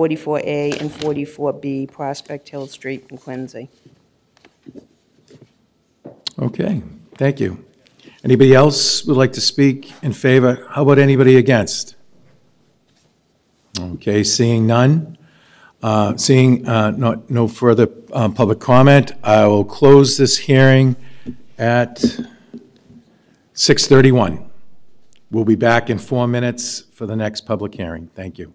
44A and 44B Prospect Hill Street in Quincy. Okay, thank you. Anybody else would like to speak in favor? How about anybody against? Okay, seeing none, uh, seeing uh, no further um, public comment, I will close this hearing at 6:31. We'll be back in four minutes for the next public hearing. Thank you.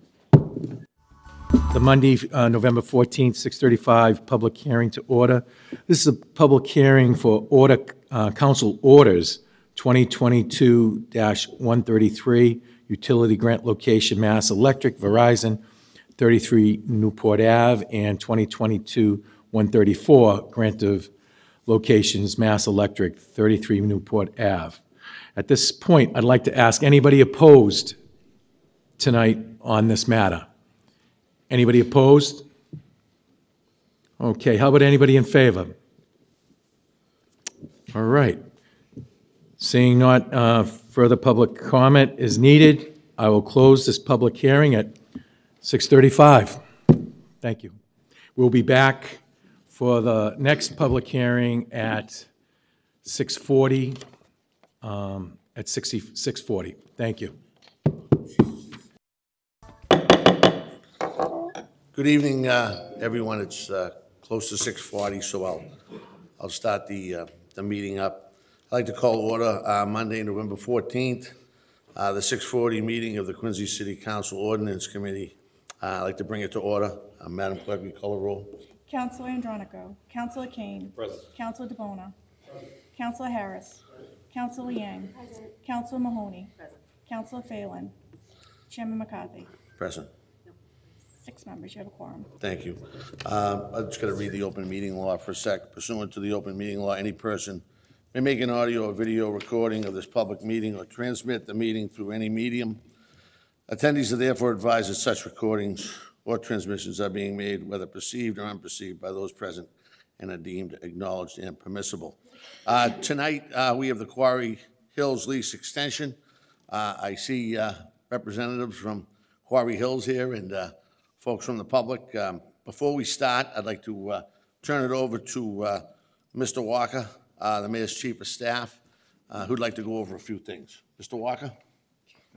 The Monday, uh, November 14th, 6:35, public hearing to order. This is a public hearing for order, uh, council orders 2022-133, utility grant location, Mass Electric, Verizon, 33 Newport Ave, and 2022-134, grant of locations, Mass Electric, 33 Newport Ave. At this point, I'd like to ask anybody opposed tonight on this matter? Anybody opposed? Okay, how about anybody in favor? All right. Seeing not uh, further public comment is needed, I will close this public hearing at 6:35. Thank you. We'll be back for the next public hearing at 6:40, um, at 60 6:40. Thank you. Good evening, uh, everyone. It's uh, close to 6:40, so I'll, I'll start the, uh, the meeting up. I'd like to call order uh, Monday, November 14th, uh, the 6:40 meeting of the Quincy City Council Ordinance Committee. Uh, I'd like to bring it to order. Uh, Madam Clerk, will you call the roll? Counselor Andronico. Counselor Cain. Counselor DiBona. Counselor Harris. Counselor Liang. Counselor Mahoney. Counselor Phelan. Chairman McCarthy. Present. Six members, you have a quorum. Thank you. Uh, I'm just going to read the open meeting law for a sec. Pursuant to the open meeting law, any person may make an audio or video recording of this public meeting or transmit the meeting through any medium. Attendees are therefore advised that such recordings or transmissions are being made, whether perceived or unperceived, by those present and are deemed acknowledged and permissible. Uh, Tonight, uh, we have the Quarry Hills lease extension. Uh, I see uh, representatives from Quarry Hills here and uh, folks from the public. Um, Before we start, I'd like to uh, turn it over to uh, Mr. Walker, uh, the mayor's chief of staff, uh, who'd like to go over a few things. Mr. Walker?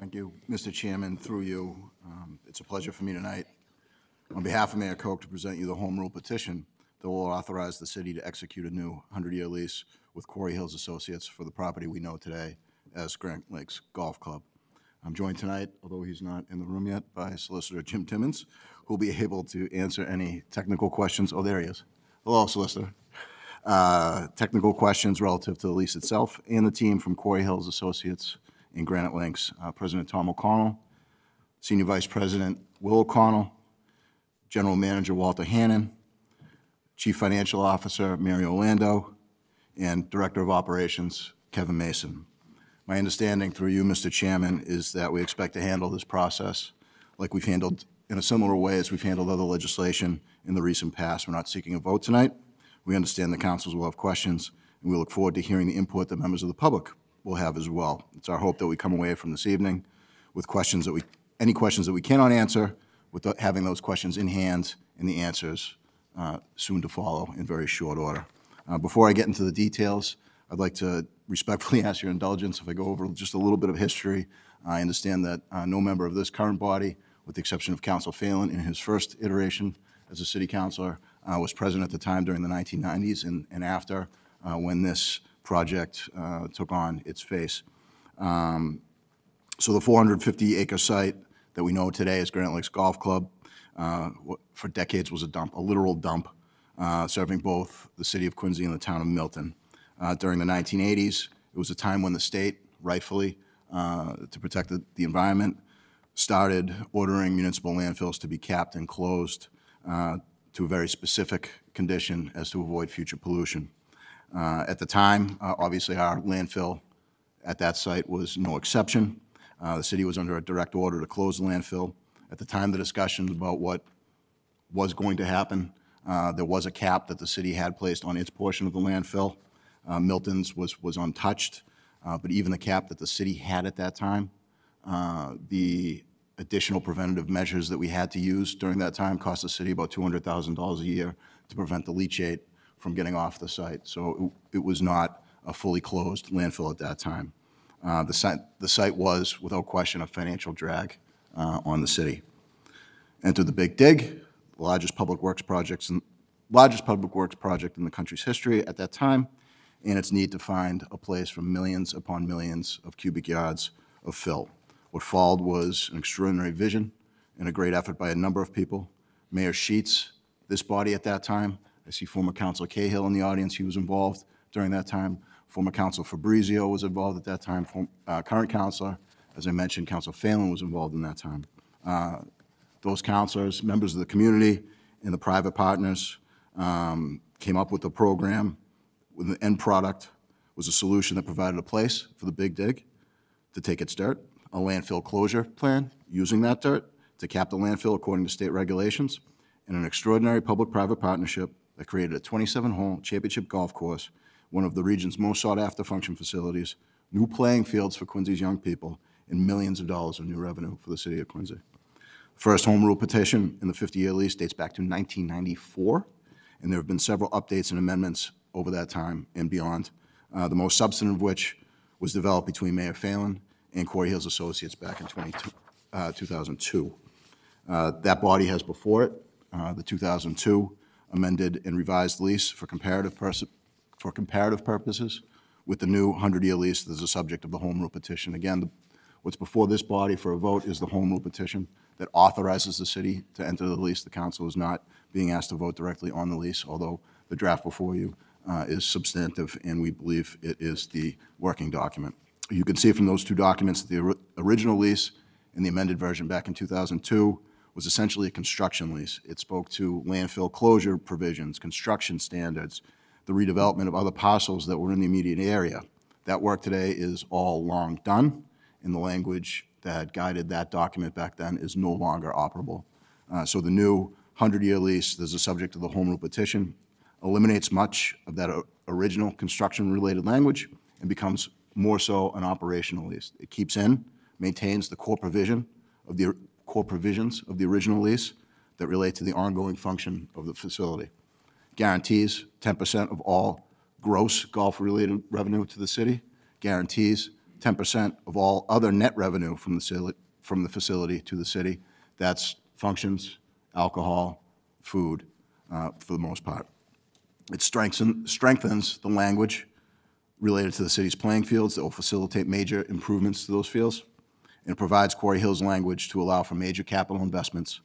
Thank you, Mr. Chairman, through you. um, It's a pleasure for me tonight, on behalf of Mayor Koch, to present you the home rule petition that will authorize the city to execute a new 100-year lease with Quarry Hills Associates for the property we know today as Granite Links Golf Club. I'm joined tonight, although he's not in the room yet, by Solicitor Jim Timmins, who'll be able to answer any technical questions. Oh, there he is. Hello, Solicitor. Uh, Technical questions relative to the lease itself and the team from Quarry Hills Associates in Granite Links, uh, President Tom O'Connell, Senior Vice President Will O'Connell, General Manager Walter Hannon, Chief Financial Officer Mary Orlando, and Director of Operations Kevin Mason. My understanding through you, Mr. Chairman, is that we expect to handle this process like we've handled, in a similar way as we've handled other legislation in the recent past. We're not seeking a vote tonight. We understand the councils will have questions, and we look forward to hearing the input that members of the public will have as well. It's our hope that we come away from this evening with questions that we, any questions that we cannot answer, with the- having those questions in hand and the answers uh, soon to follow in very short order. Uh, Before I get into the details, I'd like to respectfully ask your indulgence if I go over just a little bit of history. I understand that uh, no member of this current body, with the exception of Council Phelan in his first iteration as a city councilor, uh, was present at the time during the 1990s and and after, uh, when this project uh, took on its face. Um, So the 450-acre site that we know today as Granite Links Golf Club, uh, for decades was a dump, a literal dump, uh, serving both the city of Quincy and the town of Milton. Uh, During the 1980s, it was a time when the state, rightfully, to protect the the environment, started ordering municipal landfills to be capped and closed uh, to a very specific condition as to avoid future pollution. Uh, At the time, uh, obviously, our landfill at that site was no exception. Uh, The city was under a direct order to close the landfill. At the time, the discussions about what was going to happen, uh, there was a cap that the city had placed on its portion of the landfill. Uh, Milton's was, was untouched, but even the cap that the city had at that time, the additional preventative measures that we had to use during that time cost the city about $200,000 a year to prevent the leachate from getting off the site. So it it was not a fully closed landfill at that time. Uh, The site, the site was, without question, a financial drag uh, on the city. Enter the Big Dig, the largest public works projects, largest public works project in the country's history at that time, and its need to find a place for millions upon millions of cubic yards of fill. What followed was an extraordinary vision and a great effort by a number of people. Mayor Sheets, this body at that time, I see former Councilor Cahill in the audience, he was involved during that time. Former Councilor Fabrizio was involved at that time. Form- uh, Current Councilor, as I mentioned, Councilor Phelan was involved in that time. Uh, Those councilors, members of the community, and the private partners um, came up with a program with the end product was a solution that provided a place for the Big Dig to take its dirt, a landfill closure plan using that dirt to cap the landfill according to state regulations, and an extraordinary public-private partnership that created a 27-hole championship golf course, one of the region's most sought-after function facilities, new playing fields for Quincy's young people, and millions of dollars of new revenue for the city of Quincy. First home rule petition in the 50-year lease dates back to 1994, and there have been several updates and amendments over that time and beyond, uh, the most substantive of which was developed between Mayor Phelan and Quarry Hills Associates back in 22 uh, 2002. Uh, That body has before it uh, the 2002 amended and revised lease for comparative, pers- for comparative purposes with the new 100-year lease that is the subject of the home rule petition. Again, the- what's before this body for a vote is the home rule petition that authorizes the city to enter the lease. The council is not being asked to vote directly on the lease, although the draft before you uh, is substantive, and we believe it is the working document. You can see from those two documents, that the ori- original lease and the amended version back in 2002 was essentially a construction lease. It spoke to landfill closure provisions, construction standards, the redevelopment of other parcels that were in the immediate area. That work today is all long done, and the language that guided that document back then is no longer operable. Uh, So the new 100-year lease, that's the subject of the home rule petition, eliminates much of that original construction-related language and becomes more so an operational lease. It keeps in, maintains the core provision of the, core provisions of the original lease that relate to the ongoing function of the facility. Guarantees 10% of all gross golf-related revenue to the city. Guarantees 10% of all other net revenue from the, from the facility to the city. That's functions, alcohol, food, uh, for the most part. It strengthen- strengthens the language related to the city's playing fields that will facilitate major improvements to those fields, and it provides Quarry Hills language to allow for major capital investments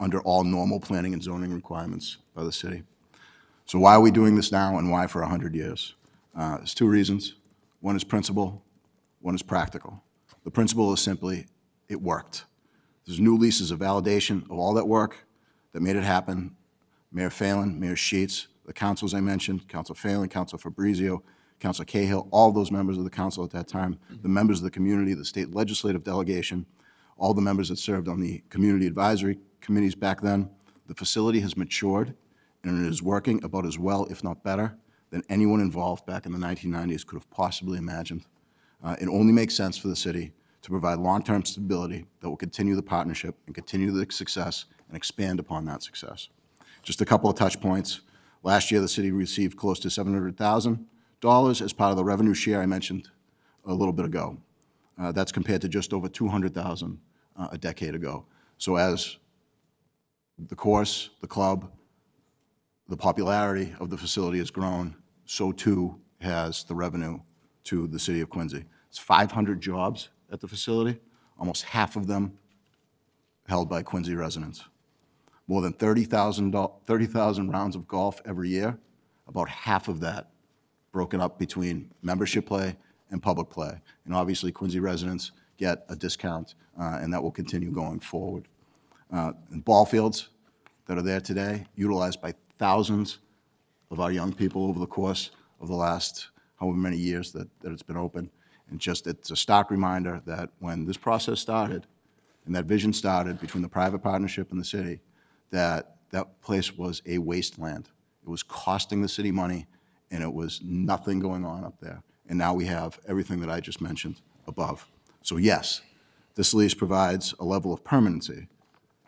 under all normal planning and zoning requirements by the city. So why are we doing this now, and why for 100 years? Uh, There's two reasons. One is principle, one is practical. The principle is simply, it worked. There's new leases of validation of all that work that made it happen. Mayor Phelan, Mayor Sheets, the councils I mentioned, Council Phelan, Council Fabrizio, Council Cahill, all those members of the council at that time, the members of the community, the state legislative delegation, all the members that served on the community advisory committees back then. The facility has matured, and it is working about as well, if not better, than anyone involved back in the 1990s could have possibly imagined. Uh, It only makes sense for the city to provide long-term stability that will continue the partnership and continue the success and expand upon that success. Just a couple of touch points. Last year, the city received close to $700,000 as part of the revenue share I mentioned a little bit ago. Uh, That's compared to just over 200,000 uh, a decade ago. So as the course, the club, the popularity of the facility has grown, so too has the revenue to the city of Quincy. It's 500 jobs at the facility, almost half of them held by Quincy residents. More than 30,000 do- 30,000 rounds of golf every year, about half of that broken up between membership play and public play. And obviously, Quincy residents get a discount, uh, and that will continue going forward. Uh, And ball fields that are there today, utilized by thousands of our young people over the course of the last however many years that, that it's been open. And just, it's a stark reminder that when this process started, and that vision started between the private partnership and the city, that that place was a wasteland. It was costing the city money, and it was nothing going on up there. And now we have everything that I just mentioned above. So yes, This lease provides a level of permanency,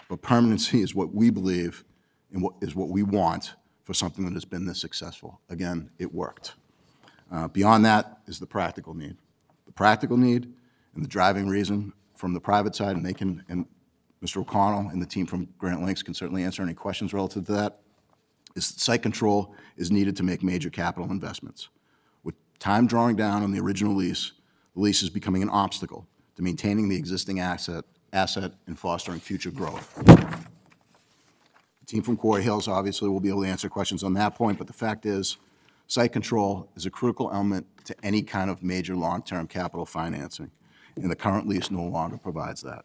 but permanency is what we believe and what is what we want for something that has been this successful. Again, it worked. Uh, Beyond that is the practical need. The practical need and the driving reason from the private side, and they can, and Mr. O'Connell and the team from Granite Links can certainly answer any questions relative to that, is site control is needed to make major capital investments. With time drawing down on the original lease, the lease is becoming an obstacle to maintaining the existing asset, asset and fostering future growth. The team from Quarry Hills obviously will be able to answer questions on that point, but the fact is, site control is a critical element to any kind of major long-term capital financing, and the current lease no longer provides that.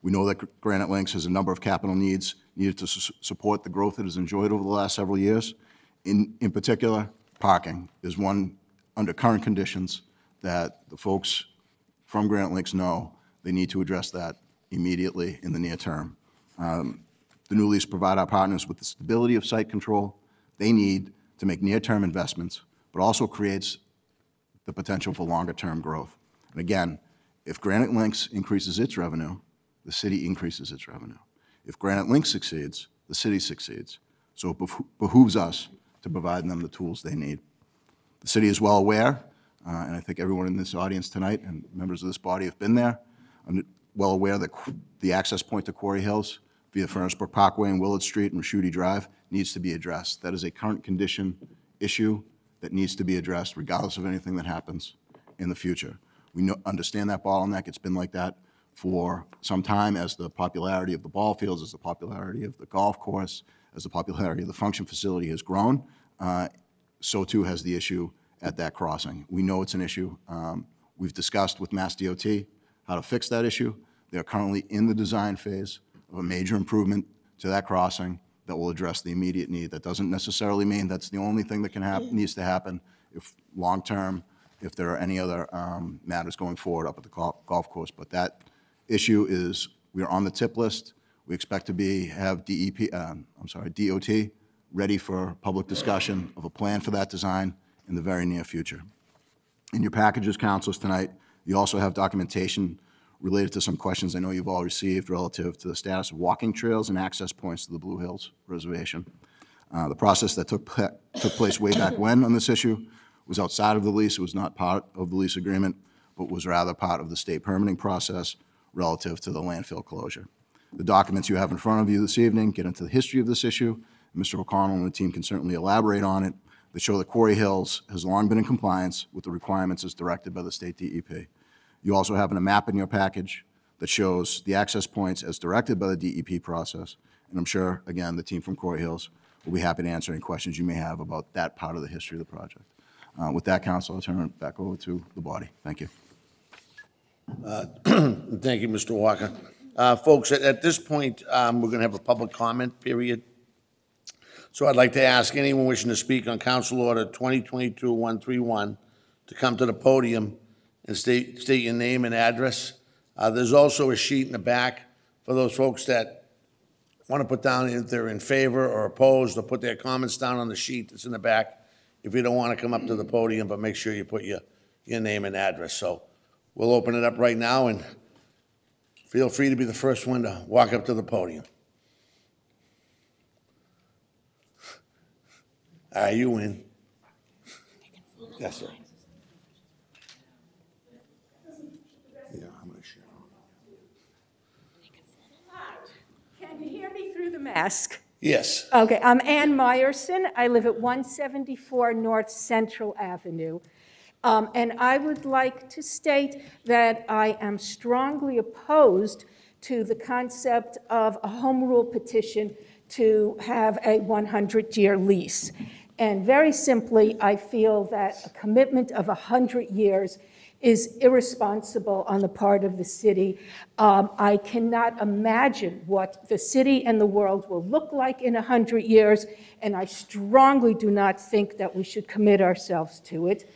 We know that Granite Links has a number of capital needs needed to su- support the growth it has enjoyed over the last several years. In, in particular, parking is one, under current conditions, that the folks from Granite Links know they need to address that immediately in the near term. Um, The new lease provide our partners with the stability of site control they need to make near-term investments, but also creates the potential for longer-term growth. And again, if Granite Links increases its revenue, the city increases its revenue. If Granite Link succeeds, the city succeeds. So it behoo- behooves us to provide them the tools they need. The city is well aware, uh, and I think everyone in this audience tonight and members of this body have been there, and well aware that the access point to Quarry Hills via Furnace Parkway and Willard Street and Ricciuti Drive needs to be addressed. That is a current condition issue that needs to be addressed regardless of anything that happens in the future. We know, understand that bottleneck. It's been like that for some time as the popularity of the ball fields, as the popularity of the golf course, as the popularity of the function facility has grown. Uh, so too has the issue at that crossing. We know it's an issue. Um, We've discussed with Mass DOT how to fix that issue. They're currently in the design phase of a major improvement to that crossing that will address the immediate need. That doesn't necessarily mean that's the only thing that can hap, needs to happen. If, long-term, if there are any other um, matters going forward up at the golf course. But that issue is, we are on the tip list. We expect to be, have DEP, um, I'm sorry, DOT ready for public discussion of a plan for that design in the very near future. In your packages, councilors, tonight, you also have documentation related to some questions I know you've all received relative to the status of walking trails and access points to the Blue Hills Reservation. Uh, The process that took, took place way back when on this issue was outside of the lease, it was not part of the lease agreement, but was rather part of the state permitting process relative to the landfill closure. The documents you have in front of you this evening get into the history of this issue. Mr. O'Connell and the team can certainly elaborate on it, They show that Quarry Hills has long been in compliance with the requirements as directed by the state DEP. You also have a map in your package that shows the access points as directed by the DEP process. And I'm sure, again, the team from Quarry Hills will be happy to answer any questions you may have about that part of the history of the project. Uh, With that, council, I'll turn it back over to the body. Thank you. Thank you, Mr. Walker. Uh, Folks, at- at this point, um, we're going to have a public comment period. So I'd like to ask anyone wishing to speak on Council Order 2022-131 to come to the podium and state, state your name and address. Uh, There's also a sheet in the back for those folks that want to put down if they're in favor or opposed, or put their comments down on the sheet that's in the back. If you don't want to come up to the podium, but make sure you put your, your name and address. So we'll open it up right now, and feel free to be the first one to walk up to the podium. Are you in? Yes, sir. Yeah, I'm gonna share. Can you hear me through the mask? Yes. Okay, I'm Ann Meyerson. I live at 174 North Central Avenue. Um, And I would like to state that I am strongly opposed to the concept of a home rule petition to have a 100-year lease. And very simply, I feel that a commitment of 100 years is irresponsible on the part of the city. Um, I cannot imagine what the city and the world will look like in 100 years, and I strongly do not think that we should commit ourselves to it.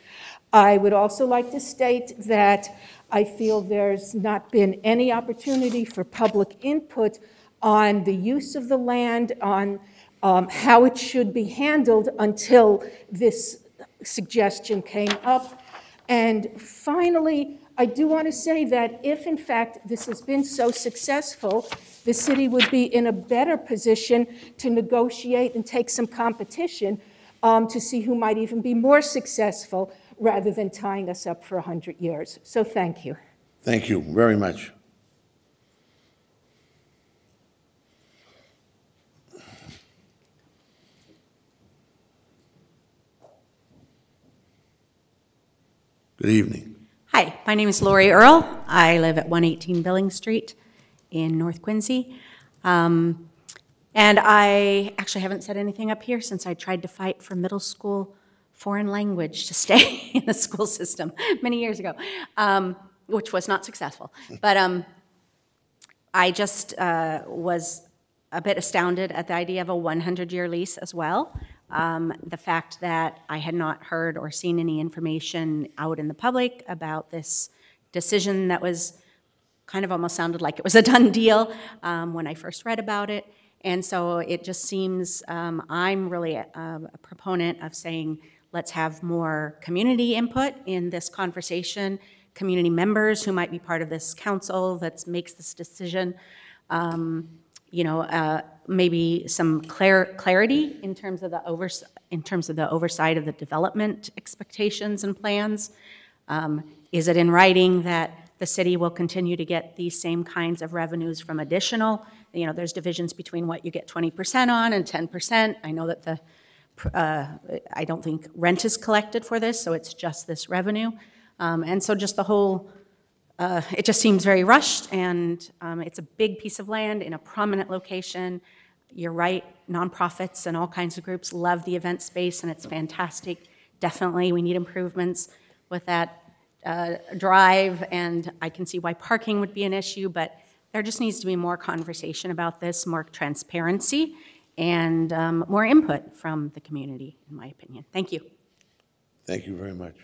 I would also like to state that I feel there's not been any opportunity for public input on the use of the land, on um, how it should be handled until this suggestion came up. And finally, I do want to say that if, in fact, this has been so successful, the city would be in a better position to negotiate and take some competition um, to see who might even be more successful rather than tying us up for 100 years. So thank you. Thank you very much. Good evening. Hi, my name is Lori Earl. I live at 118 Billing Street in North Quincy. Um, And I actually haven't said anything up here since I tried to fight for middle school foreign language to stay in the school system many years ago, um, which was not successful. But um, I just uh, was a bit astounded at the idea of a 100-year lease as well. Um, The fact that I had not heard or seen any information out in the public about this decision that was kind of almost sounded like it was a done deal um, when I first read about it. And so it just seems, um, I'm really a a proponent of saying, let's have more community input in this conversation, community members who might be part of this council that makes this decision. Um, You know, uh, maybe some clar- clarity in terms of the overs, in terms of the oversight of the development expectations and plans. Um, Is it in writing that the city will continue to get these same kinds of revenues from additional? You know, there's divisions between what you get 20% on and 10%. I know that the, uh, I don't think rent is collected for this, so it's just this revenue. Um, And so just the whole, uh, it just seems very rushed, and um, it's a big piece of land in a prominent location. You're right, nonprofits and all kinds of groups love the event space, and it's fantastic. Definitely, we need improvements with that uh, drive, and I can see why parking would be an issue, but there just needs to be more conversation about this, more transparency, and um, more input from the community, in my opinion. Thank you. Thank you very much.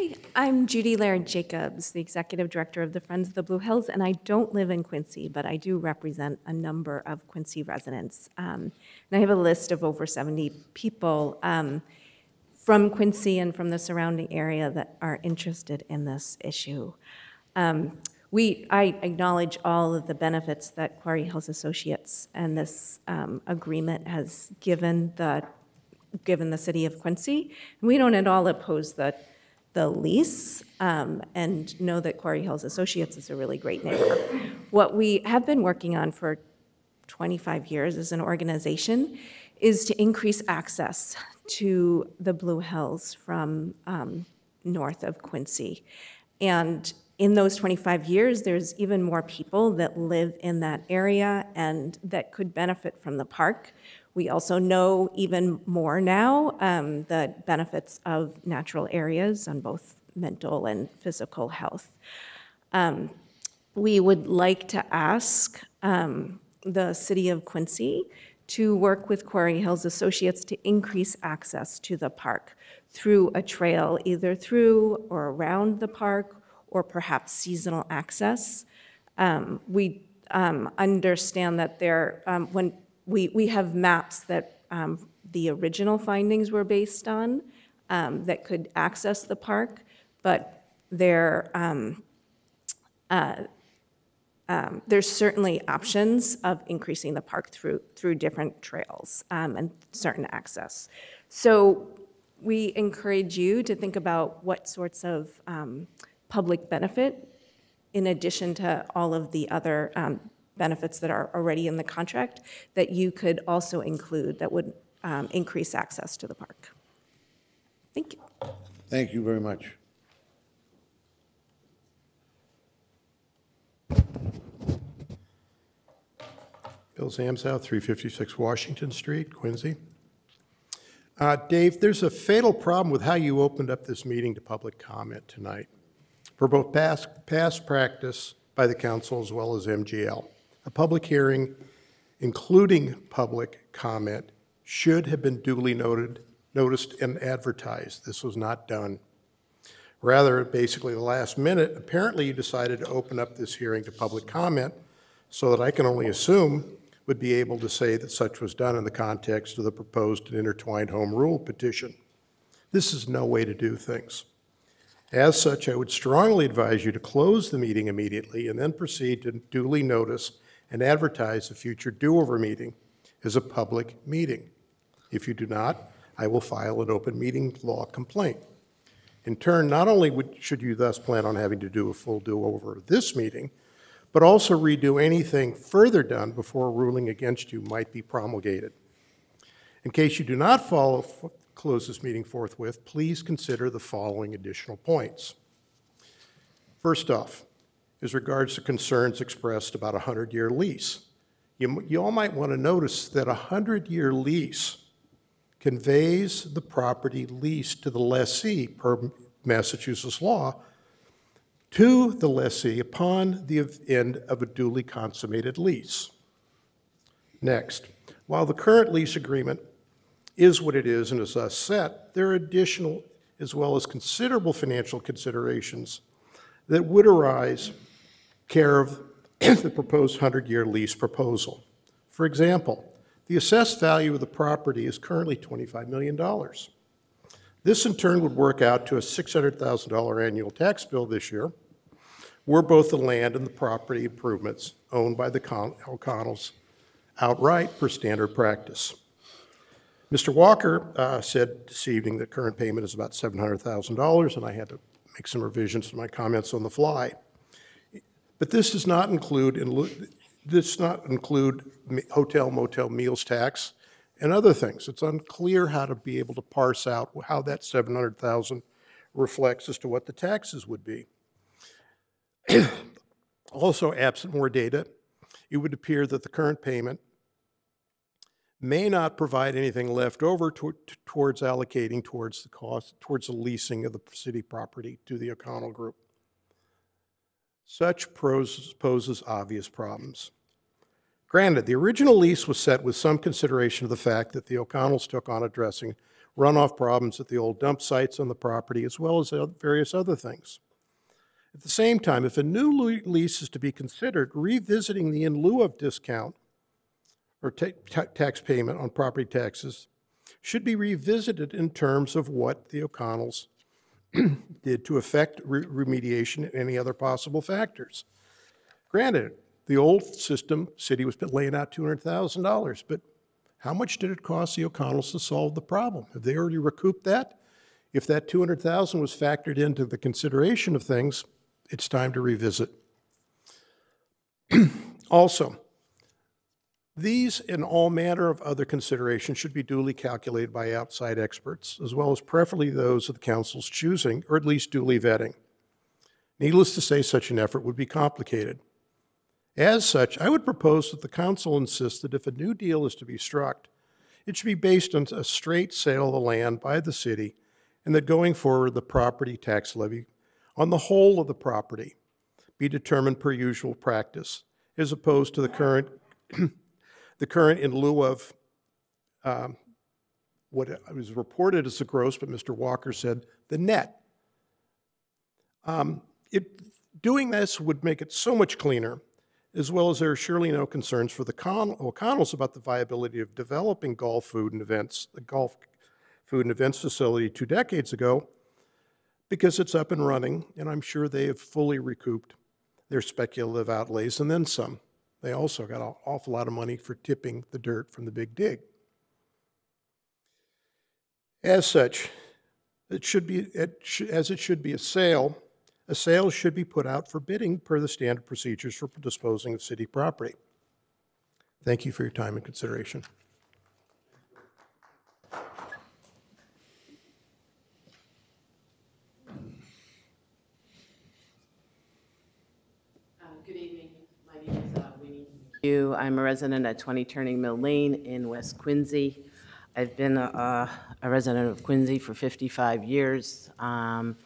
Hi, I'm Judy Lehrer Jacobs, the Executive Director of the Friends of the Blue Hills, and I don't live in Quincy, but I do represent a number of Quincy residents. Um, And I have a list of over 70 people um, from Quincy and from the surrounding area that are interested in this issue. Um, We, I acknowledge all of the benefits that Quarry Hills Associates and this um, agreement has given the, given the city of Quincy. We don't at all oppose the, the lease um, and know that Quarry Hills Associates is a really great neighbor. What we have been working on for 25 years as an organization is to increase access to the Blue Hills from um, north of Quincy. And in those 25 years, there's even more people that live in that area and that could benefit from the park. We also know even more now um, the benefits of natural areas on both mental and physical health. Um, We would like to ask um, the city of Quincy to work with Quarry Hills Associates to increase access to the park through a trail, either through or around the park, or perhaps seasonal access. Um, We um, understand that there, um, when, we, we have maps that um, the original findings were based on um, that could access the park, but there, um, uh, um, there's certainly options of increasing the park through, through different trails um, and certain access. So we encourage you to think about what sorts of um, public benefit, in addition to all of the other um, benefits that are already in the contract, that you could also include that would um, increase access to the park. Thank you. Thank you very much. Bill Zamzow, 356 Washington Street, Quincy. Uh, Dave, there's a fatal problem with how you opened up this meeting to public comment tonight, for both past, past practice by the council as well as MGL. A public hearing, including public comment, should have been duly noted, noticed and advertised. This was not done. Rather, basically, the last minute, apparently you decided to open up this hearing to public comment so that I can only assume would be able to say that such was done in the context of the proposed and intertwined home rule petition. This is no way to do things. As such, I would strongly advise you to close the meeting immediately and then proceed to duly notice and advertise the future do-over meeting as a public meeting. If you do not, I will file an open meeting law complaint. In turn, not only would, should you thus plan on having to do a full do-over of this meeting, but also redo anything further done before a ruling against you might be promulgated. In case you do not follow, close this meeting forthwith, please consider the following additional points. First off, as regards to concerns expressed about a 100-year lease. You, you all might want to notice that a 100-year lease conveys the property leased to the lessee per Massachusetts law to the lessee upon the end of a duly consummated lease. Next, while the current lease agreement is what it is and is thus set, there are additional as well as considerable financial considerations that would arise care of the proposed 100-year lease proposal. For example, the assessed value of the property is currently $25 million. This in turn would work out to a $600,000 annual tax bill this year, were both the land and the property improvements owned by the Con- O'Connells outright per standard practice. Mr. Walker uh, said this evening that current payment is about $700,000, and I had to make some revisions to my comments on the fly. But this does not include, in- this does not include hotel motel meals tax and other things. It's unclear how to be able to parse out how that 700,000 reflects as to what the taxes would be. Also, absent more data, it would appear that the current payment may not provide anything left over to- towards allocating towards the cost, towards the leasing of the city property to the O'Connell Group. Such poses obvious problems. Granted, the original lease was set with some consideration of the fact that the O'Connells took on addressing runoff problems at the old dump sites on the property, as well as various other things. At the same time, if a new lease is to be considered, revisiting the in lieu of discount or ta- ta- tax payment on property taxes should be revisited in terms of what the O'Connells did to affect re- remediation and any other possible factors. Granted, the old system, city was laying out $200,000, but how much did it cost the O'Connells to solve the problem? Have they already recouped that? If that 200,000 was factored into the consideration of things, it's time to revisit. Also, these and all manner of other considerations should be duly calculated by outside experts, as well as preferably those of the council's choosing, or at least duly vetting. Needless to say, such an effort would be complicated. As such, I would propose that the council insist that if a new deal is to be struck, it should be based on a straight sale of the land by the city, and that going forward, the property tax levy on the whole of the property be determined per usual practice, as opposed to the current, the current in lieu of um, what was reported as the gross, but Mr. Walker said the net. Um, It, doing this would make it so much cleaner, as well as there are surely no concerns for the Con- O'Connells about the viability of developing golf food and events, the golf food and events facility two decades ago, because it's up and running, and I'm sure they have fully recouped their speculative outlays and then some. They also got an awful lot of money for tipping the dirt from the big dig. As such, it should be, it sh- as it should be a sale, a sale should be put out for bidding per the standard procedures for disposing of city property. Thank you for your time and consideration. Uh, Winnie I'm a resident at 20 Turning Mill Lane in West Quincy. I've been a a resident of Quincy for 55 years, um,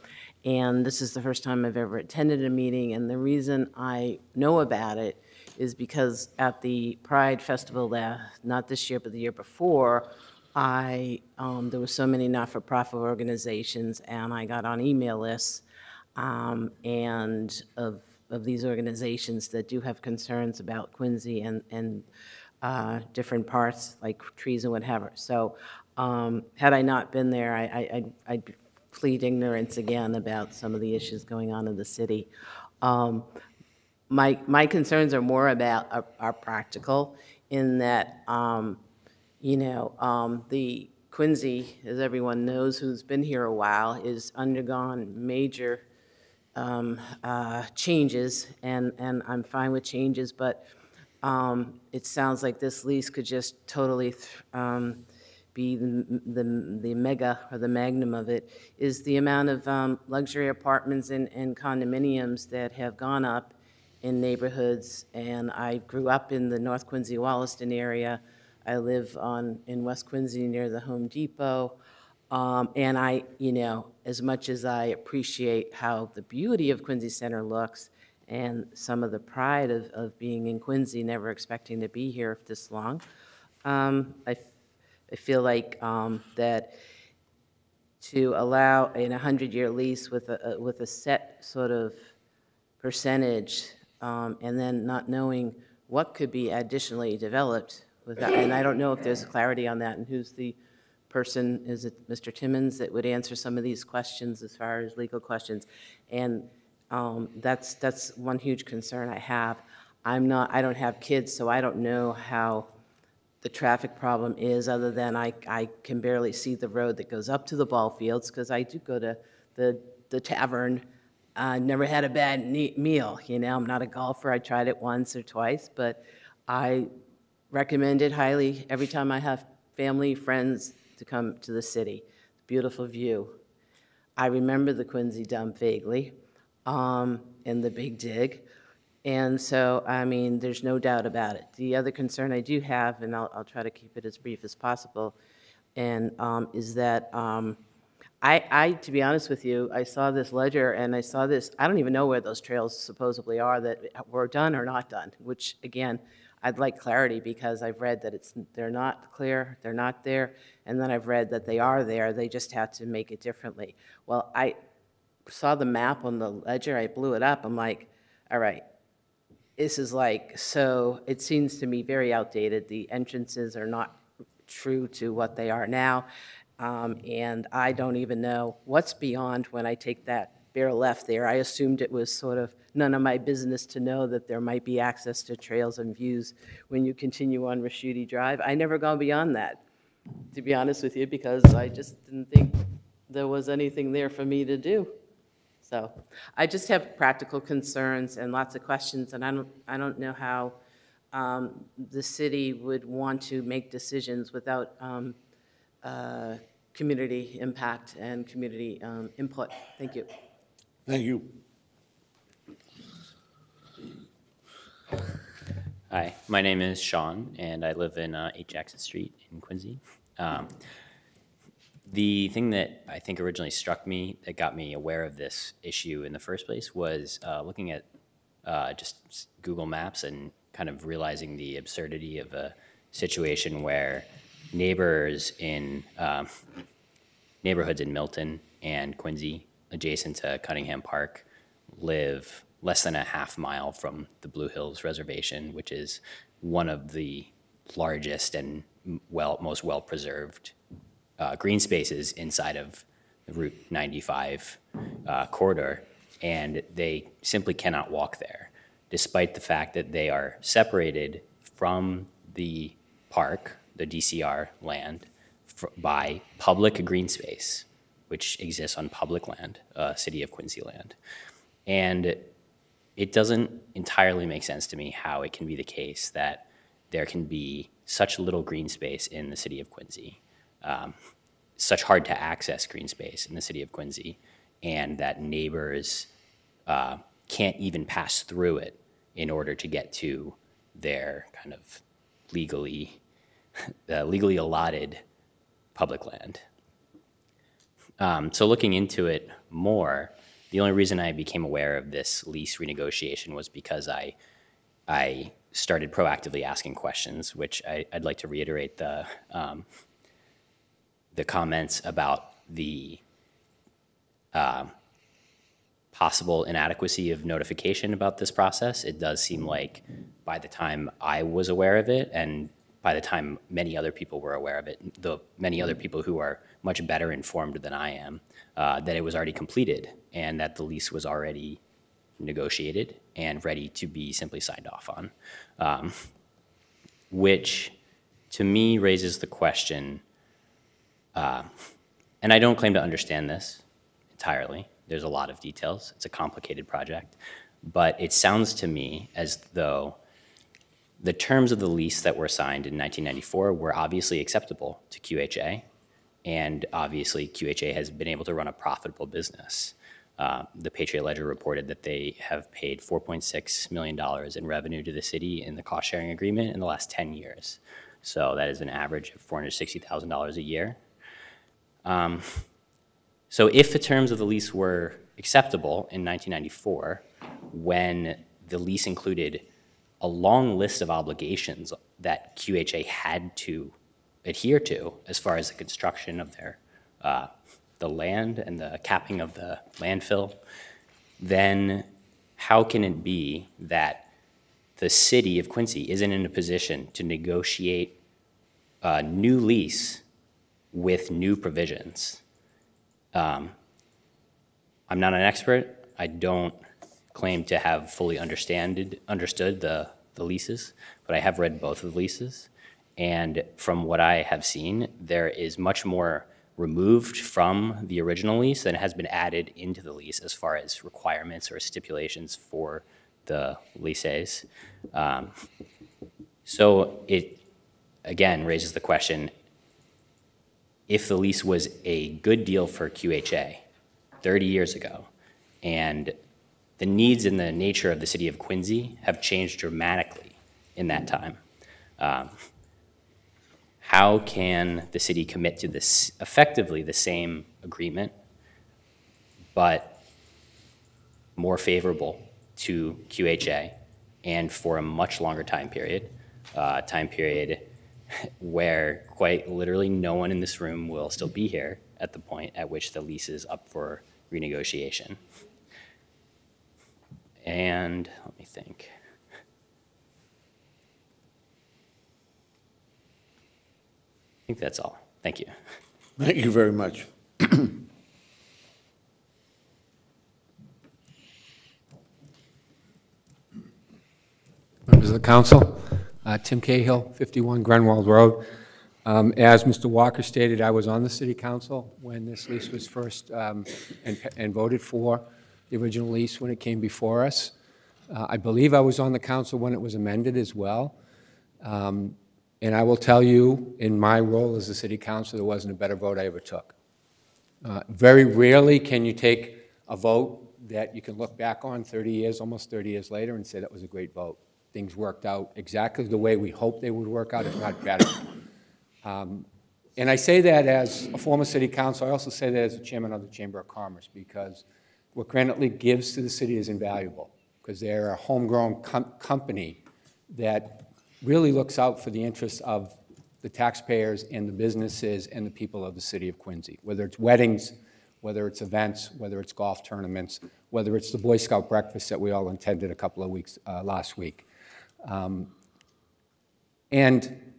and this is the first time I've ever attended a meeting, and the reason I know about it is because at the Pride Festival, la- not this year, but the year before, I, um, there were so many not-for-profit organizations, and I got on email lists um, and of, of these organizations that do have concerns about Quincy and, and uh, different parts, like trees and whatever. So um, had I not been there, I- I- I'd plead ignorance again about some of the issues going on in the city. Um, My, my concerns are more about, are- are practical, in that, um, you know, um, the Quincy, as everyone knows who's been here a while, is undergone major um, uh, changes, and, and I'm fine with changes, but um, it sounds like this lease could just totally um, be the, the the mega or the magnum of it, is the amount of um, luxury apartments and and condominiums that have gone up in neighborhoods, and I grew up in the North Quincy Wollaston area. I live on, in West Quincy near the Home Depot. Um, And I, you know, as much as I appreciate how the beauty of Quincy Center looks and some of the pride of, of being in Quincy, never expecting to be here this long, um, I, I feel like um, that to allow in a 100-year lease with a, a- with a set sort of percentage, um, and then not knowing what could be additionally developed without, and I don't know if there's clarity on that, and who's the person, is it Mr. Timmins, that would answer some of these questions as far as legal questions? And um, that's, that's one huge concern I have. I'm not, I don't have kids, so I don't know how the traffic problem is, other than I, I can barely see the road that goes up to the ball fields, because I do go to the, the tavern. I never had a bad ne- meal, you know, I'm not a golfer, I tried it once or twice, but I recommend it highly every time I have family, friends to come to the city. Beautiful view. I remember the Quincy dump vaguely, um, and the Big Dig. And so, I mean, there's no doubt about it. The other concern I do have, and I'll, I'll try to keep it as brief as possible, and, um, is that, um, I, I, to be honest with you, I saw this ledger and I saw this, I don't even know where those trails supposedly are that were done or not done, which, again, I'd like clarity because I've read that it's, they're not clear, they're not there, and then I've read that they are there, they just had to make it differently. Well, I saw the map on the ledger, I blew it up, I'm like, all right, this is like, so it seems to me very outdated. The entrances are not true to what they are now. Um, and I don't even know what's beyond when I take that bare left there. I assumed it was sort of none of my business to know that there might be access to trails and views when you continue on Ricciuti Drive. I never gone beyond that, to be honest with you, because I just didn't think there was anything there for me to do. So I just have practical concerns and lots of questions, and I don't, I don't know how um, the city would want to make decisions without um, uh, community impact and community um, input. Thank you. Thank you. Hi, my name is Sean, and I live in uh, 8 Jackson Street in Quincy. Um, The thing that I think originally struck me, that got me aware of this issue in the first place, was uh, looking at uh, just Google Maps and kind of realizing the absurdity of a situation where neighbors in um, neighborhoods in Milton and Quincy, adjacent to Cunningham Park, live less than a half mile from the Blue Hills Reservation, which is one of the largest and well, most well-preserved uh, green spaces inside of the Route 95 uh, corridor, and they simply cannot walk there, despite the fact that they are separated from the park, the DCR land, by public green space, which exists on public land, uh, City of Quincy land. And it doesn't entirely make sense to me how it can be the case that there can be such little green space in the city of Quincy, um, such hard to access green space in the city of Quincy, and that neighbors uh, can't even pass through it in order to get to their kind of legally uh, legally allotted public land. Um, so looking into it more, the only reason I became aware of this lease renegotiation was because I I started proactively asking questions, which I, I'd like to reiterate the um, the comments about the uh, possible inadequacy of notification about this process. It does seem like by the time I was aware of it and by the time many other people were aware of it, the many other people who are much better informed than I am, uh, that it was already completed and that the lease was already negotiated and ready to be simply signed off on. Um, which to me raises the question, uh, and I don't claim to understand this entirely. There's a lot of details. It's a complicated project. But it sounds to me as though the terms of the lease that were signed in 1994 were obviously acceptable to QHA, and obviously QHA has been able to run a profitable business. Uh, the Patriot Ledger reported that they have paid $4.6 million in revenue to the city in the cost sharing agreement in the last 10 years. So that is an average of $460,000 a year. Um, so if the terms of the lease were acceptable in 1994, when the lease included a long list of obligations that QHA had to adhere to as far as the construction of their uh, the land and the capping of the landfill, then how can it be that the city of Quincy isn't in a position to negotiate a new lease with new provisions? Um, I'm not an expert. I don't claim to have fully understood the, the leases, but I have read both of the leases. And from what I have seen, there is much more removed from the original lease than has been added into the lease as far as requirements or stipulations for the leases. Um, so it, again, raises the question, if the lease was a good deal for QHA 30 years ago, and the needs and the nature of the city of Quincy have changed dramatically in that time. Um, how can the city commit to this effectively the same agreement, but more favorable to QHA and for a much longer time period, uh, time period where quite literally no one in this room will still be here at the point at which the lease is up for renegotiation. And let me think. I think that's all. Thank you. Thank you very much. Members of the council, uh, Tim Cahill, 51 Grenwald Road. Um, As Mr. Walker stated, I was on the city council when this lease was first um, and and voted for, the original lease when it came before us. Uh, I believe I was on the council when it was amended as well. Um, And I will tell you, in my role as a city council, there wasn't a better vote I ever took. Uh, Very rarely can you take a vote that you can look back on 30 years, almost 30 years later, and say that was a great vote. Things worked out exactly the way we hoped they would work out, if not better. Um, And I say that as a former city council, I also say that as the chairman of the Chamber of Commerce, because what Granite Links gives to the city is invaluable, because they're a homegrown com- company that really looks out for the interests of the taxpayers and the businesses and the people of the city of Quincy, whether it's weddings, whether it's events, whether it's golf tournaments, whether it's the Boy Scout breakfast that we all attended a couple of weeks, uh, last week. Um, And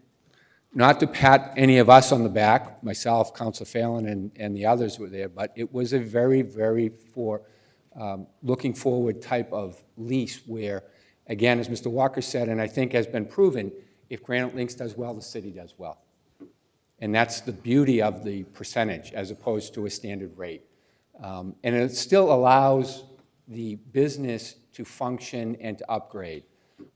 not to pat any of us on the back, myself, Council Phelan, and, and the others were there, but it was a very, very for, um, looking forward type of lease where, again, as Mr. Walker said, and I think has been proven, if Granite Links does well, the city does well. And that's the beauty of the percentage as opposed to a standard rate. Um, And it still allows the business to function and to upgrade.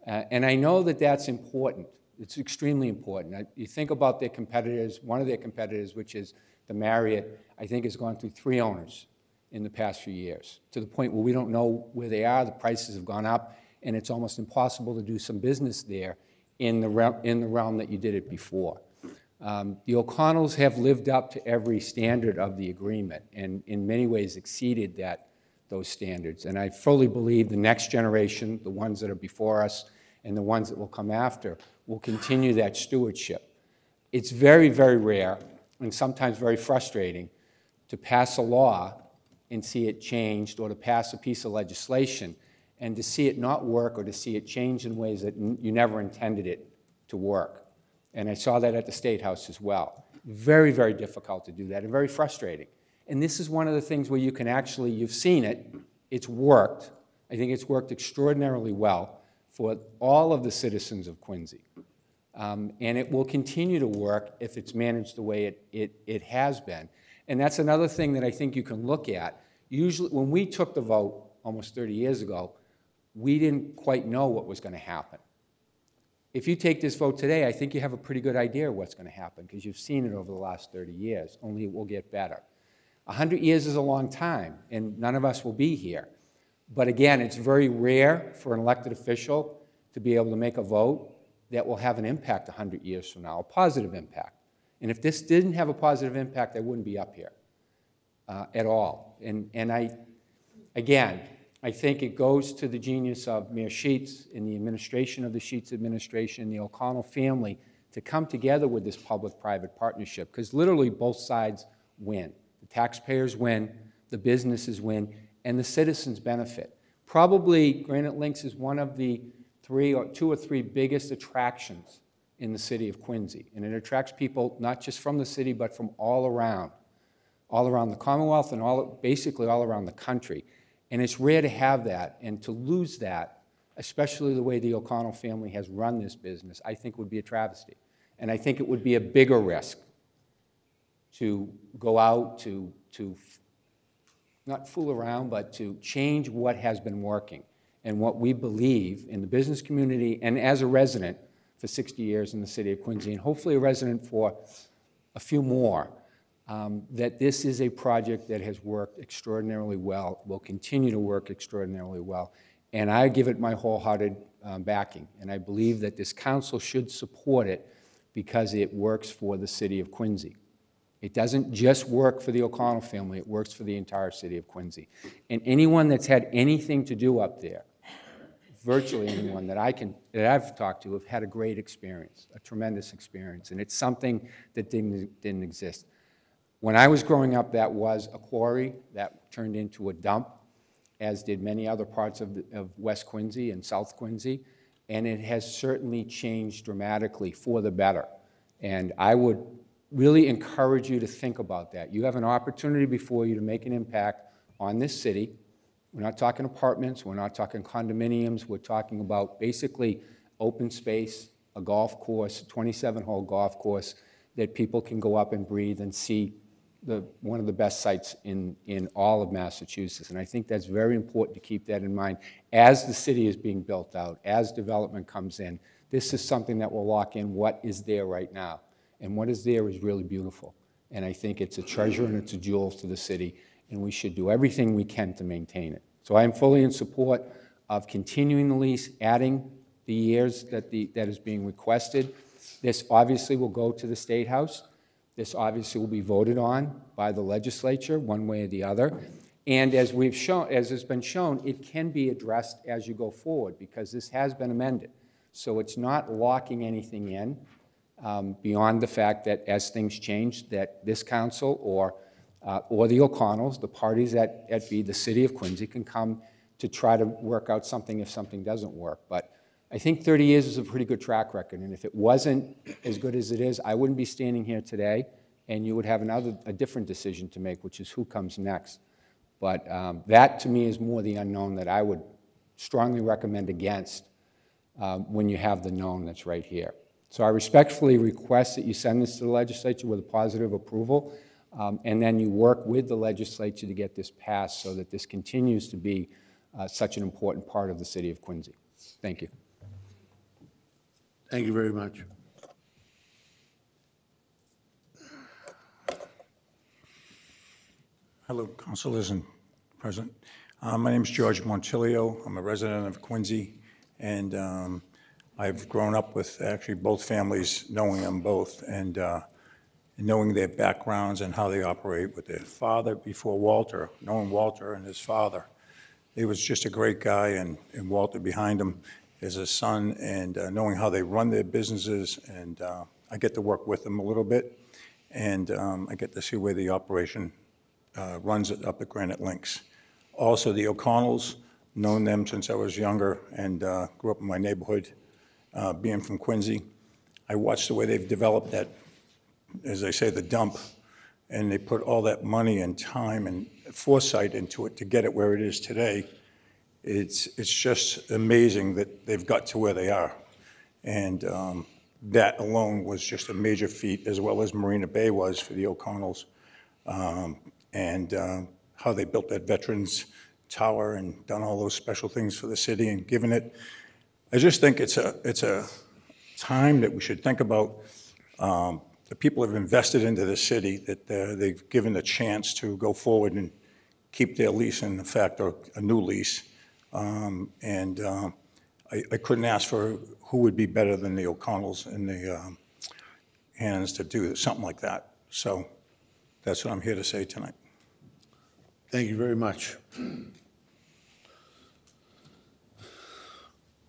Uh, And I know that that's important. It's extremely important. I- You think about their competitors, one of their competitors, which is the Marriott, I think has gone through three owners in the past few years, to the point where we don't know where they are, the prices have gone up, and it's almost impossible to do some business there in the realm, in the realm that you did it before. Um, The O'Connells have lived up to every standard of the agreement, and in many ways exceeded that, those standards. And I fully believe the next generation, the ones that are before us, and the ones that will come after, will continue that stewardship. It's very, very rare, and sometimes very frustrating, to pass a law and see it changed, or to pass a piece of legislation, and to see it not work, or to see it change in ways that you never intended it to work. And I saw that at the State House as well. Very, very difficult to do that, and very frustrating. And this is one of the things where you can actually, you've seen it, it's worked. I think it's worked extraordinarily well for all of the citizens of Quincy. Um, And it will continue to work if it's managed the way it, it, it has been. And that's another thing that I think you can look at. Usually, when we took the vote almost 30 years ago, we didn't quite know what was going to happen. If you take this vote today, I think you have a pretty good idea of what's going to happen, because you've seen it over the last 30 years, only it will get better. 100 years is a long time, and none of us will be here. But again, it's very rare for an elected official to be able to make a vote that will have an impact 100 years from now, a positive impact. And if this didn't have a positive impact, I wouldn't be up here uh, at all. And, and I, again, I think it goes to the genius of Mayor Sheets and the administration of the Sheets administration, the O'Connell family, to come together with this public-private partnership, because literally both sides win. The taxpayers win, the businesses win, and the citizens benefit. Probably Granite Links is one of the three or two or three biggest attractions in the city of Quincy. And it attracts people not just from the city, but from all around, all around the Commonwealth and all, basically all around the country. And it's rare to have that, and to lose that, especially the way the O'Connell family has run this business, I think would be a travesty. And I think it would be a bigger risk to go out, to, to not fool around, but to change what has been working and what we believe in the business community and as a resident for 60 years in the city of Quincy, and hopefully a resident for a few more, um, that this is a project that has worked extraordinarily well, will continue to work extraordinarily well. And I give it my wholehearted um, backing. And I believe that this council should support it because it works for the city of Quincy. It doesn't just work for the O'Connell family, it works for the entire city of Quincy. And anyone that's had anything to do up there, virtually anyone that I can, that I've talked to, have had a great experience, a tremendous experience. And it's something that didn't, didn't exist. When I was growing up, that was a quarry that turned into a dump, as did many other parts of, the- of West Quincy and South Quincy, and it has certainly changed dramatically for the better. And I would really encourage you to think about that. You have an opportunity before you to make an impact on this city. We're not talking apartments, we're not talking condominiums, we're talking about basically open space, a golf course, 27-hole golf course that people can go up and breathe and see the, one of the best sites in, in all of Massachusetts. And I think that's very important to keep that in mind as the city is being built out, as development comes in. This is something that will lock in what is there right now. And what is there is really beautiful. And I think it's a treasure and it's a jewel to the city, and we should do everything we can to maintain it. So I am fully in support of continuing the lease, adding the years that the, that is being requested. This obviously will go to the State House. This obviously will be voted on by the legislature, one way or the other. And as we've shown, as has been shown, it can be addressed as you go forward, because this has been amended. So it's not locking anything in um, beyond the fact that as things change, that this council or, uh, or the O'Connells, the parties at, at B, the city of Quincy, can come to try to work out something if something doesn't work. But I think 30 years is a pretty good track record, and if it wasn't as good as it is, I wouldn't be standing here today, and you would have another, a different decision to make, which is who comes next. But um, that, to me, is more the unknown that I would strongly recommend against um, when you have the known that's right here. So I respectfully request that you send this to the legislature with a positive approval, um, and then you work with the legislature to get this passed so that this continues to be uh, such an important part of the city of Quincy. Thank you. Thank you very much. Hello, councilors and President. Uh, My name is George Montilio. I'm a resident of Quincy, and um, I've grown up with actually both families, knowing them both, and uh, knowing their backgrounds and how they operate with their father before Walter, knowing Walter and his father. He was just a great guy, and and Walter behind him is a son, and uh, knowing how they run their businesses, and uh, I get to work with them a little bit, and um, I get to see where the operation uh, runs it up at Granite Links. Also, the O'Connells, known them since I was younger and uh, grew up in my neighborhood, uh, being from Quincy. I watched the way they've developed that, as they say, the dump, and they put all that money and time and foresight into it to get it where it is today. It's, it's just amazing that they've got to where they are. And um, that alone was just a major feat, as well as Marina Bay was for the O'Connells. Um, And um, how they built that Veterans Tower and done all those special things for the city and given it. I just think it's a, it's a time that we should think about. um, The people have invested into the city, that uh, they've given the chance to go forward and keep their lease, in effect, or a new lease. Um, And um, I, I couldn't ask for who would be better than the O'Connells in the um, hands to do something like that. So that's what I'm here to say tonight. Thank you very much.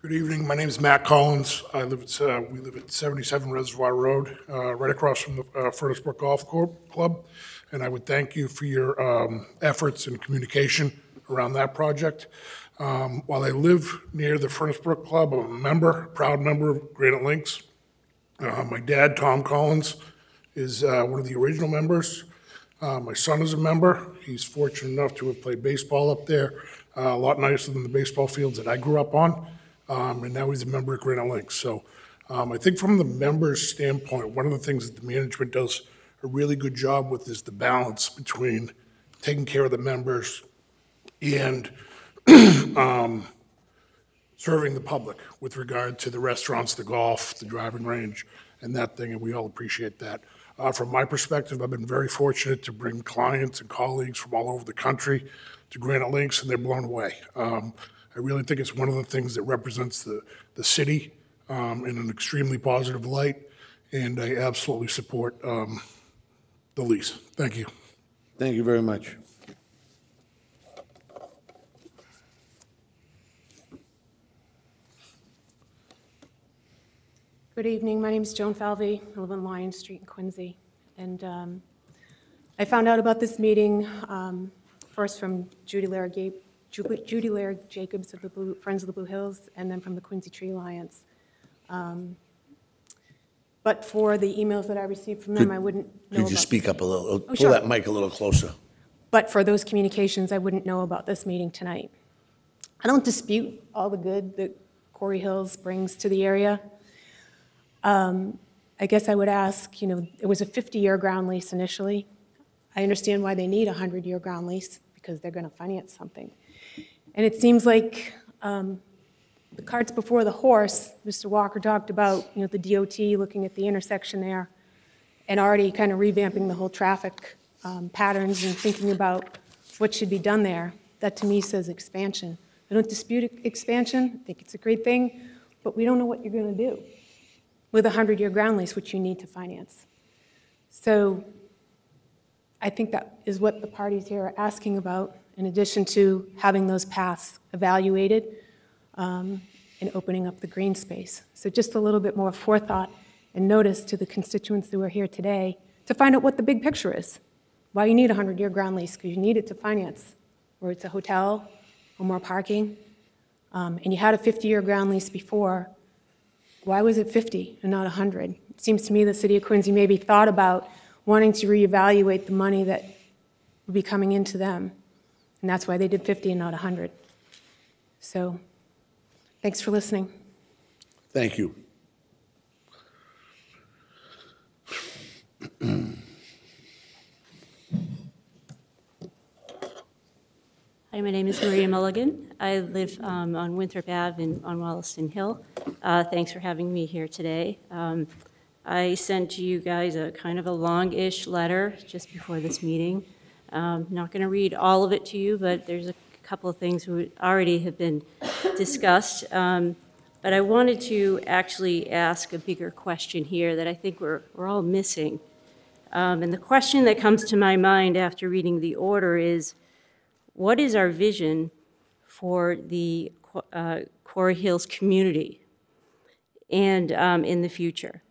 Good evening. My name is Matt Collins. I live at, uh, we live at 77 Reservoir Road, uh, right across from the uh, Furnace Brook Golf Club. And I would thank you for your um, efforts and communication around that project. Um, While I live near the Furnace Brook Club, I'm a member, proud member of Granite Links. Uh, My dad, Tom Collins, is uh, one of the original members. Uh, My son is a member. He's fortunate enough to have played baseball up there, a lot nicer than the baseball fields that I grew up on. Um, And now he's a member of Granite Links. So um, I think from the members' standpoint, one of the things that the management does a really good job with is the balance between taking care of the members and um, serving the public with regard to the restaurants, the golf, the driving range, and that thing, and we all appreciate that. Uh, From my perspective, I've been very fortunate to bring clients and colleagues from all over the country to Granite Links, and they're blown away. Um, I really think it's one of the things that represents the, the city um, in an extremely positive light, and I absolutely support um, the lease. Thank you. Thank you very much. Good evening, my name is Joan Falvey, I live on Lion Street in Quincy. And um, I found out about this meeting um, first from Judy Lehrer Ga- Ju- Judy Lehrer Jacobs of the Blue- Friends of the Blue Hills, and then from the Quincy Tree Alliance. Um, But for the emails that I received from them, I wouldn't know Could you about- speak up a little, Oh, pull sure. that mic a little closer? But for those communications, I wouldn't know about this meeting tonight. I don't dispute all the good that Quarry Hills brings to the area. Um, I guess I would ask, you know, it was a 50-year ground lease initially. I understand why they need a 100-year ground lease, because they're going to finance something. And it seems like um, the cart's before the horse. Mr. Walker talked about, you know, the DOT looking at the intersection there and already kind of revamping the whole traffic um, patterns and thinking about what should be done there. That to me says expansion. I don't dispute expansion, I think it's a great thing, but we don't know what you're going to do with a 100-year ground lease, which you need to finance. So I think that is what the parties here are asking about, in addition to having those paths evaluated um, and opening up the green space. So just a little bit more forethought and notice to the constituents who are here today to find out what the big picture is. Why you need a 100-year ground lease, because you need it to finance, or it's a hotel, or more parking. Um, And you had a 50-year ground lease before. Why was it 50 and not 100? It seems to me the city of Quincy maybe thought about wanting to reevaluate the money that would be coming into them. And that's why they did 50 and not 100. So, thanks for listening. Thank you. Hi, my name is Maria Mulligan. I live um, on Winthrop Ave in, on Wollaston Hill. Uh, Thanks for having me here today. Um, I sent you guys a kind of a long-ish letter just before this meeting. Um, Not going to read all of it to you, but there's a couple of things that already have been discussed. Um, But I wanted to actually ask a bigger question here that I think we're, we're all missing. Um, And the question that comes to my mind after reading the order is, what is our vision for the uh, Quarry Hills community and um, in the future?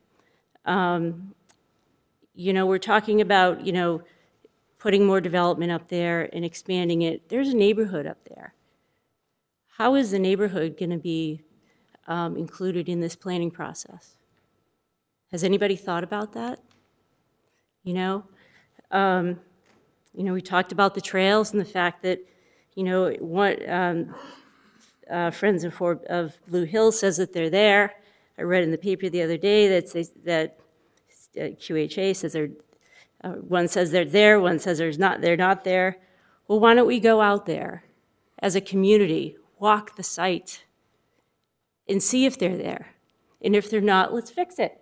Um, You know, we're talking about, you know, putting more development up there and expanding it, there's a neighborhood up there. How is the neighborhood going to be um, included in this planning process? Has anybody thought about that? You know, um, you know, we talked about the trails and the fact that, you know, what um, uh, Friends of, For- of Blue Hill says that they're there. I read in the paper the other day that that uh, QHA says they're, uh, one says they're there, one says there's not, they're not there. Well, why don't we go out there as a community, walk the site, and see if they're there? And if they're not, let's fix it.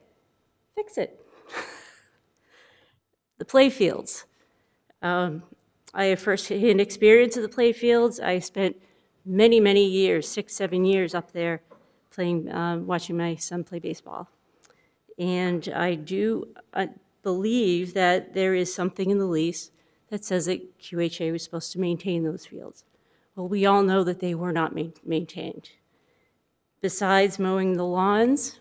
Fix it. the playfields. Um, I have firsthand experience of the playfields. I spent many, many years, six, seven years up there playing, um, watching my son play baseball. And I do uh, believe that there is something in the lease that says that QHA was supposed to maintain those fields. Well, we all know that they were not ma- maintained. Besides mowing the lawns,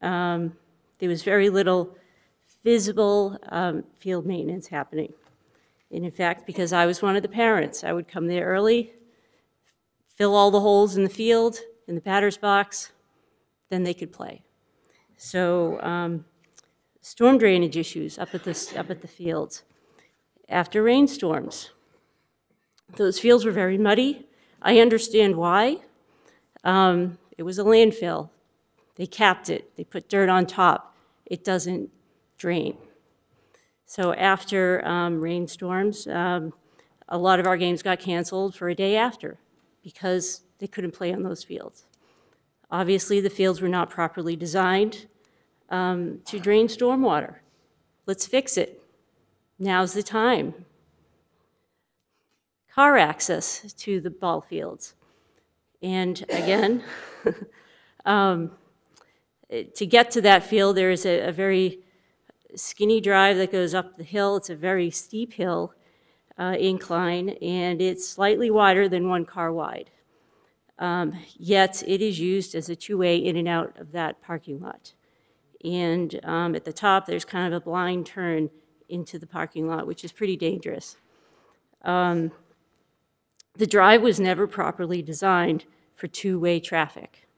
um, there was very little visible um, field maintenance happening. And in fact, because I was one of the parents, I would come there early, fill all the holes in the field, in the batter's box, then they could play. So um, storm drainage issues up at the, up at the fields. After rainstorms, those fields were very muddy. I understand why. Um, It was a landfill. They capped it, they put dirt on top. It doesn't drain. So after um, rainstorms, um, a lot of our games got canceled for a day after because they couldn't play on those fields. Obviously, the fields were not properly designed um, to drain stormwater. Let's fix it. Now's the time. Car access to the ball fields. And again, um, to get to that field, there is a, a very skinny drive that goes up the hill. It's a very steep hill uh, incline, and it's slightly wider than one car wide. Um, Yet, it is used as a two-way in and out of that parking lot. And um, at the top, there's kind of a blind turn into the parking lot, which is pretty dangerous. Um, The drive was never properly designed for two-way traffic,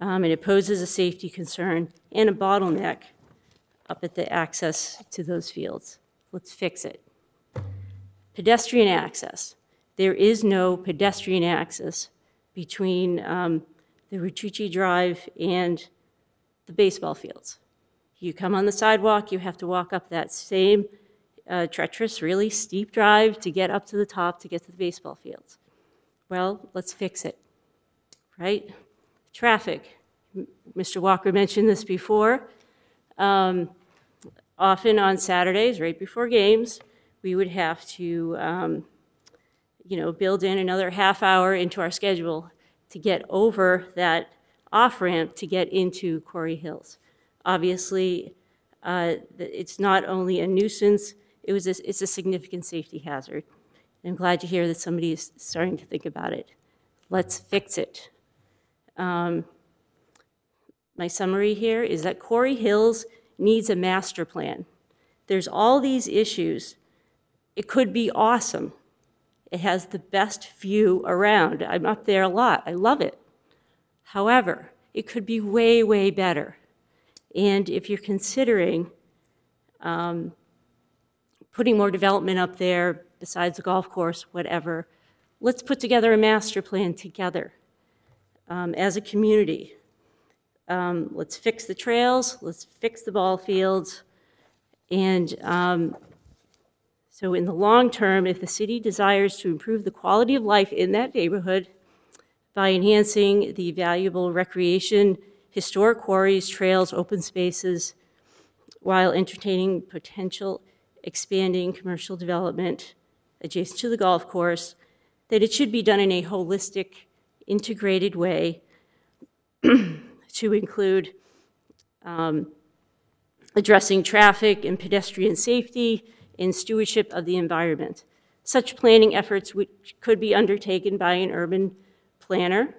Um, and it poses a safety concern and a bottleneck up at the access to those fields. Let's fix it. Pedestrian access. There is no pedestrian access between um, the Ricciuti Drive and the baseball fields. You come on the sidewalk, you have to walk up that same uh, treacherous, really steep drive to get up to the top to get to the baseball fields. Well, let's fix it, right? Traffic. Mr. Walker mentioned this before. Um, Often on Saturdays, right before games, we would have to, um, you know, build in another half hour into our schedule to get over that off-ramp to get into Quarry Hills. Obviously, uh, it's not only a nuisance, it was, a- it's a significant safety hazard. I'm glad to hear that somebody is starting to think about it. Let's fix it. Um, My summary here is that Quarry Hills needs a master plan. There's all these issues. It could be awesome. It has the best view around. I'm up there a lot. I love it. However, it could be way, way better. And if you're considering um, putting more development up there besides the golf course, whatever, let's put together a master plan together um, as a community. Um, Let's fix the trails, let's fix the ball fields. And um, so in the long term, if the city desires to improve the quality of life in that neighborhood by enhancing the valuable recreation, historic quarries, trails, open spaces, while entertaining potential expanding commercial development adjacent to the golf course, that it should be done in a holistic, integrated way to include um, addressing traffic and pedestrian safety and stewardship of the environment. Such planning efforts would, could be undertaken by an urban planner,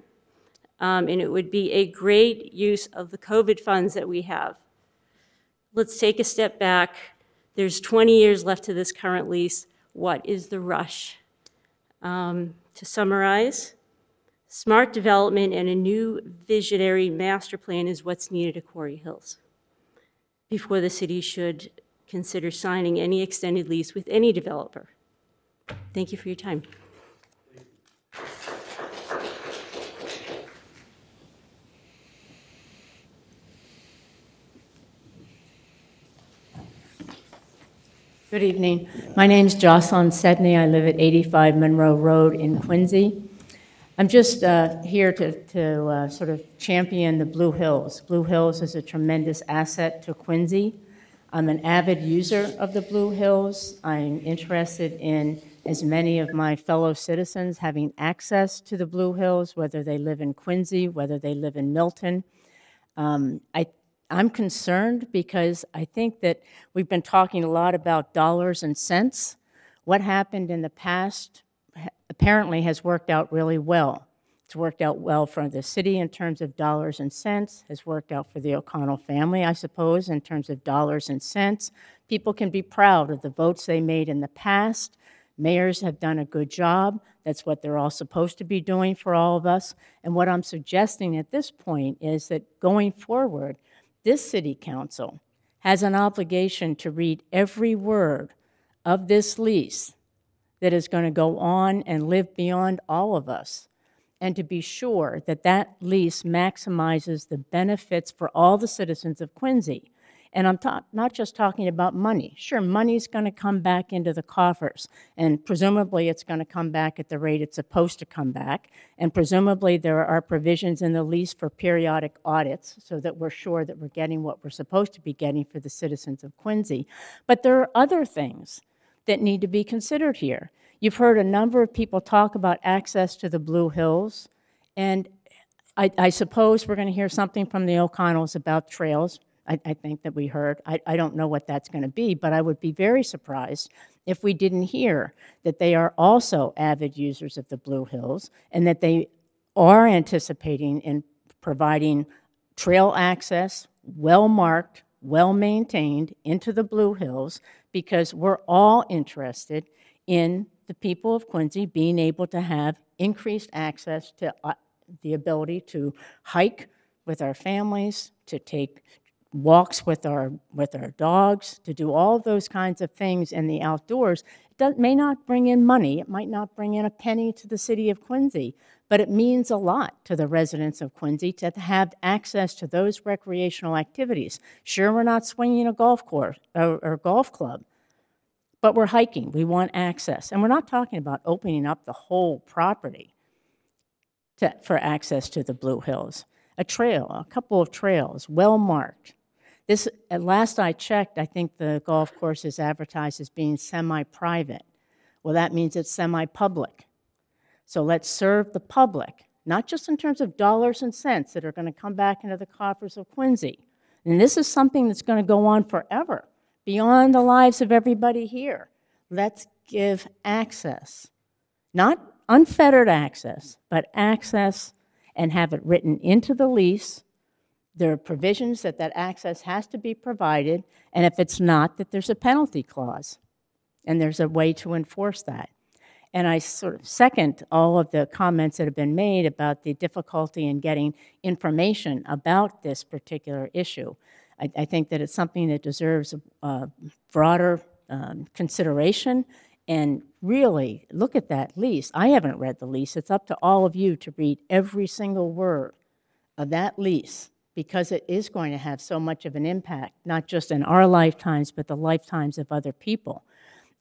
um, and it would be a great use of the COVID funds that we have. Let's take a step back. There's 20 years left to this current lease. what is the rush? Um, To summarize, smart development and a new visionary master plan is what's needed at Quarry Hills before the city should consider signing any extended lease with any developer. Thank you for your time. Good evening. My name is Jocelyn Sedney. I live at 85 Monroe Road in Quincy. I'm just uh, here to, to uh, sort of champion the Blue Hills. Blue Hills is a tremendous asset to Quincy. I'm an avid user of the Blue Hills. I'm interested in as many of my fellow citizens having access to the Blue Hills, whether they live in Quincy, whether they live in Milton. Um, I, I'm concerned because I think that we've been talking a lot about dollars and cents. What happened in the past apparently has worked out really well. It's worked out well for the city in terms of dollars and cents, has worked out for the O'Connell family, I suppose, in terms of dollars and cents. People can be proud of the votes they made in the past. Mayors have done a good job. That's what they're all supposed to be doing for all of us. And what I'm suggesting at this point is that going forward, this city council has an obligation to read every word of this lease that is going to go on and live beyond all of us, and to be sure that that lease maximizes the benefits for all the citizens of Quincy. And I'm not just talking about money. Sure, money's going to come back into the coffers, and presumably it's going to come back at the rate it's supposed to come back. And presumably there are provisions in the lease for periodic audits so that we're sure that we're getting what we're supposed to be getting for the citizens of Quincy. But there are other things that need to be considered here. You've heard a number of people talk about access to the Blue Hills, and I, I suppose we're going to hear something from the O'Connells about trails. I, I think that we heard. I, I don't know what that's going to be, but I would be very surprised if we didn't hear that they are also avid users of the Blue Hills and that they are anticipating in providing trail access, well-marked, well-maintained into the Blue Hills because we're all interested in the people of Quincy being able to have increased access to uh, the ability to hike with our families, to take walks with our with our dogs, to do all those kinds of things in the outdoors. It does, may not bring in money. It might not bring in a penny to the city of Quincy, but it means a lot to the residents of Quincy to have access to those recreational activities. Sure, we're not swinging a golf course or, or golf club, but we're hiking. We want access, and we're not talking about opening up the whole property to, for access to the Blue Hills. A trail, a couple of trails, well marked. This, at last I checked, I think the golf course is advertised as being semi-private. Well, that means it's semi-public. So let's serve the public, not just in terms of dollars and cents that are going to come back into the coffers of Quincy. And this is something that's going to go on forever, beyond the lives of everybody here. Let's give access, not unfettered access, but access and have it written into the lease. There are provisions that that access has to be provided, and if it's not, that there's a penalty clause, and there's a way to enforce that. And I sort of second all of the comments that have been made about the difficulty in getting information about this particular issue. I, I think that it's something that deserves uh, broader um, consideration and really look at that lease. I haven't read the lease. It's up to all of you to read every single word of that lease because it is going to have so much of an impact, not just in our lifetimes, but the lifetimes of other people.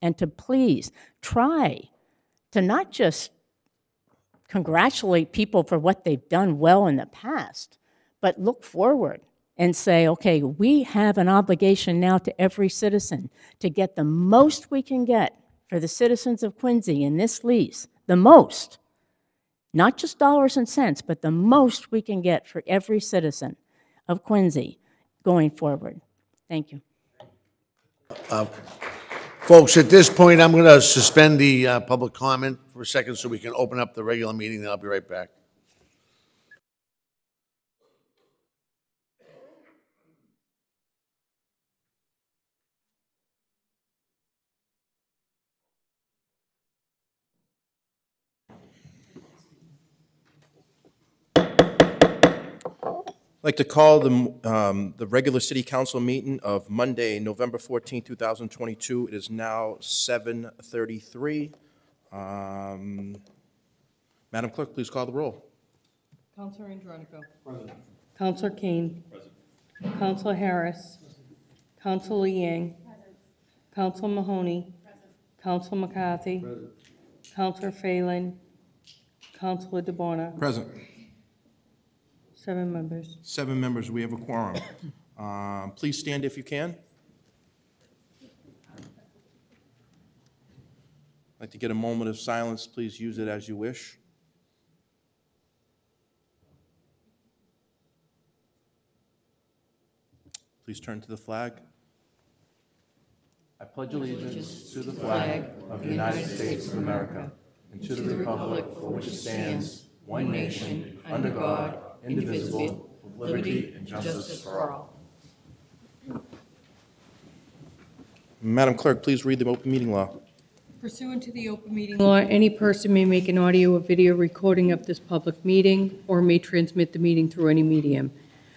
And to please try to not just congratulate people for what they've done well in the past, but look forward and say, okay, we have an obligation now to every citizen to get the most we can get for the citizens of Quincy in this lease, the most, not just dollars and cents, but the most we can get for every citizen of Quincy going forward. Thank you. Uh, Folks, at this point, I'm going to suspend the uh, public comment for a second so we can open up the regular meeting, and I'll be right back. I'd like to call the, um, the regular city council meeting of Monday, November 14, 2022. It is now 7:33. Um, Madam Clerk, please call the roll. Counselor Andronico. Counselor Cain. Counselor Harris. Counselor Liang. Counselor Mahoney. Counselor McCarthy. Counselor Phelan. Counselor DiBona. Present. Seven members. Seven members, we have a quorum. Um, Please stand if you can. I'd like to get a moment of silence. Please use it as you wish. Please turn to the flag. I pledge allegiance to the flag of the United States of America and to the republic for which it stands, one nation, under God, indivisible, with liberty and justice for all. Madam Clerk, please read the open meeting law. Pursuant to the open meeting law, any person may make an audio or video recording of this public meeting or may transmit the meeting through any medium.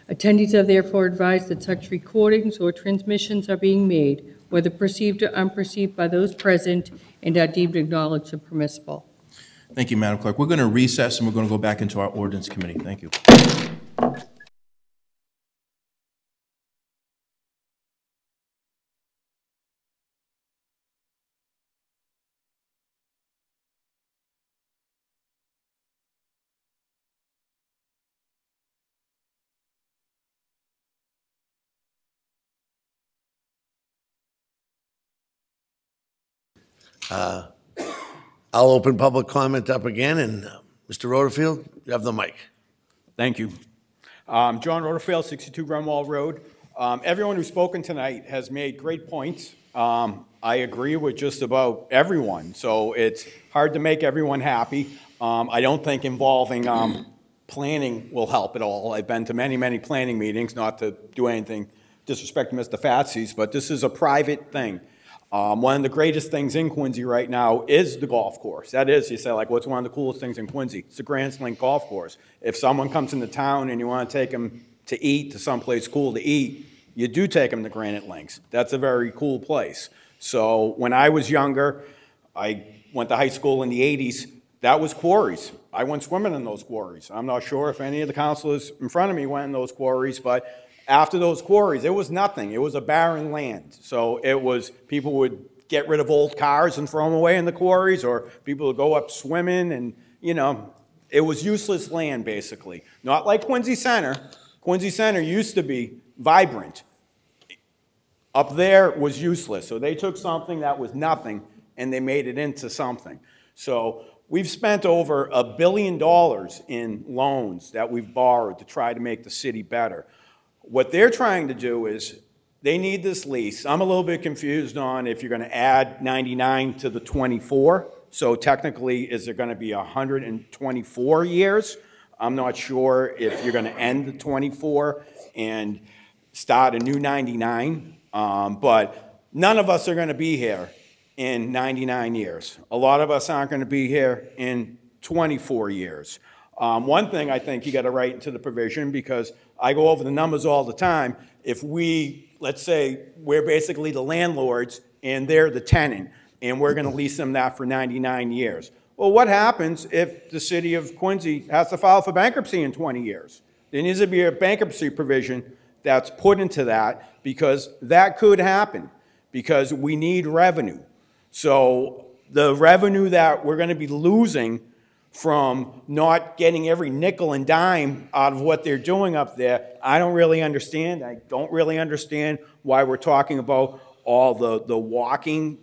Attendees are therefore advised that such recordings or transmissions are being made, whether perceived or unperceived by those present, and are deemed acknowledged and permissible. Thank you, Madam Clerk. We're going to recess and we're going to go back into our ordinance committee. Thank you. Uh, I'll open public comment up again, and uh, Mr. Rutherford, you have the mic. Thank you. Um, John Rutherford, 62 Grunwald Road. Um, Everyone who's spoken tonight has made great points. Um, I agree with just about everyone, so it's hard to make everyone happy. Um, I don't think involving um, planning will help at all. I've been to many, many planning meetings, not to do anything disrespect Mr. Fatsis, but this is a private thing. Um, one of the greatest things in Quincy right now is the golf course. That is, you say, like, what's one of the coolest things in Quincy? It's the Granite Links Golf Course. If someone comes into town and you want to take them to eat to someplace cool to eat, you do take them to Granite Links. That's a very cool place. So when I was younger, I went to high school in the 80s. That was quarries. I went swimming in those quarries. I'm not sure if any of the counselors in front of me went in those quarries, but after those quarries, it was nothing. It was a barren land. So it was, people would get rid of old cars and throw them away in the quarries, or people would go up swimming, and, you know, it was useless land, basically. Not like Quincy Center. Quincy Center used to be vibrant. Up there was useless. So they took something that was nothing, and they made it into something. So we've spent over a billion dollars in loans that we've borrowed to try to make the city better. What they're trying to do is, they need this lease. I'm a little bit confused on if you're going to add 99 to the 24. So technically, is there going to be 124 years? I'm not sure if you're going to end the 24 and start a new 99. Um, But none of us are going to be here in 99 years. A lot of us aren't going to be here in 24 years. Um, One thing I think you got to write into the provision, because I go over the numbers all the time, if we, let's say, we're basically the landlords and they're the tenant, and we're going to lease them that for 99 years. Well, what happens if the city of Quincy has to file for bankruptcy in 20 years? There needs to be a bankruptcy provision that's put into that, because that could happen, because we need revenue. So the revenue that we're going to be losing from not getting every nickel and dime out of what they're doing up there, I don't really understand. I don't really understand why we're talking about all the, the walking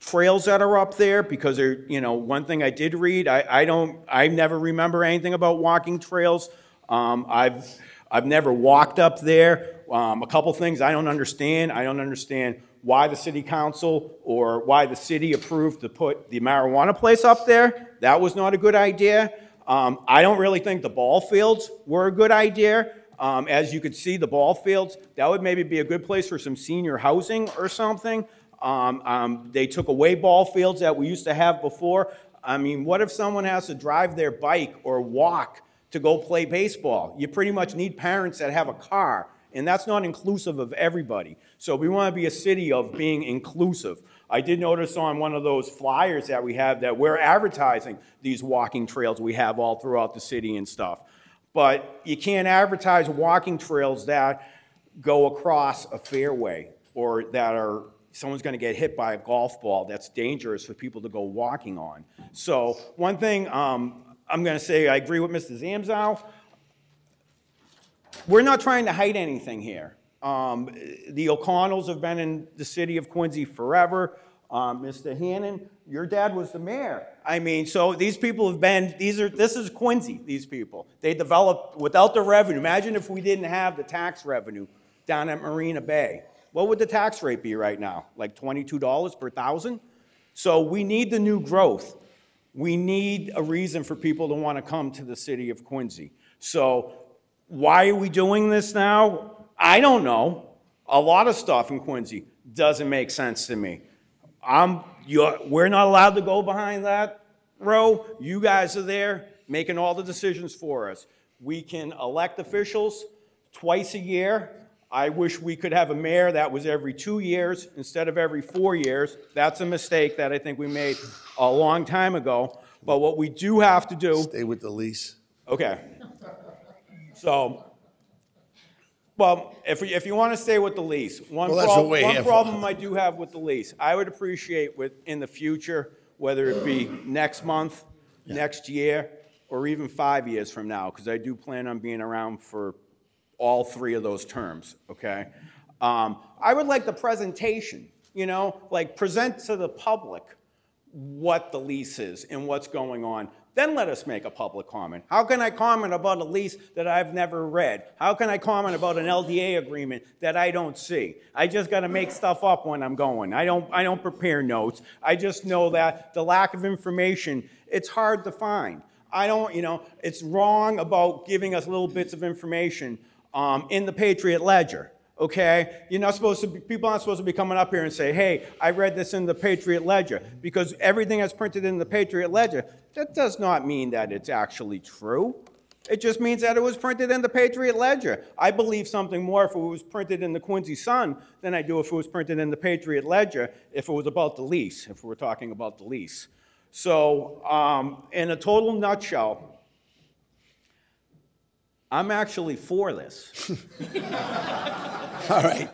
trails that are up there because they're, you know, one thing I did read, I, I don't, I never remember anything about walking trails. Um, I've, I've never walked up there. Um, a couple things I don't understand. I don't understand why the city council or why the city approved to put the marijuana place up there. That was not a good idea. Um, I don't really think the ball fields were a good idea. Um, as you could see, the ball fields, that would maybe be a good place for some senior housing or something. Um, um, they took away ball fields that we used to have before. I mean, what if someone has to drive their bike or walk to go play baseball. You pretty much need parents that have a car, and that's not inclusive of everybody. So we want to be a city of being inclusive. I did notice on one of those flyers that we have that we're advertising these walking trails we have all throughout the city and stuff. But you can't advertise walking trails that go across a fairway or that are someone's going to get hit by a golf ball that's dangerous for people to go walking on. So one thing um, I'm going to say, I agree with Mr. Zamzow. We're not trying to hide anything here. Um, the O'Connells have been in the city of Quincy forever. Um, Mr. Hannon, your dad was the mayor. I mean, so these people have been, these are, this is Quincy, these people. They developed without the revenue. Imagine if we didn't have the tax revenue down at Marina Bay. What would the tax rate be right now? Like $22 per thousand? So we need the new growth. We need a reason for people to want to come to the city of Quincy. So why are we doing this now? I don't know. A lot of stuff in Quincy doesn't make sense to me. I'm, you're, we're not allowed to go behind that row. You guys are there making all the decisions for us. We can elect officials twice a year. I wish we could have a mayor that was every two years instead of every four years. That's a mistake that I think we made a long time ago. But what we do have to do. Stay with the lease. Okay. So, well, if, we- if you want to stay with the lease, one, Well, that's prob- what we're one here for. problem I do have with the lease, I would appreciate with, in the future, whether it be next month, next year, or even five years from now, because I do plan on being around for all three of those terms, okay? Um, I would like the presentation, you know, like present to the public what the lease is and what's going on. Then let us make a public comment. How can I comment about a lease that I've never read? How can I comment about an LDA agreement that I don't see? I just got to make stuff up when I'm going. I don't, I don't prepare notes. I just know that the lack of information, it's hard to find. I don't, you know, it's wrong about giving us little bits of information um, in the Patriot Ledger okay? You're not supposed to be, people aren't supposed to be coming up here and say, hey, I read this in the Patriot Ledger, because everything that's printed in the Patriot Ledger, that does not mean that it's actually true. It just means that it was printed in the Patriot Ledger. I believe something more if it was printed in the Quincy Sun than I do if it was printed in the Patriot Ledger, if it was about the lease, if we're talking about the lease. So, um, in a total nutshell, I'm actually for this. All right.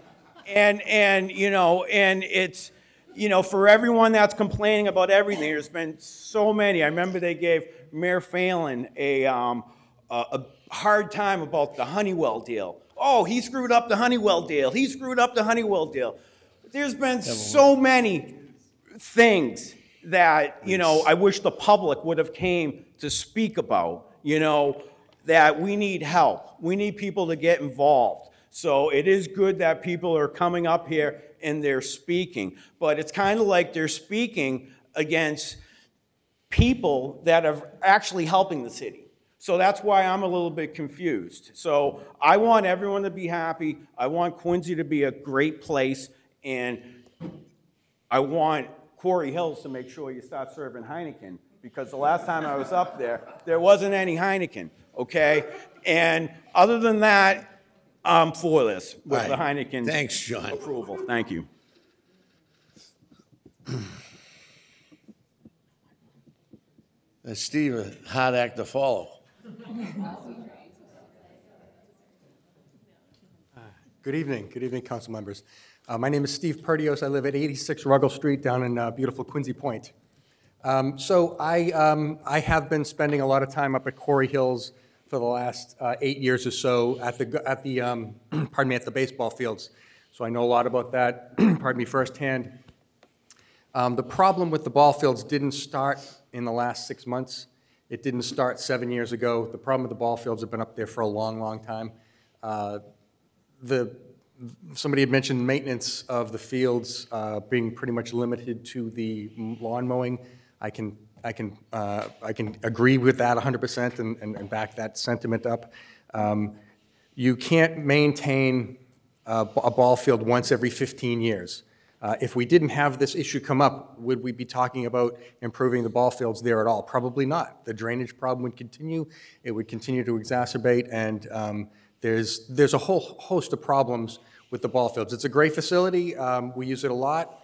And, and, you know, and it's, you know, for everyone that's complaining about everything, there's been so many. I remember they gave Mayor Phelan a, um, a, a hard time about the Honeywell deal. Oh, he screwed up the Honeywell deal. He screwed up the Honeywell deal. There's been so many things that, you know, I wish the public would have came to speak about, you know, that we need help. We need people to get involved. So it is good that people are coming up here and they're speaking, but it's kind of like they're speaking against people that are actually helping the city. So that's why I'm a little bit confused. So I want everyone to be happy. I want Quincy to be a great place, and I want Quarry Hills to make sure you start serving Heineken, because the last time I was up there, there wasn't any Heineken, okay? And other than that, I'm for this with the All right. Heineken Thanks, John. approval. Thank you. Uh, Steve, a hard act to follow. Good evening. Good evening, council members. Uh, My name is Steve Perdios. I live at 86 Ruggles Street down in uh, beautiful Quincy Point. Um, So I, um, I have been spending a lot of time up at Quarry Hills for the last uh, eight years or so at the, at the, um, pardon me, at the baseball fields. So I know a lot about that, pardon me, firsthand. Um, The problem with the ball fields didn't start in the last six months. It didn't start seven years ago. The problem with the ball fields have been up there for a long, long time. Uh, The, somebody had mentioned maintenance of the fields uh, being pretty much limited to the lawn mowing. I can, I can, uh, I can agree with that 100% and, and and back that sentiment up. Um, You can't maintain a ball field once every 15 years. Uh, If we didn't have this issue come up, would we be talking about improving the ball fields there at all? Probably not. The drainage problem would continue, it would continue to exacerbate, and um, there's, there's a whole host of problems with the ball fields. It's a great facility, um, we use it a lot.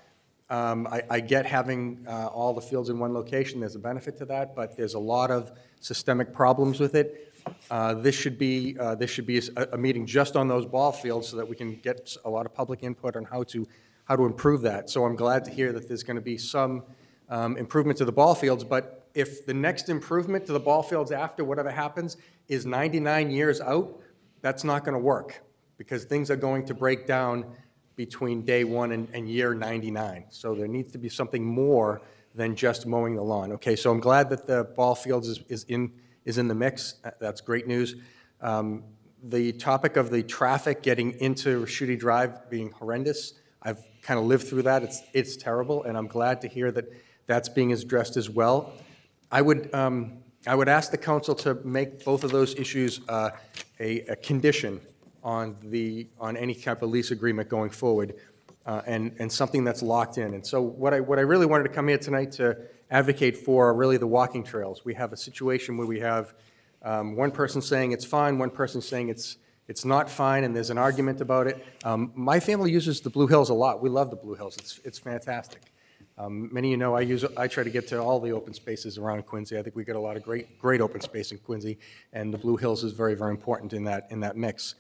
Um, I, I get having uh, all the fields in one location, there's a benefit to that, but there's a lot of systemic problems with it. Uh, This should be, uh, this should be a, a meeting just on those ball fields so that we can get a lot of public input on how to, how to improve that. So I'm glad to hear that there's going to be some um, improvement to the ball fields, but if the next improvement to the ball fields after whatever happens is 99 years out, that's not going to work, because things are going to break down between day one and, and year 99. So there needs to be something more than just mowing the lawn. Okay, so I'm glad that the ball fields is, is in, is in the mix. Uh, That's great news. Um, The topic of the traffic getting into Ricciuti Drive being horrendous, I've kind of lived through that. It's, it's terrible, and I'm glad to hear that that's being addressed as well. I would, um, I would ask the council to make both of those issues uh, a, a condition on the, on any type of lease agreement going forward, uh, and, and something that's locked in. And so what I, what I really wanted to come here tonight to advocate for are really the walking trails. We have a situation where we have um, one person saying it's fine, one person saying it's, it's not fine, and there's an argument about it. Um, My family uses the Blue Hills a lot. We love the Blue Hills. It's, it's fantastic. Um, Many of you know, I use, I try to get to all the open spaces around Quincy. I think we get a lot of great, great open space in Quincy, and the Blue Hills is very, very important in that, in that mix.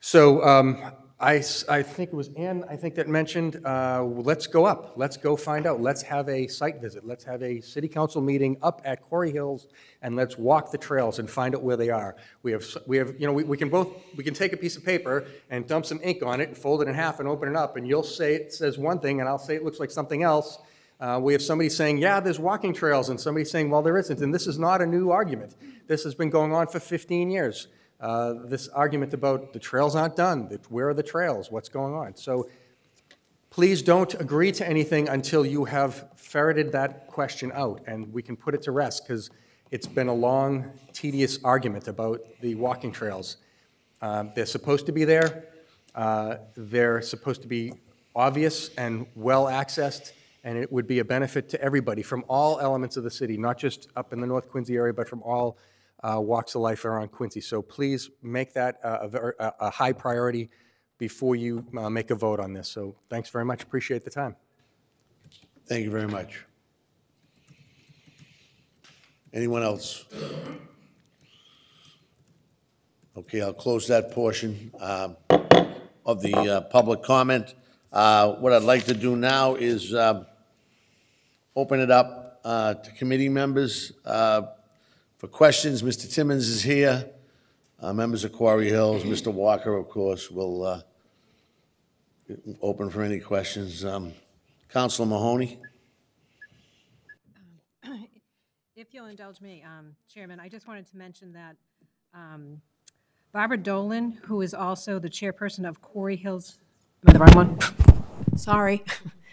So um, I, I think it was Ann, I think that mentioned, uh, let's go up, let's go find out, let's have a site visit, let's have a city council meeting up at Quarry Hills, and let's walk the trails and find out where they are. We have, we have, you know, we we can both, we can take a piece of paper and dump some ink on it, and fold it in half and open it up, and you'll say it says one thing, and I'll say it looks like something else. Uh, We have somebody saying, yeah, there's walking trails, and somebody saying, well, there isn't, and this is not a new argument. This has been going on for 15 years. Uh, This argument about the trails aren't done, that where are the trails, what's going on? So please don't agree to anything until you have ferreted that question out, and we can put it to rest, because it's been a long, tedious argument about the walking trails. Um, They're supposed to be there, uh, they're supposed to be obvious and well-accessed, and it would be a benefit to everybody from all elements of the city, not just up in the North Quincy area, but from all uh, walks of life around Quincy. So please make that a a a high priority before you uh, make a vote on this. So thanks very much, appreciate the time. Thank you very much. Anyone else? Okay, I'll close that portion um, of the uh, public comment. Uh, What I'd like to do now is um, open it up uh, to committee members uh, for questions. Mr. Timmins is here. Uh, Members of Quarry Hills, Mr. Walker, of course, will uh, open for any questions. Um, Counselor Mahoney? If you'll indulge me, um, Chairman, I just wanted to mention that um, Barbara Dolan, who is also the chairperson of Quarry Hills, am I the wrong one? Sorry.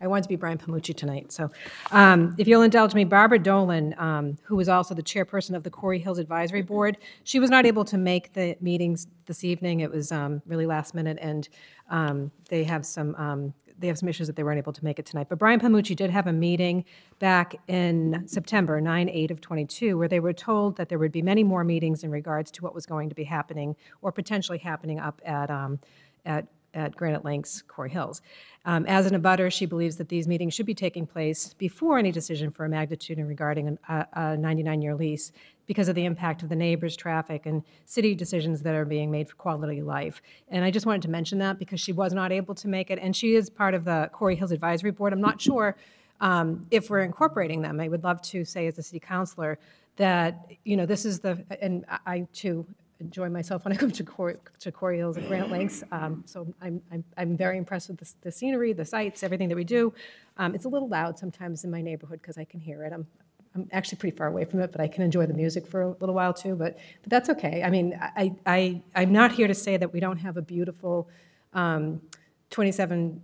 I wanted to be Brian Palmucci tonight, so um, if you'll indulge me, Barbara Dolan, um, was also the chairperson of the Quarry Hills Advisory Board, she was not able to make the meetings this evening. It was um, really last minute, and um, they have some, um, they have some issues that they weren't able to make it tonight. But Brian Palmucci did have a meeting back in September, 9/8 of '22, where they were told that there would be many more meetings in regards to what was going to be happening or potentially happening up at, um, at at Granite Links, Quarry Hills. Um, As an abutter, she believes that these meetings should be taking place before any decision for a magnitude and regarding an- a 99-year lease because of the impact of the neighbors, traffic, and city decisions that are being made for quality of life. And I just wanted to mention that because she was not able to make it, and she is part of the Quarry Hills Advisory Board. I'm not sure um, if we're incorporating them. I would love to say as a city councilor that, you know, this is the, and I too enjoy myself when I come to Quarry, to Hills and Granite Links. Um, So I'm, I'm, I'm very impressed with the the scenery, the sights, everything that we do. Um, It's a little loud sometimes in my neighborhood because I can hear it. I'm, I'm actually pretty far away from it, but I can enjoy the music for a little while too, but, but that's okay. I mean, I, I, I'm not here to say that we don't have a beautiful um, 27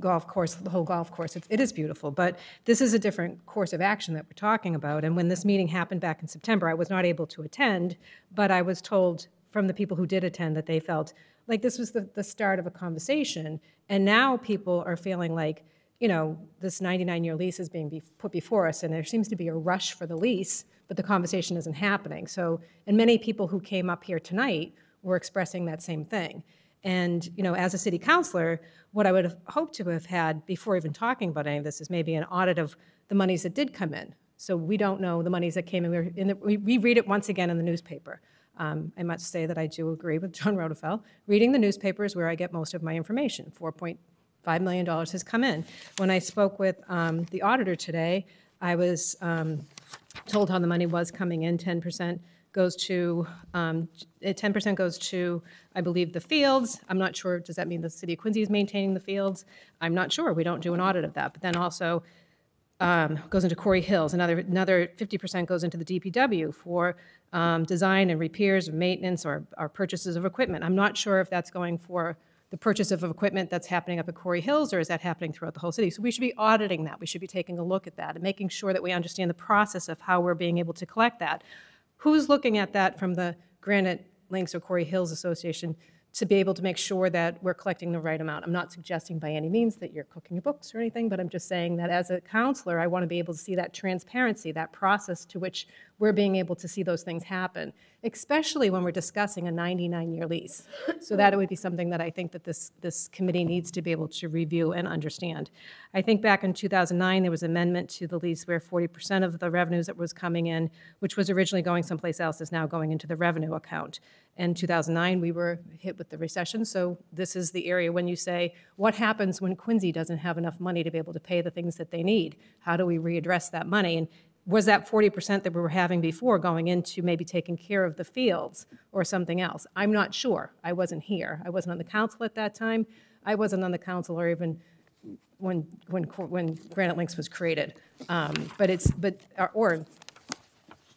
golf course, the whole golf course, It's- it is beautiful, but this is a different course of action that we're talking about. And when this meeting happened back in September, I was not able to attend, but I was told from the people who did attend that they felt like this was the, the start of a conversation. And now people are feeling like, you know, this 99-year lease is being be, put before us, and there seems to be a rush for the lease, but the conversation isn't happening. So, and many people who came up here tonight were expressing that same thing. And, you know, as a city councilor, what I would have hoped to have had before even talking about any of this is maybe an audit of the monies that did come in. So we don't know the monies that came in. We're in the, we, we read it once again in the newspaper. Um, I must say that I do agree with John Rodefeld. Reading the newspaper is where I get most of my information. $4.5 million has come in. When I spoke with um, the auditor today, I was um, told how the money was coming in. 10% goes to, um, 10% goes to, I believe, the fields. I'm not sure, does that mean the city of Quincy is maintaining the fields? I'm not sure. We don't do an audit of that. But then also, um, goes into Quarry Hills. Another another 50% goes into the DPW for um, design and repairs or maintenance or, or purchases of equipment. I'm not sure if that's going for the purchase of equipment that's happening up at Quarry Hills, or is that happening throughout the whole city? So we should be auditing that. We should be taking a look at that and making sure that we understand the process of how we're being able to collect that. Who's looking at that from the Granite Links or Quarry Hills Association to be able to make sure that we're collecting the right amount. I'm not suggesting by any means that you're cooking your books or anything, but I'm just saying that as a counselor, I want to be able to see that transparency, that process to which we're being able to see those things happen, especially when we're discussing a 99-year lease. So that would be something that I think that this, this committee needs to be able to review and understand. I think back in 2009, there was amendment to the lease where 40% of the revenues that was coming in, which was originally going someplace else, is now going into the revenue account. In 2009, we were hit with the recession, so this is the area when you say, what happens when Quincy doesn't have enough money to be able to pay the things that they need? How do we readdress that money? And was that 40% that we were having before going into maybe taking care of the fields or something else? I'm not sure. I wasn't here. I wasn't on the council at that time. I wasn't on the council or even when, when, when Granite Links was created. Um, but it's, but, or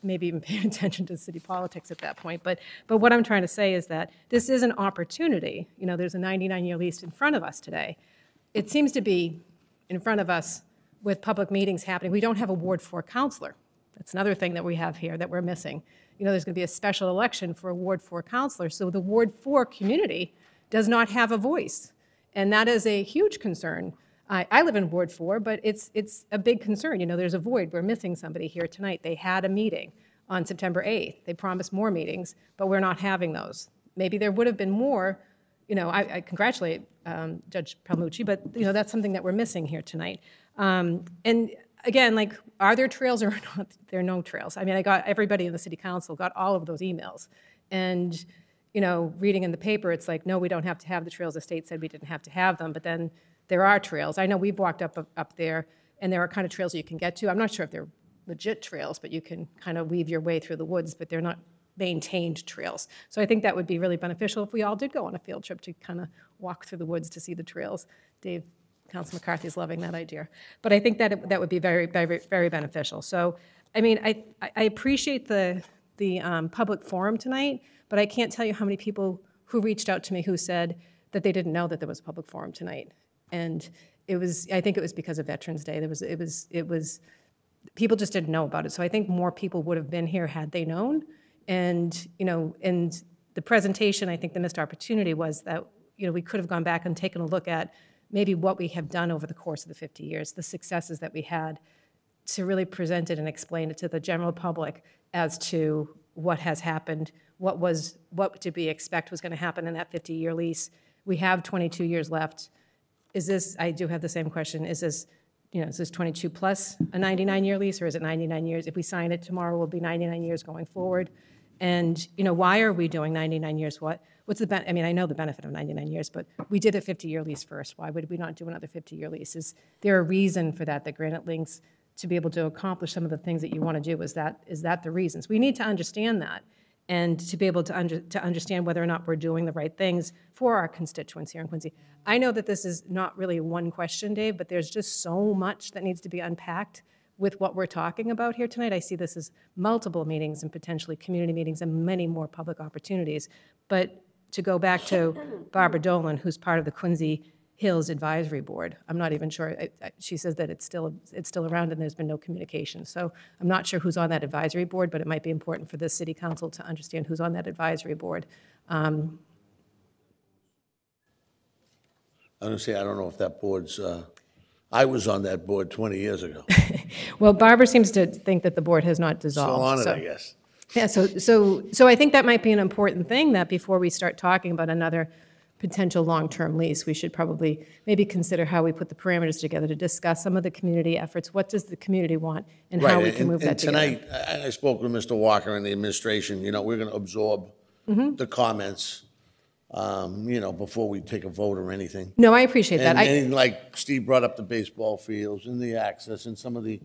maybe even paying attention to city politics at that point. But, but what I'm trying to say is that this is an opportunity. You know, there's a 99-year lease in front of us today. It seems to be in front of us with public meetings happening. We don't have a Ward 4 counselor. That's another thing that we have here that we're missing. You know, there's going to be a special election for a Ward 4 counselor, so the Ward 4 community does not have a voice. And that is a huge concern. I, I live in Ward 4, but it's, it's a big concern. You know, there's a void. We're missing somebody here tonight. They had a meeting on September 8th. They promised more meetings, but we're not having those. Maybe there would have been more. You know, I, I congratulate um, Judge Palmucci, but, you know, that's something that we're missing here tonight. Um, and again, like, are there trails or not? There are no trails. I mean, I got, everybody in the city council got all of those emails. And, you know, reading in the paper, it's like, no, we don't have to have the trails. The state said we didn't have to have them, but then there are trails. I know we've walked up, up there, and there are kind of trails you can get to. I'm not sure if they're legit trails, but you can kind of weave your way through the woods, but they're not maintained trails. So I think that would be really beneficial if we all did go on a field trip to kind of walk through the woods to see the trails. Dave, Council McCarthy is loving that idea. But I think that it, that would be very, very, very beneficial. So, I mean, I, I appreciate the, the um, public forum tonight, but I can't tell you how many people who reached out to me who said that they didn't know that there was a public forum tonight and it was I think it was because of Veterans Day. There was it was it was people just didn't know about it. So I think more people would have been here had they known. And you know, and the presentation, I think the missed opportunity was that you know we could have gone back and taken a look at maybe what we have done over the course of the 50 years, the successes that we had, to really present it and explain it to the general public as to what has happened, what was what did we expect was going to happen in that 50-year lease. We have 22 years left is this, I do have the same question, is this, you know, is this 22 plus a 99-year lease, or is it 99 years? If we sign it tomorrow, will be 99 years going forward. And, you know, why are we doing 99 years? What, what's the, ben- I mean, I know the benefit of 99 years, but we did a 50-year lease first. Why would we not do another 50-year lease? Is there a reason for that, that Granite Links, to be able to accomplish some of the things that you want to do, is that, is that the reasons? We need to understand that and to be able to, under, to understand whether or not we're doing the right things for our constituents here in Quincy. I know that this is not really one question, Dave, but there's just so much that needs to be unpacked with what we're talking about here tonight. I see this as multiple meetings and potentially community meetings and many more public opportunities. But to go back to Barbara Dolan, who's part of the Quarry Hills Advisory Board, I'm not even sure. I, I, she says that it's still it's still around and there's been no communication. So I'm not sure who's on that advisory board, but it might be important for the city council to understand who's on that advisory board. Um, I don't say, I don't know if that board's, uh, I was on that board 20 years ago. Well, Barbara seems to think that the board has not dissolved. Still on it, so- I guess. Yeah, so, so, so I think that might be an important thing, that before we start talking about another potential long-term lease, we should probably maybe consider how we put the parameters together to discuss some of the community efforts. What does the community want, and how we can and- move and that together. Tonight, I I spoke with Mr. Walker and the administration, you know, we're going to absorb Mhm. the comments, um, you know, before we take a vote or anything. No, I appreciate that. And, I- and like Steve brought up the baseball fields and the access and some of the,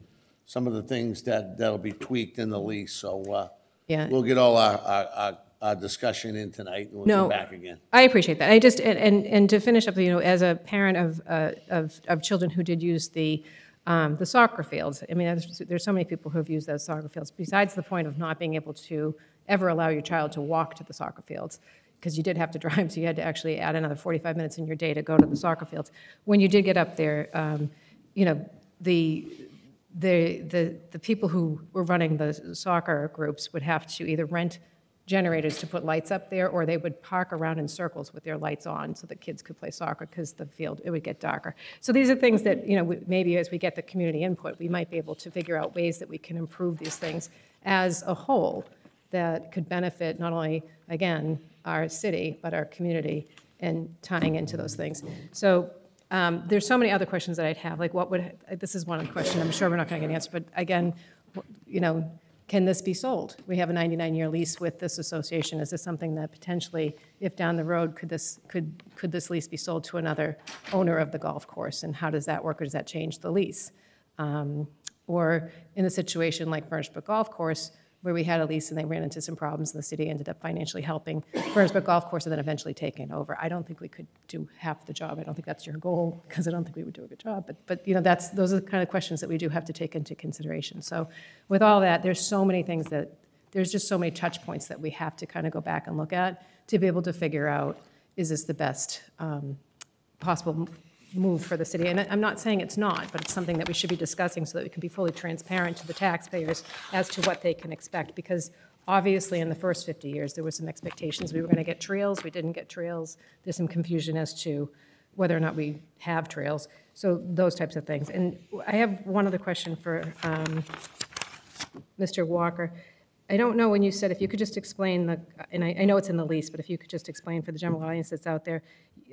some of the things that, that'll be tweaked in the lease, so, uh, Yeah. we'll get all our, our, our, our discussion in tonight and we'll No, come back again. I appreciate that. I just, and, and and to finish up, you know, as a parent of, uh, of, of children who did use the, um, the soccer fields, I mean, there's, there's so many people who have used those soccer fields, besides the point of not being able to ever allow your child to walk to the soccer fields, because you did have to drive, so you had to actually add another 45 minutes in your day to go to the soccer fields. When you did get up there, um, you know, the, the, the, the people who were running the soccer groups would have to either rent generators to put lights up there, or they would park around in circles with their lights on so that kids could play soccer because the field, it would get darker. So these are things that, you know, we- maybe as we get the community input, we might be able to figure out ways that we can improve these things as a whole that could benefit not only, again, our city, but our community and tying into those things. So um, there's so many other questions that I'd have, like what would, this is one question, I'm sure we're not going to get an answer, but again, you know, can this be sold? We have a 99-year lease with this association. Is this something that potentially, if down the road, could this, could, could this lease be sold to another owner of the golf course? And how does that work, or does that change the lease? Um, Or in a situation like Brook Golf Course, where we had a lease and they ran into some problems, and the city ended up financially helping Brook Golf Course and then eventually taking over. I don't think we could do half the job. I don't think that's your goal, because I don't think we would do a good job. But, but, you know, that's, those are the kind of questions that we do have to take into consideration. So with all that, there's so many things that, there's just so many touch points that we have to kind of go back and look at to be able to figure out, is this the best um, possible move for the city. And I'm not saying it's not, but it's something that we should be discussing so that we can be fully transparent to the taxpayers as to what they can expect. Because obviously, in the first 50 years, there were some expectations. We were going to get trails, we didn't get trails. There's some confusion as to whether or not we have trails. So those types of things. And I have one other question for um, Mr. Walker. I don't know when you said, if you could just explain the, and I, I know it's in the lease, but if you could just explain for the general audience that's out there,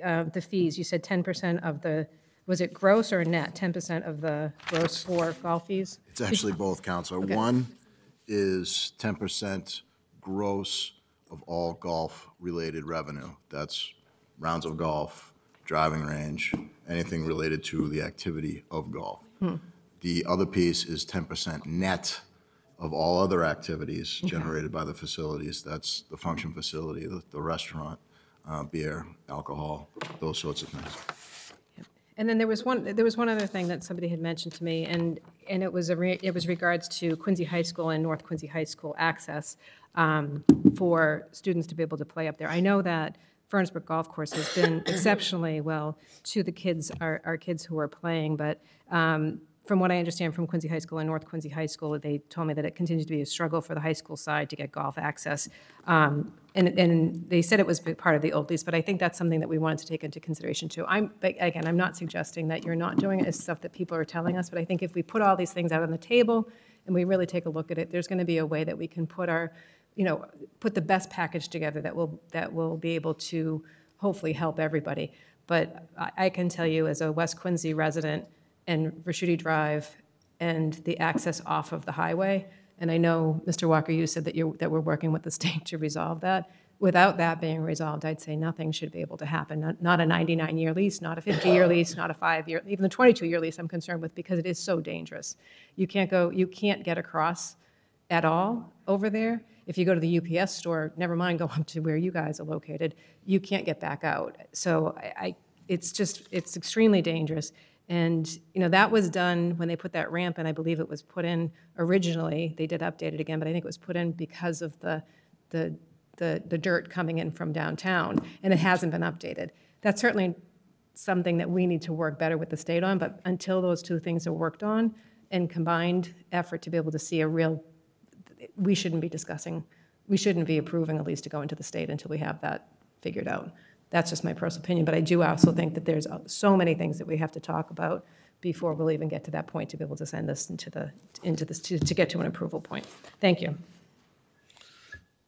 uh, the fees, you said 10% of the, was it gross or net? 10% of the gross for golf fees? It's actually both, Counselor. Okay. One is 10% gross of all golf-related revenue. That's rounds of golf, driving range, anything related to the activity of golf. Hmm. The other piece is 10% net of all other activities Okay. generated by the facilities. That's the function facility, the the restaurant, uh, beer, alcohol, those sorts of things. And then there was one, there was one other thing that somebody had mentioned to me, and, and it was, a re- it was regards to Quincy High School and North Quincy High School access um, for students to be able to play up there. I know that Furnace Brook Golf Course has been exceptionally well to the kids, our, our kids who are playing, but um, from what I understand from Quincy High School and North Quincy High School, they told me that it continues to be a struggle for the high school side to get golf access. Um, And, and they said it was part of the old lease, but I think that's something that we wanted to take into consideration too. I'm, but again, I'm not suggesting that you're not doing it, it's stuff that people are telling us, but I think if we put all these things out on the table and we really take a look at it, there's going to be a way that we can put our, you know, put the best package together that will, that will be able to hopefully help everybody. But I, I can tell you, as a West Quincy resident, and Ricciuti Drive and the access off of the highway. And I know, Mr. Walker, you said that you, that we're working with the state to resolve that. Without that being resolved, I'd say nothing should be able to happen. Not- Not a 99-year lease, not a 50-year lease, not a five-year, even the 22-year lease I'm concerned with because it is so dangerous. You can't go, you can't get across at all over there. If you go to the UPS store, never mind go up to where you guys are located, you can't get back out. So I, I- it's just, it's extremely dangerous. And, you know, that was done when they put that ramp in, I believe it was put in originally, they did update it again, but I think it was put in because of the, the, the, the dirt coming in from downtown, and it hasn't been updated. That's certainly something that we need to work better with the state on, but until those two things are worked on and combined effort to be able to see a real, we shouldn't be discussing, we shouldn't be approving a lease to go into the state until we have that figured out. That's just my personal opinion, but I do also think that there's uh, so many things that we have to talk about before we'll even get to that point to be able to send this into the, into this, to, to get to an approval point. Thank you.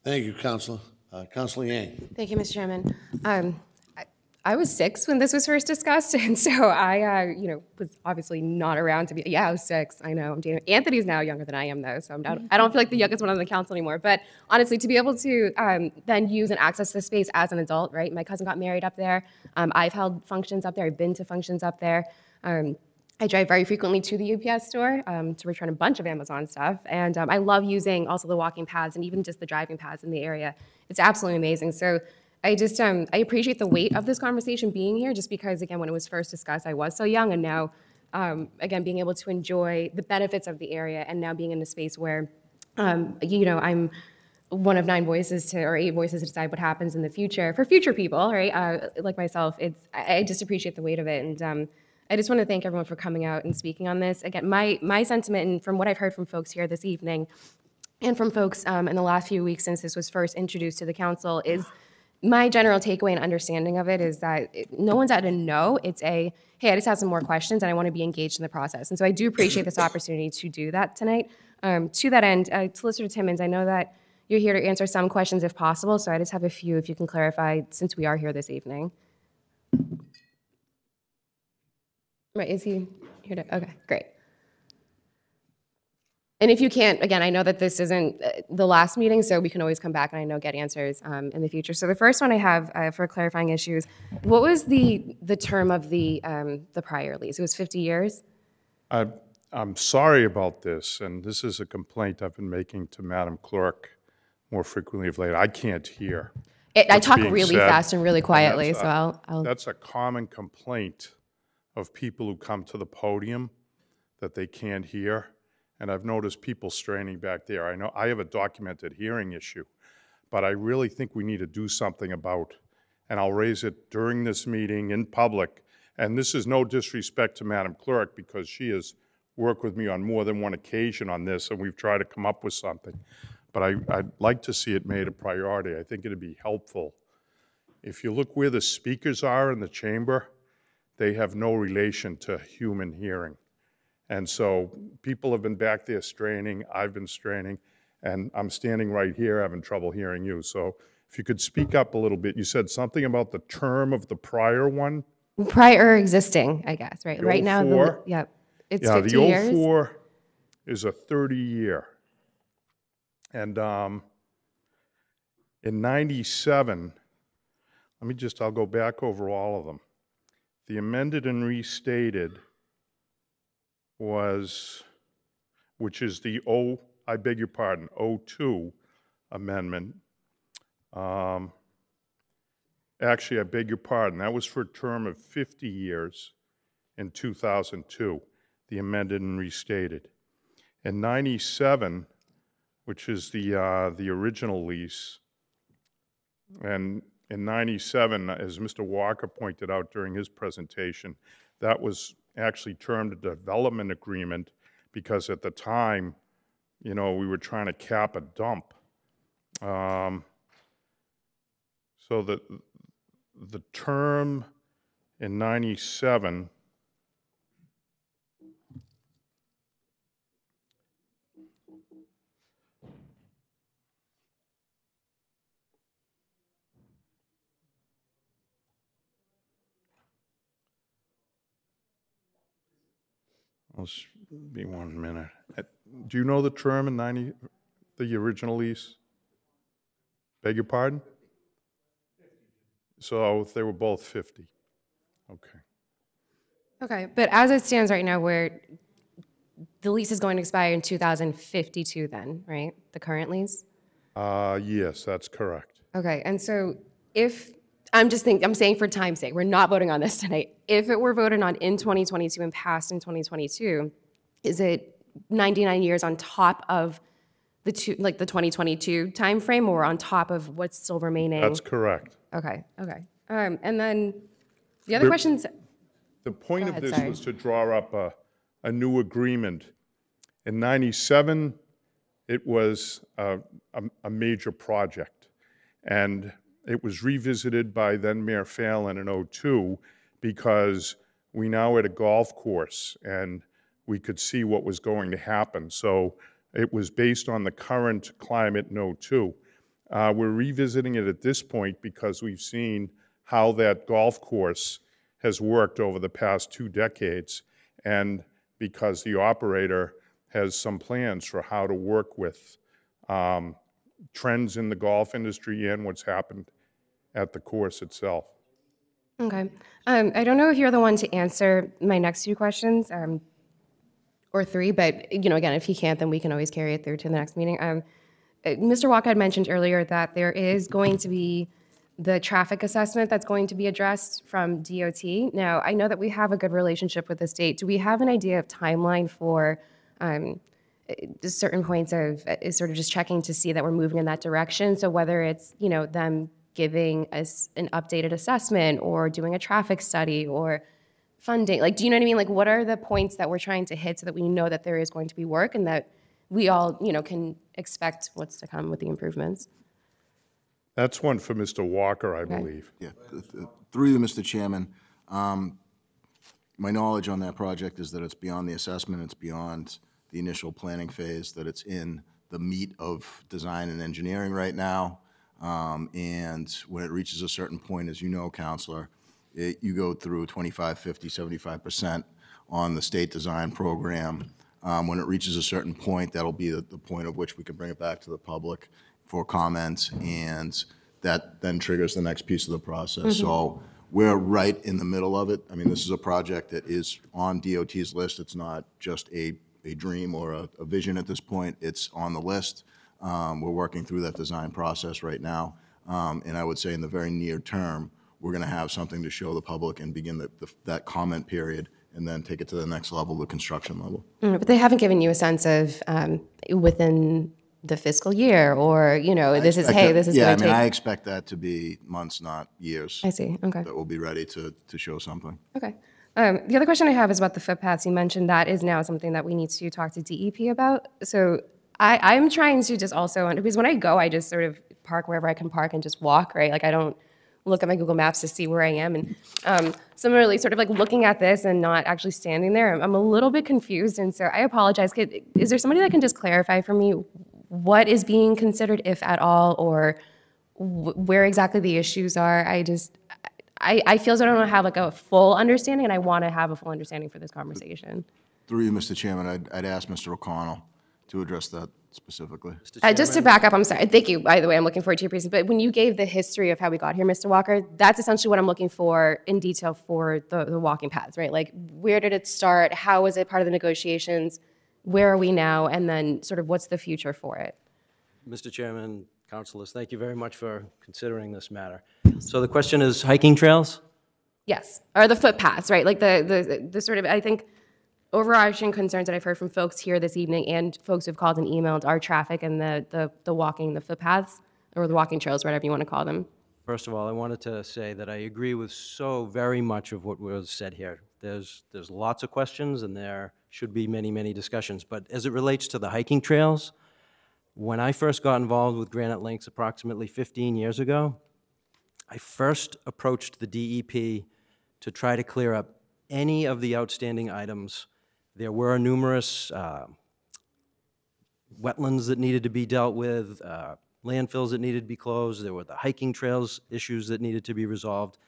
Thank you, Counselor. Uh, Counselor Liang. Thank you, Mr. Chairman. Um, I- was six when this was first discussed, and so I, uh, you know, was obviously not around to be, yeah, I was six, I know. Anthony's now younger than I am, though, so I'm not, I don't feel like the youngest one on the council anymore. But honestly, to be able to um, then use and access this space as an adult, right? My cousin got married up there. Um, I've held functions up there. I've been to functions up there. Um, I drive very frequently to the UPS store um, to return a bunch of Amazon stuff. And um, I love using also the walking paths and even just the driving paths in the area. It's absolutely amazing. So I just, um, I appreciate the weight of this conversation being here just because, again, when it was first discussed, I was so young. And now, um, again, being able to enjoy the benefits of the area and now being in a space where, um, you know, I'm one of nine voices to, or eight voices to decide what happens in the future for future people, right? Uh, like myself, it's, I just appreciate the weight of it. And um, I just want to thank everyone for coming out and speaking on this. Again, my, my sentiment, and from what I've heard from folks here this evening, and from folks um, in the last few weeks since this was first introduced to the council, is my general takeaway and understanding of it is that it, no one's at a no. It's a, hey, I just have some more questions and I want to be engaged in the process. And so I do appreciate this opportunity to do that tonight. Um, to that end, uh, Solicitor Timmins, I know that you're here to answer some questions if possible, so I just have a few if you can clarify since we are here this evening. Right, is he here to, okay, great. And if you can't, again, I know that this isn't uh, the last meeting, so we can always come back and I know get answers um, in the future. So the first one I have uh, for clarifying issues, what was the, the term of the, um, the prior lease? It was 50 years? I- I'm sorry about this, and this is a complaint I've been making to Madam Clerk more frequently of late. I can't hear. It- I talk really said. fast and really quietly, That's so a- I'll- I'll- That's a common complaint of people who come to the podium that they can't hear. And I've noticed people straining back there. I know, I have a documented hearing issue, but I really think we need to do something about, and I'll raise it during this meeting in public. And this is no disrespect to Madam Clerk, because she has worked with me on more than one occasion on this, and we've tried to come up with something. But I, I'd like to see it made a priority. I think it'd be helpful. If you look where the speakers are in the chamber, they have no relation to human hearing. And so people have been back there straining, I've been straining, and I'm standing right here having trouble hearing you. So if you could speak up a little bit, you said something about the term of the prior one? Prior existing, I guess, right? The Right now, the, 04? yep, it's Yeah, 50 the years. 04 is a 30-year. And um, in 97, let me just, I'll go back over all of them. The amended and restated was, which is the O, I beg your pardon, 02 amendment. Um, Actually, I beg your pardon, that was for a term of 50 years in 2002, the amended and restated. In 97, which is the, uh, the original lease, and in 97, as Mr. Walker pointed out during his presentation, that was actually termed a development agreement because at the time, you know, we were trying to cap a dump. Um, So the, the term in 97 Let's be one minute. Uh, Do you know the term in 90, the original lease? Beg your pardon? So if they were both 50, okay. Okay, but as it stands right now, where the lease is going to expire in 2052 then, right? The current lease? Uh, yes, that's correct. Okay, and so if, I'm just thinking, I'm saying for time's sake, we're not voting on this tonight. If it were voted on in 2022 and passed in 2022, is it 99 years on top of the two, like the 2022 timeframe or on top of what's still remaining? That's correct. Okay, okay. Um, and then the other questions, The point of ahead, this sorry. was to draw up a, a new agreement. In 97, it was a, a, a major project. And it was revisited by then Mayor Phelan in '02 because we now had a golf course and we could see what was going to happen. So it was based on the current climate in '02. Uh, We're revisiting it at this point because we've seen how that golf course has worked over the past two decades, and because the operator has some plans for how to work with um, trends in the golf industry and what's happened at the course itself. Okay. Um, I don't know if you're the one to answer my next two questions, um, or three, but, you know, again, if he can't, then we can always carry it through to the next meeting. Um, uh, Mr. Walker had mentioned earlier that there is going to be the traffic assessment that's going to be addressed from DOT. Now, I know that we have a good relationship with the state. Do we have an idea of timeline for um, uh, certain points of uh, sort of just checking to see that we're moving in that direction? So whether it's, you know, them giving us an updated assessment or doing a traffic study or funding, like, do you know what I mean? Like, what are the points that we're trying to hit so that we know that there is going to be work and that we all, you know, can expect what's to come with the improvements? That's one for Mr. Walker, I believe. Yeah, th- th- through you, Mr. Chairman, um, my knowledge on that project is that it's beyond the assessment, it's beyond the initial planning phase, that it's in the meat of design and engineering right now. Um, And when it reaches a certain point, as you know, Counselor, it- you go through 25, 50, 75% on the state design program. Um, When it reaches a certain point, that'll be the the point of which we can bring it back to the public for comments, and that then triggers the next piece of the process. So we're right in the middle of it. I mean, this is a project that is on DOT's list. It's not just a, a dream or a, a vision at this point. It's on the list. Um, We're working through that design process right now. Um, And I would say in the very near term, we're going to have something to show the public and begin the- the- that comment period, and then take it to the next level, the construction level. Mm, But they haven't given you a sense of um, within the fiscal year, or, you know, this is, hey, that- this is Yeah, I mean, I expect that to be months, not years. I see, okay. That we'll be ready to, to show something. Okay. Um, The other question I have is about the footpaths. You mentioned that is now something that we need to talk to DEP about. So I, I'm trying to just also, because when I go, I just sort of park wherever I can park and just walk, right? Like I don't look at my Google Maps to see where I am. And um, similarly, sort of like looking at this and not actually standing there, I'm- I'm a little bit confused. And so I apologize. Is there somebody that can just clarify for me what is being considered, if at all, or wh- where exactly the issues are? I just, I, I feel as though I don't have like a full understanding, and I want to have a full understanding for this conversation. Through you, Mr. Chairman, I'd, I'd ask Mr. O'Connell to address that specifically. Uh, just to back up, I'm sorry. Thank you, by the way. I'm looking forward to your presentation. But when you gave the history of how we got here, Mr. Walker, that's essentially what I'm looking for in detail for the, the walking paths, right? Like, where did it start? How was it part of the negotiations? Where are we now? And then, sort of, what's the future for it? Mr. Chairman, councilors, thank you very much for considering this matter. So the question is hiking trails? Yes, or the footpaths, right? Like the the the sort of I think overarching concerns that I've heard from folks here this evening and folks who've called and emailed are traffic and the the the walking, the footpaths, or the walking trails, whatever you want to call them. First of all, I wanted to say that I agree with so very much of what was said here. There's, there's lots of questions, and there should be many, many discussions. But as it relates to the hiking trails, when I first got involved with Granite Links approximately 15 years ago, I first approached the DEP to try to clear up any of the outstanding items. There were numerous uh, wetlands that needed to be dealt with, uh, landfills that needed to be closed, there were the hiking trails issues that needed to be resolved.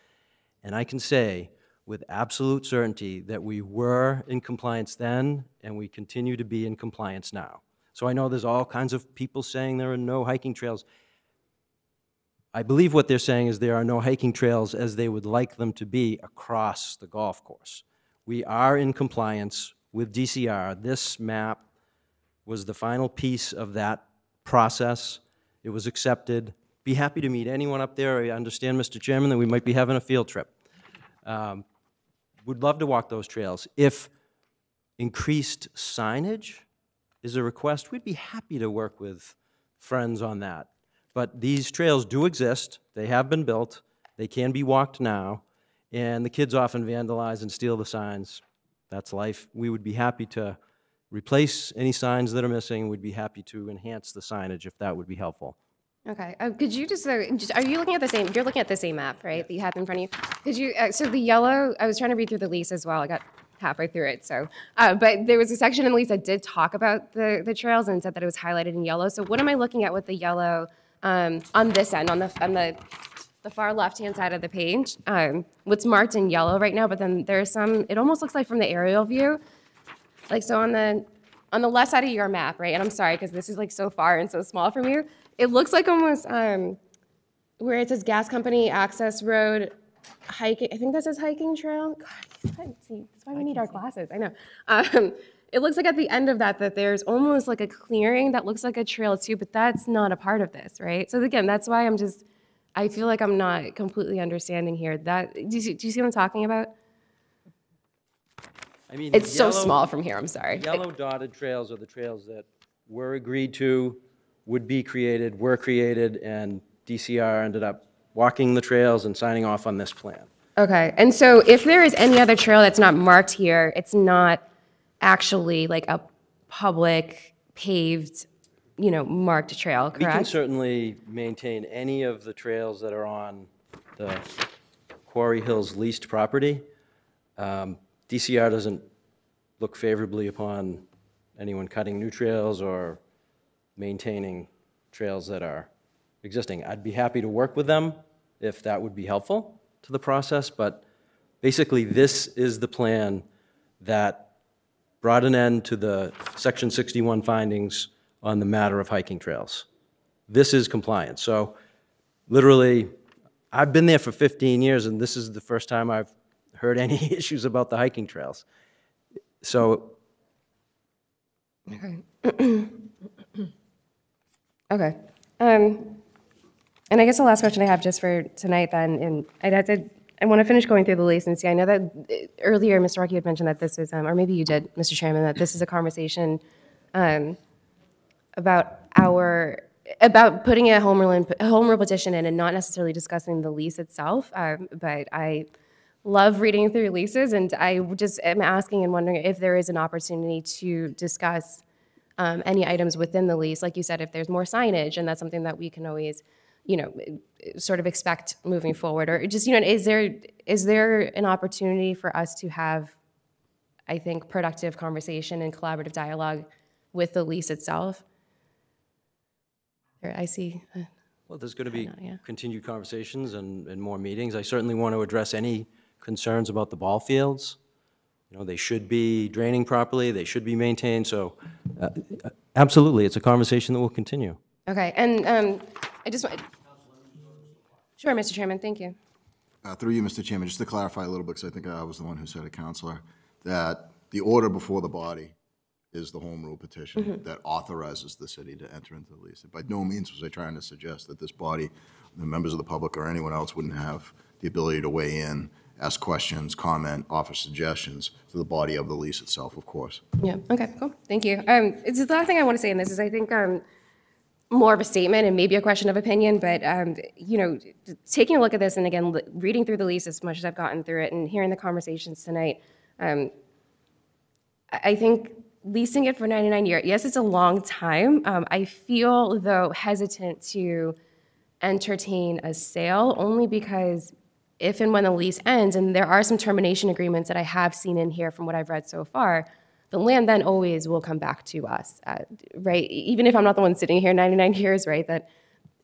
And I can say with absolute certainty that we were in compliance then, and we continue to be in compliance now. So I know there's all kinds of people saying there are no hiking trails. I believe what they're saying is there are no hiking trails as they would like them to be across the golf course. We are in compliance with DCR. This map was the final piece of that process. It was accepted. Be happy to meet anyone up there. I understand, Mr. Chairman, that we might be having a field trip. Um, Would love to walk those trails. If increased signage is a request, we'd be happy to work with friends on that. But these trails do exist, they have been built, they can be walked now, and the kids often vandalize and steal the signs. That's life. We would be happy to replace any signs that are missing, we'd be happy to enhance the signage if that would be helpful. Okay, uh, could you just, uh, just, are you looking at the same, you're looking at the same map, right, that you have in front of you? Could you, uh, so the yellow, I was trying to read through the lease as well, I got halfway through it, so, uh, but there was a section in the lease that did talk about the, the trails and said that it was highlighted in yellow, so what am I looking at with the yellow, um, on this end, on the, on the, the far left-hand side of the page? Um, what's marked in yellow right now, but then there's some, it almost looks like from the aerial view, like so on the on the left side of your map, right? And I'm sorry because this is like so far and so small from you. It looks like almost um, where it says gas company access road hiking. I think that says hiking trail. God, can't see. That's why we need our glasses. I know. Um, it looks like at the end of that that there's almost like a clearing that looks like a trail too, but that's not a part of this, right? So again, that's why I'm just. I feel like I'm not completely understanding here. That do you see, do you see what I'm talking about? I mean, It's so yellow- small from here, I'm sorry. Yellow dotted trails are the trails that were agreed to, would be created, were created, and DCR ended up walking the trails and signing off on this plan. Okay, and so if there is any other trail that's not marked here, it's not actually like a public paved, you know, marked trail, We can correct? certainly maintain any of the trails that are on the Quarry Hills leased property. Um, DCR doesn't look favorably upon anyone cutting new trails or maintaining trails that are existing. I'd be happy to work with them if that would be helpful to the process, but basically, this is the plan that brought an end to the Section 61 findings on the matter of hiking trails. This is compliance. So literally, I've been there for 15 years, and this is the first time I've heard any issues about the hiking trails. So Okay. Okay. Um, And I guess the last question I have just for tonight then, and I'd have to, I want to finish going through the see, I know that uh, earlier, Mr. Rocky had mentioned that this is, um, or maybe you did, Mr. Chairman, that this is a conversation um, about our, about putting a home rule, home rule petition in and not necessarily discussing the lease itself. Um, But I love reading through leases, and I just am asking and wondering if there is an opportunity to discuss um, any items within the lease. Like you said, if there's more signage, and that's something that we can always, you know, sort of expect moving forward, or just, you know, is there, is there an opportunity for us to have, I think, productive conversation and collaborative dialogue with the lease itself? Or I see, uh, Well, there's going to be know, yeah. continued conversations and, and more meetings. I certainly want to address any concerns about the ball fields. You know, they should be draining properly, they should be maintained, so uh, absolutely, it's a conversation that will continue. okay, and um, I just, want- sure, Mr. Chairman, thank you. Uh, Through you, Mr. Chairman, just to clarify a little bit, because I think I was the one who said it, Counselor, that the order before the body is the home rule petition Mhm. that authorizes the city to enter into the lease. By no means was I trying to suggest that this body, the members of the public or anyone else wouldn't have the ability to weigh in, ask questions, comment, offer suggestions to the body of the lease itself, of course. Yeah, okay, cool, thank you. Um, it's the last thing I want to say in this is I think, um, more of a statement and maybe a question of opinion, but, um, you know, taking a look at this and again, reading through the lease as much as I've gotten through it and hearing the conversations tonight, um, I I think leasing it for 99 years, yes, it's a long time. Um, I feel though hesitant to entertain a sale only because if and when the lease ends, and there are some termination agreements that I have seen in here from what I've read so far, the land then always will come back to us, uh, right? Even if I'm not the one sitting here 99 years, right? That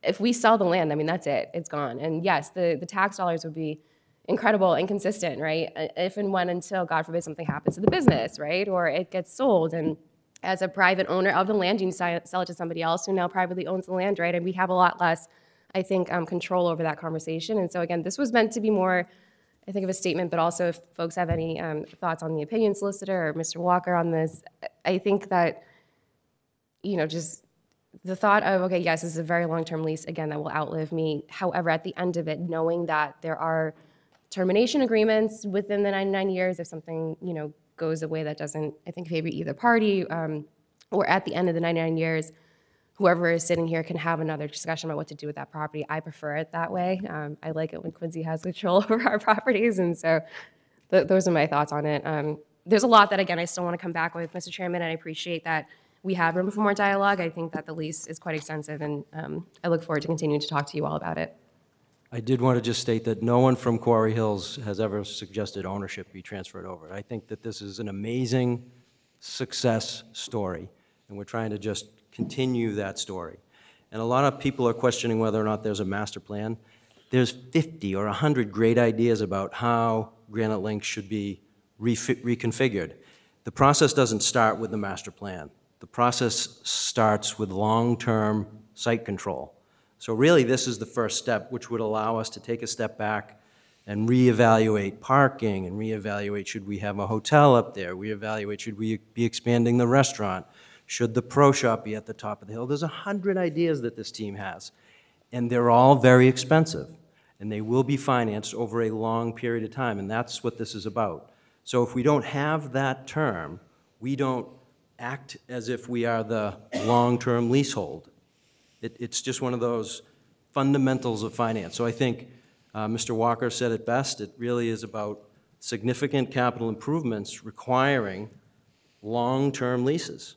if we sell the land, I mean, that's it, it's gone. And yes, the, the tax dollars would be incredible and consistent, right? If and when until, God forbid, something happens to the business, right? Or it gets sold. And as a private owner of the land, you sell it to somebody else who now privately owns the land, right? And we have a lot less, I think, um, control over that conversation. And so again, this was meant to be more, I think, of a statement, but also if folks have any um, thoughts on the opinion solicitor or Mr. Walker on this, I think that, you know, just the thought of, okay, yes, this is a very long-term lease, again, that will outlive me. However, at the end of it, knowing that there are termination agreements within the 99 years, if something, you know, goes away that doesn't, I think, favor either party, um, or at the end of the 99 years, whoever is sitting here can have another discussion about what to do with that property. I prefer it that way. Um, I like it when Quincy has control over our properties, and so th- those are my thoughts on it. Um, there's a lot that, again, I still want to come back with, Mr. Chairman, and I appreciate that we have room for more dialogue. I think that the lease is quite extensive, and um, I look forward to continuing to talk to you all about it. I did want to just state that no one from Quarry Hills has ever suggested ownership be transferred over. I think that this is an amazing success story, and we're trying to just continue that story. And a lot of people are questioning whether or not there's a master plan. There's 50 or 100 great ideas about how Granite Link should be reconfigured. The process doesn't start with the master plan. The process starts with long-term site control. So really, this is the first step, which would allow us to take a step back and reevaluate parking and reevaluate, should we have a hotel up there? Reevaluate, should we be expanding the restaurant? Should the pro shop be at the top of the hill? There's a hundred ideas that this team has, and they're all very expensive, and they will be financed over a long period of time, and that's what this is about. So if we don't have that term, we don't act as if we are the long-term leasehold. It, it's just one of those fundamentals of finance. So I think uh, Mr. Walker said it best. It really is about significant capital improvements requiring long-term leases.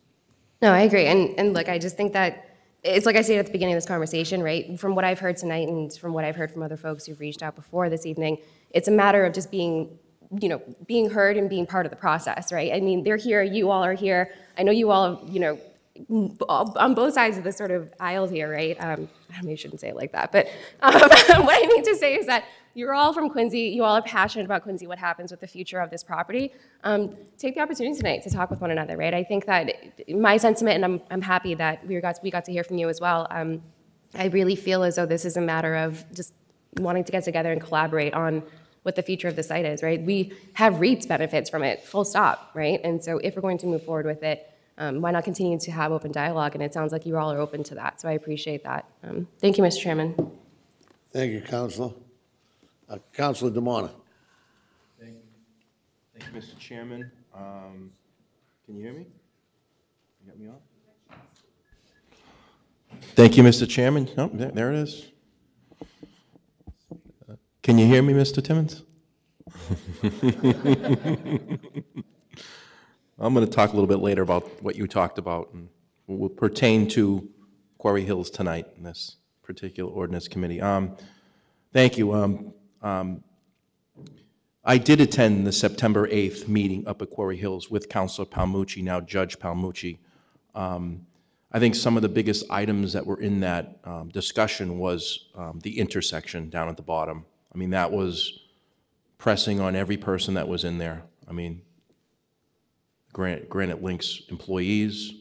No, I agree. And, and look, I just think that it's like I said at the beginning of this conversation, right? From what I've heard tonight and from what I've heard from other folks who've reached out before this evening, it's a matter of just being, you know, being heard and being part of the process, right? I mean, they're here, you all are here. I know you all, you know, on both sides of the sort of aisle here, right? Um, I maybe shouldn't say it like that, but um, what I mean to say is that you're all from Quincy. You all are passionate about Quincy, what happens with the future of this property. Um, take the opportunity tonight to talk with one another, right? I think that my sentiment, and I'm, I'm happy that we got, we got to hear from you as well, um, I really feel as though this is a matter of just wanting to get together and collaborate on what the future of the site is, right? We have reaped benefits from it, full stop, right? And so if we're going to move forward with it, um, why not continue to have open dialogue? And it sounds like you all are open to that, so I appreciate that. Um, thank you, Mr. Chairman. Thank you, Counselor. Uh, Counselor DiBona. Thank you. Thank you, Mr. Chairman. Um, Can you hear me? You got me on? Thank you, Mr. Chairman. No, there, there it is. Uh, Can you hear me, Mr. Timmins? I'm going to talk a little bit later about what you talked about and will pertain to Quarry Hills tonight in this particular ordinance committee. Um, Thank you. Um, um, I did attend the September 8th meeting up at Quarry Hills with Councilor Palmucci, now Judge Palmucci. Um, I think some of the biggest items that were in that um, discussion was um, the intersection down at the bottom. I mean, that was pressing on every person that was in there. I mean, Granite, Granite Link's employees,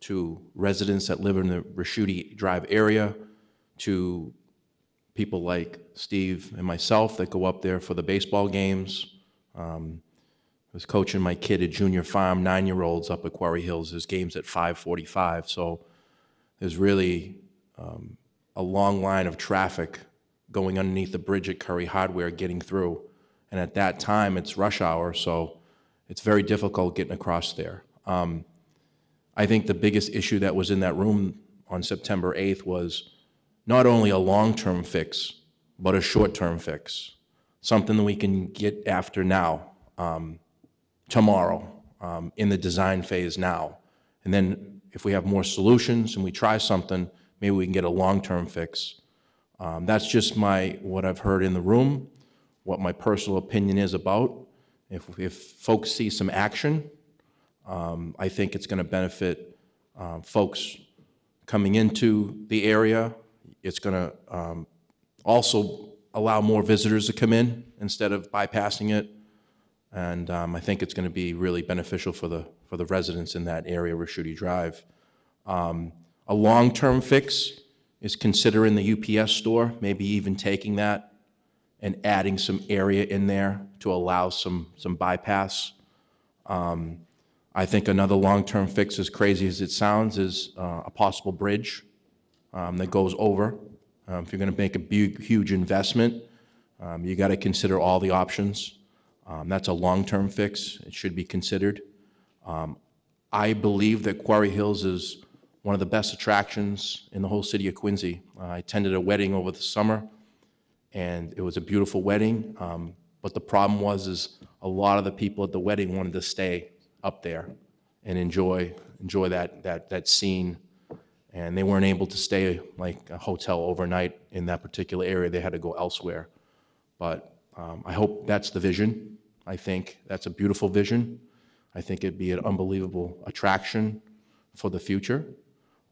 to residents that live in the Ricciuti Drive area, to people like Steve and myself that go up there for the baseball games. Um, I was coaching my kid at junior farm, nine-year-olds up at Quarry Hills. There's games at 5:45, so there's really um, a long line of traffic going underneath the bridge at Curry Hardware getting through. And at that time, it's rush hour, so it's very difficult getting across there. Um, I think the biggest issue that was in that room on September 8th was not only a long-term fix, but a short-term fix, something that we can get after now, um, tomorrow, um, in the design phase now. And then if we have more solutions and we try something, maybe we can get a long-term fix. Um, that's just my, what I've heard in the room, what my personal opinion is about. If, if folks see some action, um, I think it's going to benefit uh, folks coming into the area. It's going to um, also allow more visitors to come in instead of bypassing it. And um, I think it's going to be really beneficial for the, for the residents in that area, Ricciuti Drive. Um, a long-term fix is considering the UPS store, maybe even taking that and adding some area in there to allow some, some bypass. Um, I think another long-term fix, as crazy as it sounds, is uh, a possible bridge um, that goes over. Um, if you're going to make a big, huge investment, um, you got to consider all the options. Um, that's a long-term fix. It should be considered. Um, I believe that Quarry Hills is one of the best attractions in the whole city of Quincy. Uh, I attended a wedding over the summer, and it was a beautiful wedding. Um, but the problem was, is a lot of the people at the wedding wanted to stay up there and enjoy, enjoy that, that, that scene. And they weren't able to stay like a hotel overnight in that particular area. They had to go elsewhere. But um, I hope that's the vision. I think that's a beautiful vision. I think it'd be an unbelievable attraction for the future.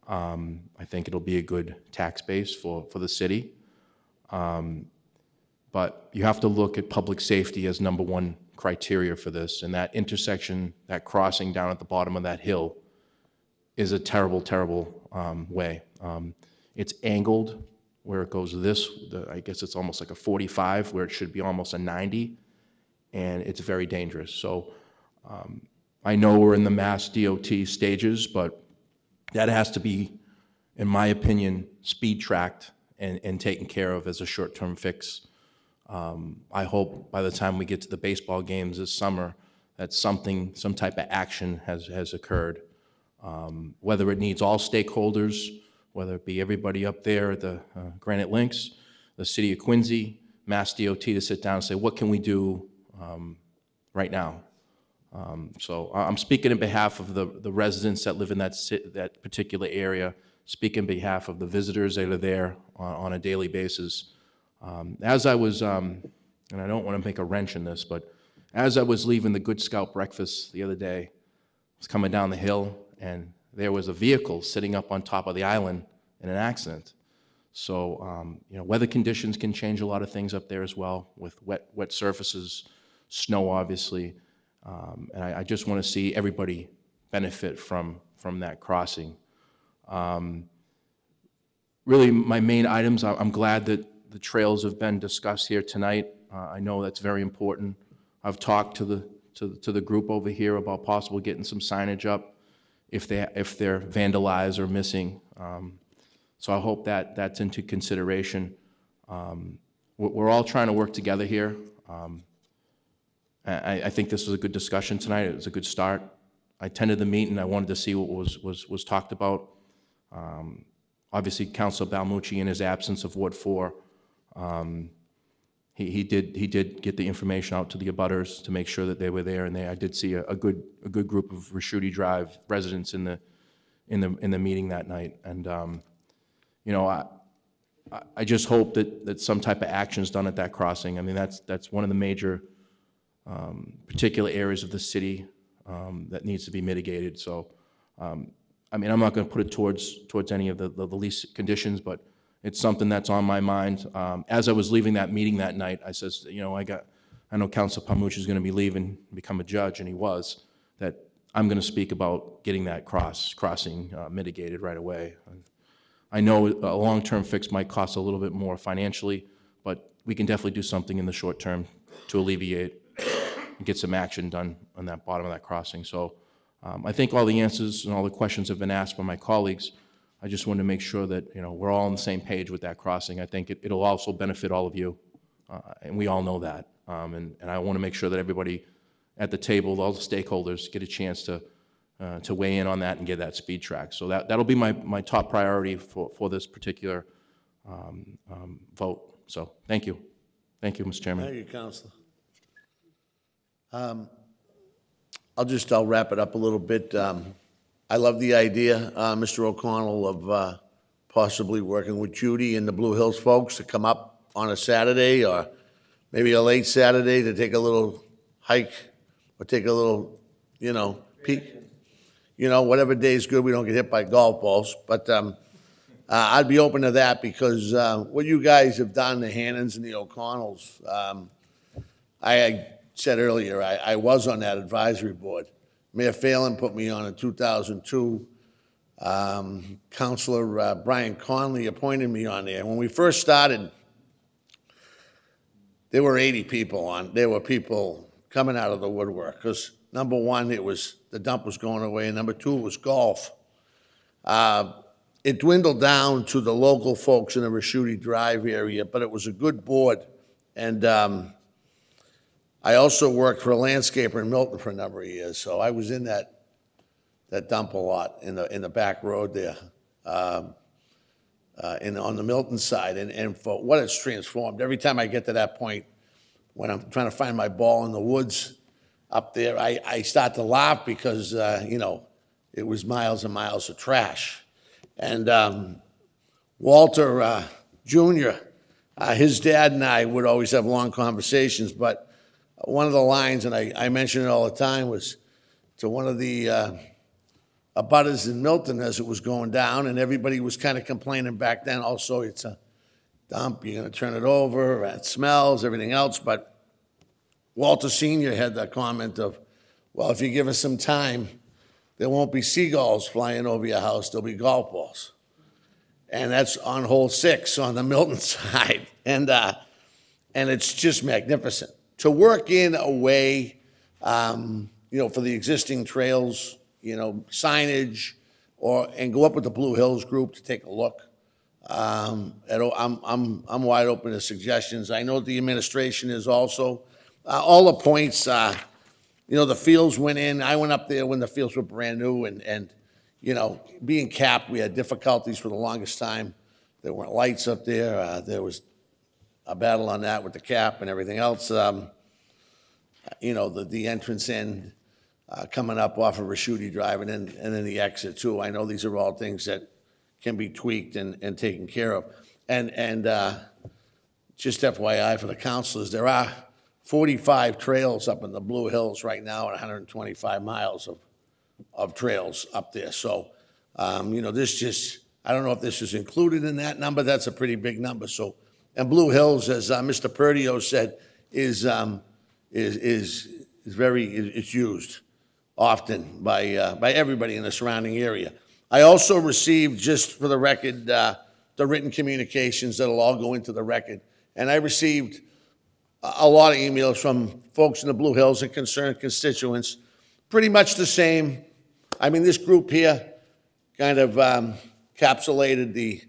Um, I think it'll be a good tax base for, for the city. Um, but you have to look at public safety as number one criteria for this. And that intersection, that crossing down at the bottom of that hill is a terrible, terrible um, way. Um, it's angled where it goes this, the, I guess it's almost like a 45 where it should be almost a 90, and it's very dangerous. So um, I know we're in the mass DOT stages, but that has to be, in my opinion, speed tracked and, and taken care of as a short-term fix. Um, I hope by the time we get to the baseball games this summer, that something, some type of action has, has occurred. Um, whether it needs all stakeholders, whether it be everybody up there at the uh, Granite Links, the city of Quincy, Mass DOT to sit down and say, what can we do um, right now? Um, so I'm speaking in behalf of the, the residents that live in that, that particular area, speak in behalf of the visitors that are there on, on a daily basis. Um, As I was, um, and I don't want to make a wrench in this, but as I was leaving the Good Scout breakfast the other day, I was coming down the hill, and there was a vehicle sitting up on top of the island in an accident. So, um, you know, weather conditions can change a lot of things up there as well, with wet, wet surfaces, snow, obviously. Um, and I, I just want to see everybody benefit from, from that crossing. Um, really, my main items, I- I'm glad that the trails have been discussed here tonight. Uh, I know that's very important. I've talked to the, to, to the group over here about possible getting some signage up if they, if they're vandalized or missing. Um, So I hope that that's into consideration. Um, We're, all trying to work together here. Um, I, I think this was a good discussion tonight. It was a good start. I attended the meeting. I wanted to see what was, was, was talked about. Um, Obviously, Council Palmucci, in his absence of Ward Four, um, he, he did, he did get the information out to the abutters to make sure that they were there, and they, I did see a, a good, a good group of Ricciuti Drive residents in the, in the, in the meeting that night. And, um, you know, I, I- just hope that, that some type of action is done at that crossing. I mean, that's, that's one of the major um, particular areas of the city um, that needs to be mitigated. So, um, I mean, I'm not going to put it towards, towards any of the, the least conditions, but it's something that's on my mind. Um, As I was leaving that meeting that night, I says, you know, I got, I know Council Palmucci is going to be leaving, become a judge, and he was, that I'm going to speak about getting that cross, crossing uh, mitigated right away. I know a long-term fix might cost a little bit more financially, but we can definitely do something in the short term to alleviate and get some action done on that bottom of that crossing. So um, I think all the answers and all the questions have been asked by my colleagues. I just wanted to make sure that, you know, we're all on the same page with that crossing. I think it- it'll also benefit all of you, uh, and we all know that. Um, And and I want to make sure that everybody at the table, all the stakeholders, get a chance to, uh, to weigh in on that and get that speed track. So that, that'll be my, my top priority for, for this particular um, um, vote. So, thank you. Thank you, Mr. Chairman. Thank you, Counselor. Um, I'll just, I'll wrap it up a little bit. Um, I love the idea, uh, Mr. O'Connell, of uh, possibly working with Judy and the Blue Hills folks to come up on a Saturday or maybe a late Saturday to take a little hike or take a little, you know, peek. You know, whatever day is good, we don't get hit by golf balls. But um, uh, I'd be open to that because uh, what you guys have done, the Hannons and the O'Connells, um, I I said earlier, I, I was on that advisory board. Mayor Phelan put me on in 2002. Um, uh, Brian Conley appointed me on there. When we first started, there were 80 people on. There were people coming out of the woodwork because number one, it was the dump was going away, and number two, it was golf. Uh, it dwindled down to the local folks in the Ricciuti Drive area, but it was a good board. And um, I also worked for a landscaper in Milton for a number of years, so I was in that that dump a lot in the in the back road there, um, uh, in on the Milton side, and and for what it's transformed. Every time I get to that point, when I'm trying to find my ball in the woods, up there, I, I start to laugh because, uh, you know, it was miles and miles of trash. And um, Walter uh, Jr., uh, his dad and I would always have long conversations, but one of the lines, and I, I mention it all the time, was to one of the uh, abutters in Milton as it was going down, and everybody was kind of complaining back then, also, it's a dump, you're gonna turn it over, it smells, everything else, but Walter Senior had that comment of, well, if you give us some time, there won't be seagulls flying over your house, there'll be golf balls. And that's on hole six on the Milton side. And, uh, and it's just magnificent. To work in a way, um, you know, for the existing trails, you know, signage, or, and go up with the Blue Hills group to take a look. Um, I'm, I'm, I'm wide open to suggestions. I know the administration is also. Uh, all the points, uh, you know, the fields went in. I went up there when the fields were brand new and, and, you know, being capped, we had difficulties for the longest time. There weren't lights up there. Uh, there was a battle on that with the cap and everything else. Um, you know, the, the entrance in, uh, coming up off of Ricciuti Drive and then, and then the exit too. I know these are all things that can be tweaked and, and taken care of. And, and, uh, just FYI for the councilors, there are 45 trails up in the Blue Hills right now and 125 miles of, of trails up there. So, um, you know, this just, I don't know if this is included in that number. That's a pretty big number. So, and Blue Hills, as uh, Mr. Perdio said, is, um, is, is, is very, it's used often by, uh, by everybody in the surrounding area. I also received, just for the record, uh, the written communications that'll all go into the record. And I received a lot of emails from folks in the Blue Hills and concerned constituents, pretty much the same. I mean, this group here kind of um, the,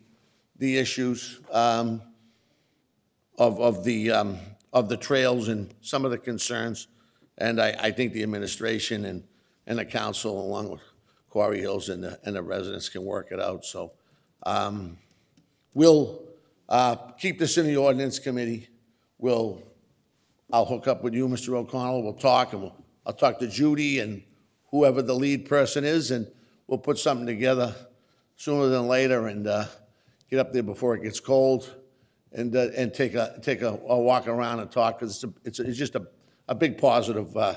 the issues um, of, of the, um, of the trails and some of the concerns. And I, I think the administration and, and the council, along with Quarry Hills and the, and the residents can work it out. So um, we'll uh, keep this in the ordinance committee. We'll, I'll hook up with you, Mr. O'Connell. We'll talk and we'll, I'll talk to Judy and whoever the lead person is and we'll put something together sooner than later and uh, get up there before it gets cold and, uh, and take a, take a, a walk around and talk because it's, a- it's, it's just a, a big positive. Uh,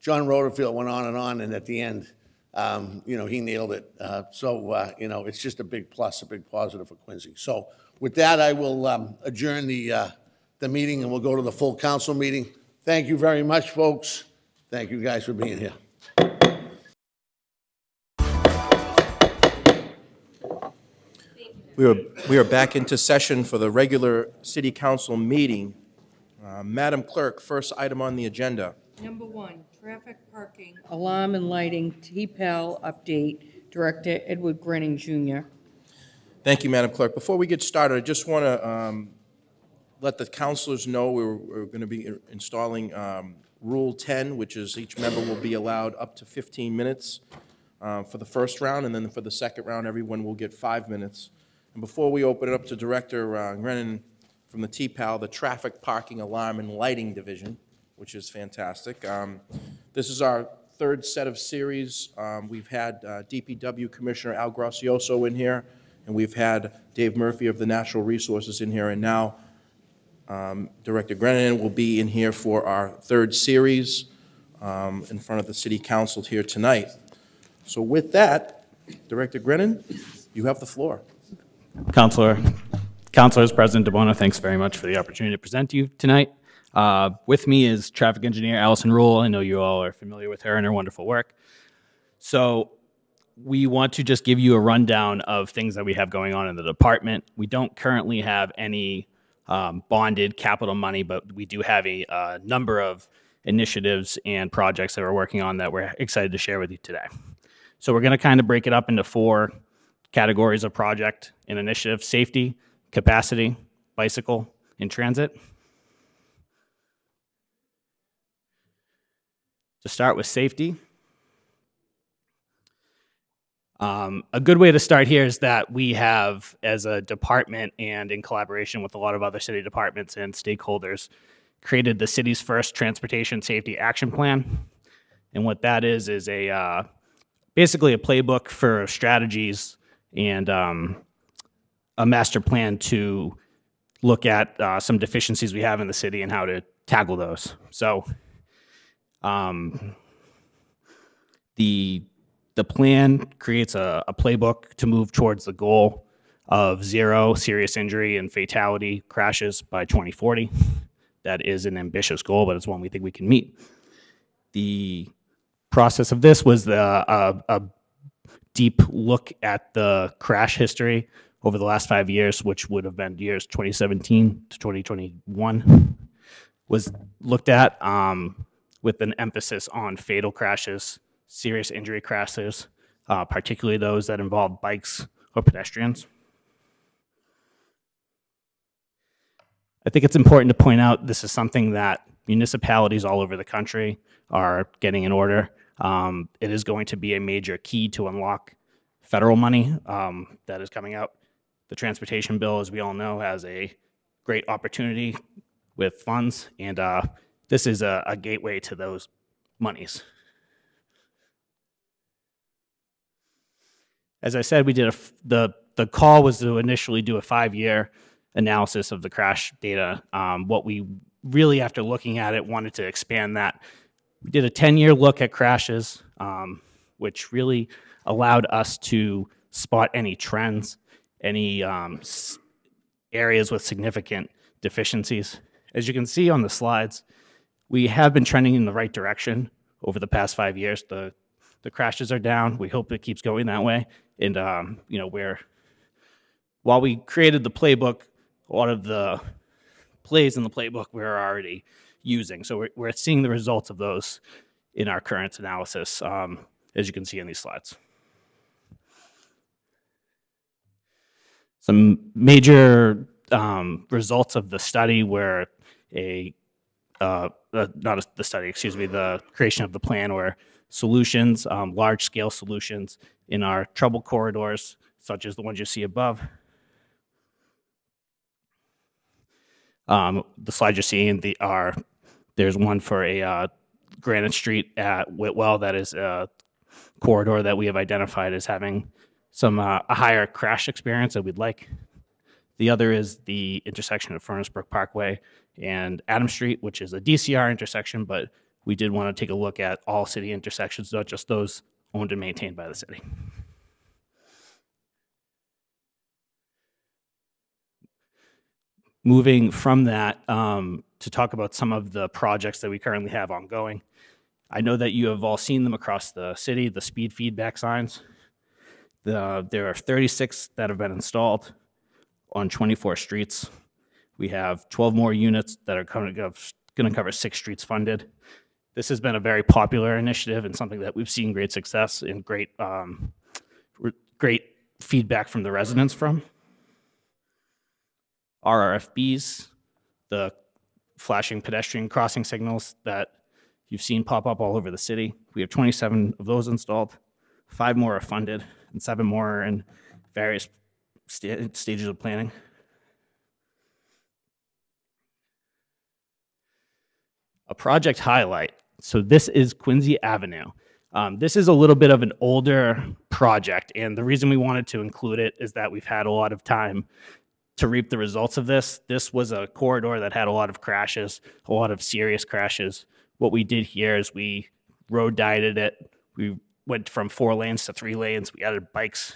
John Rutherford went on and on and at the end, um, you know, he nailed it. Uh, so, uh, you know, it's just a big plus, a big positive for Quincy. So with that, I will um, adjourn the, uh, the meeting and we'll go to the full council meeting. Thank you very much, folks. Thank you guys for being here. We are, we are back into session for the regular city council meeting. Uh, Madam Clerk, first item on the agenda. Number one, traffic parking, alarm and lighting, T-PAL update, Director Edward Grennan Jr. Thank you, Madam Clerk. Before we get started, I just want to let the councilors know we're, we're going to be installing um, Rule 10, which is each member will be allowed up to 15 minutes uh, for the first round, and then for the second round, everyone will get five minutes. And before we open it up to Director uh, from the TPAL, the Traffic Parking Alarm and Lighting Division, which is fantastic. Um, This is our third set of series. Um, We've had uh, DPW Commissioner Al Grazioso in here, and we've had Dave Murphy of the Natural Resources in here, and now um, Director Grennan will be in here for our third series um, in front of the city council here tonight. So with that, Director Grennan, you have the floor. Counselor, Counselors, President DiBona, thanks very much for the opportunity to present to you tonight. Uh, With me is Traffic Engineer Allison Rule. I know you all are familiar with her and her wonderful work. So we want to just give you a rundown of things that we have going on in the department. We don't currently have any um, bonded capital money, but we do have a number of initiatives and projects that we're working on that we're excited to share with you today. So we're going to kind of break it up into four categories of project and initiative safety, capacity, bicycle, and transit. To start with safety, um, a good way to start here is that we have, as a department and in collaboration with a lot of other city departments and stakeholders, created the city's first transportation safety action plan. And what that is, is a, uh, basically a playbook for strategies and um, a master plan to look at uh, some deficiencies we have in the city and how to tackle those. So um, the the plan creates a, a playbook to move towards the goal of zero serious injury and fatality crashes by 2040. That is an ambitious goal, but it's one we think we can meet. The process of this was the, a, a deep look at the crash history over the last five years, which would have been years 2017 to 2021, was looked at um, with an emphasis on fatal crashes, serious injury crashes, uh, particularly those that involve bikes or pedestrians. I think it's important to point out this is something that municipalities all over the country are getting in order. Um, it is going to be a major key to unlock federal money um, that is coming out. The transportation bill, as we all know, has a great opportunity with funds, and uh, this is a, a gateway to those monies. As I said, we did a the the call was to initially do a five year analysis of the crash data. Um, what we really, after looking at it, wanted to expand that. We did a 10 year look at crashes, um, which really allowed us to spot any trends, any um, areas with significant deficiencies. As you can see on the slides, we have been trending in the right direction over the past five years. The the crashes are down. We hope it keeps going that way. And um, you know, while we created the playbook, a lot of the plays in the playbook we're already using. So we're, we're seeing the results of those in our current analysis, um, as you can see in these slides. Some major um, results of the study were a, uh, uh, not a, the study, excuse me, the creation of the plan were solutions, um, large scale solutions in our trouble corridors, such as the ones you see above. Um, the slide you're seeing the, are there's one for a uh, Granite Street at Whitwell that is a corridor that we have identified as having some uh, a higher crash experience that we'd like. The other is the intersection of Furnace Brook Parkway and Adam Street, which is a DCR intersection, but we did want to take a look at all city intersections, not just those owned and maintained by the city. Moving from that um, to talk about some of the projects that we currently have ongoing. I know that you have all seen them across the city, the speed feedback signs. The, there are 36 that have been installed on 24 streets. We have 12 more units that are going to cover six streets funded. This has been a very popular initiative and something that we've seen great success and great, um, great feedback from the residents from. RRFBs, the flashing pedestrian crossing signals that you've seen pop up all over the city. We have 27 of those installed. Five more are funded, and seven more are in various sta- stages of planning. A project highlight. So this is Quincy Avenue. Um, this is a little bit of an older project, and the reason we wanted to include it is that we've had a lot of time to reap the results of this. This was a corridor that had a lot of crashes, a lot of serious crashes. What we did here is we road dieted it. We went from four lanes to three lanes. We added bikes,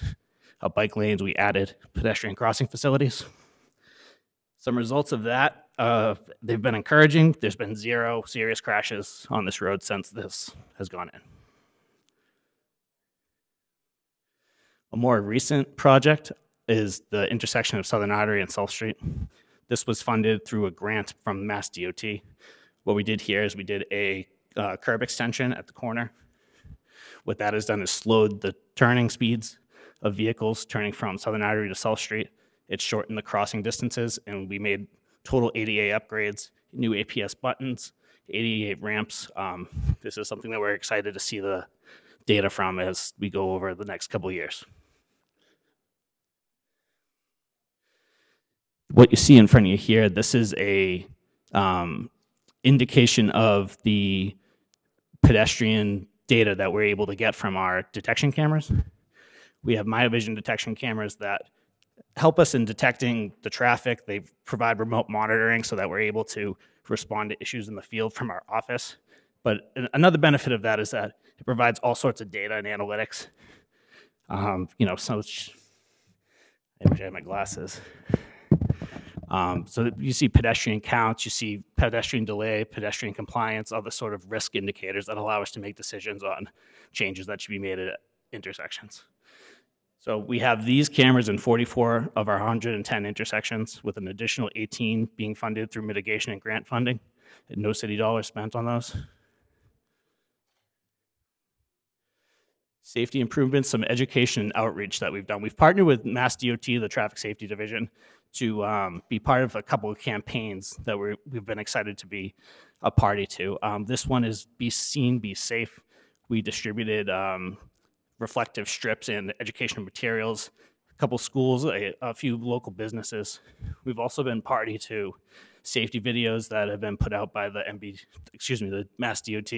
uh, bike lanes. We added pedestrian crossing facilities. Some results of that, uh, they've been encouraging. There's been zero serious crashes on this road since this has gone in. A more recent project is the intersection of Southern Artery and South Street. This was funded through a grant from Mass DOT. What we did here is we did a uh, curb extension at the corner. What that has done is slowed the turning speeds of vehicles turning from Southern Artery to South Street. It shortened the crossing distances, and we made total ADA upgrades, new APS buttons, ADA ramps. Um, this is something that we're excited to see the data from as we go over the next couple years. What you see in front of you here, this is a um, indication of the pedestrian data that we're able to get from our detection cameras. We have Miovision detection cameras that help us in detecting the traffic. They provide remote monitoring so that we're able to respond to issues in the field from our office. But another benefit of that is that it provides all sorts of data and analytics. Um, you know, so I wish I had my glasses. Um, so you see pedestrian counts, you see pedestrian delay, pedestrian compliance, other sort of risk indicators that allow us to make decisions on changes that should be made at intersections. So we have these cameras in 44 of our 110 intersections, with an additional 18 being funded through mitigation and grant funding, and no city dollars spent on those. Safety improvements, some education and outreach that we've done. We've partnered with Mass DOT, the Traffic Safety Division, to um, be part of a couple of campaigns that we're, we've been excited to be a party to. Um, this one is Be Seen, Be Safe. We distributed um, reflective strips and educational materials, a couple schools, a, a few local businesses. We've also been party to safety videos that have been put out by the MB, excuse me, the Mass DOT.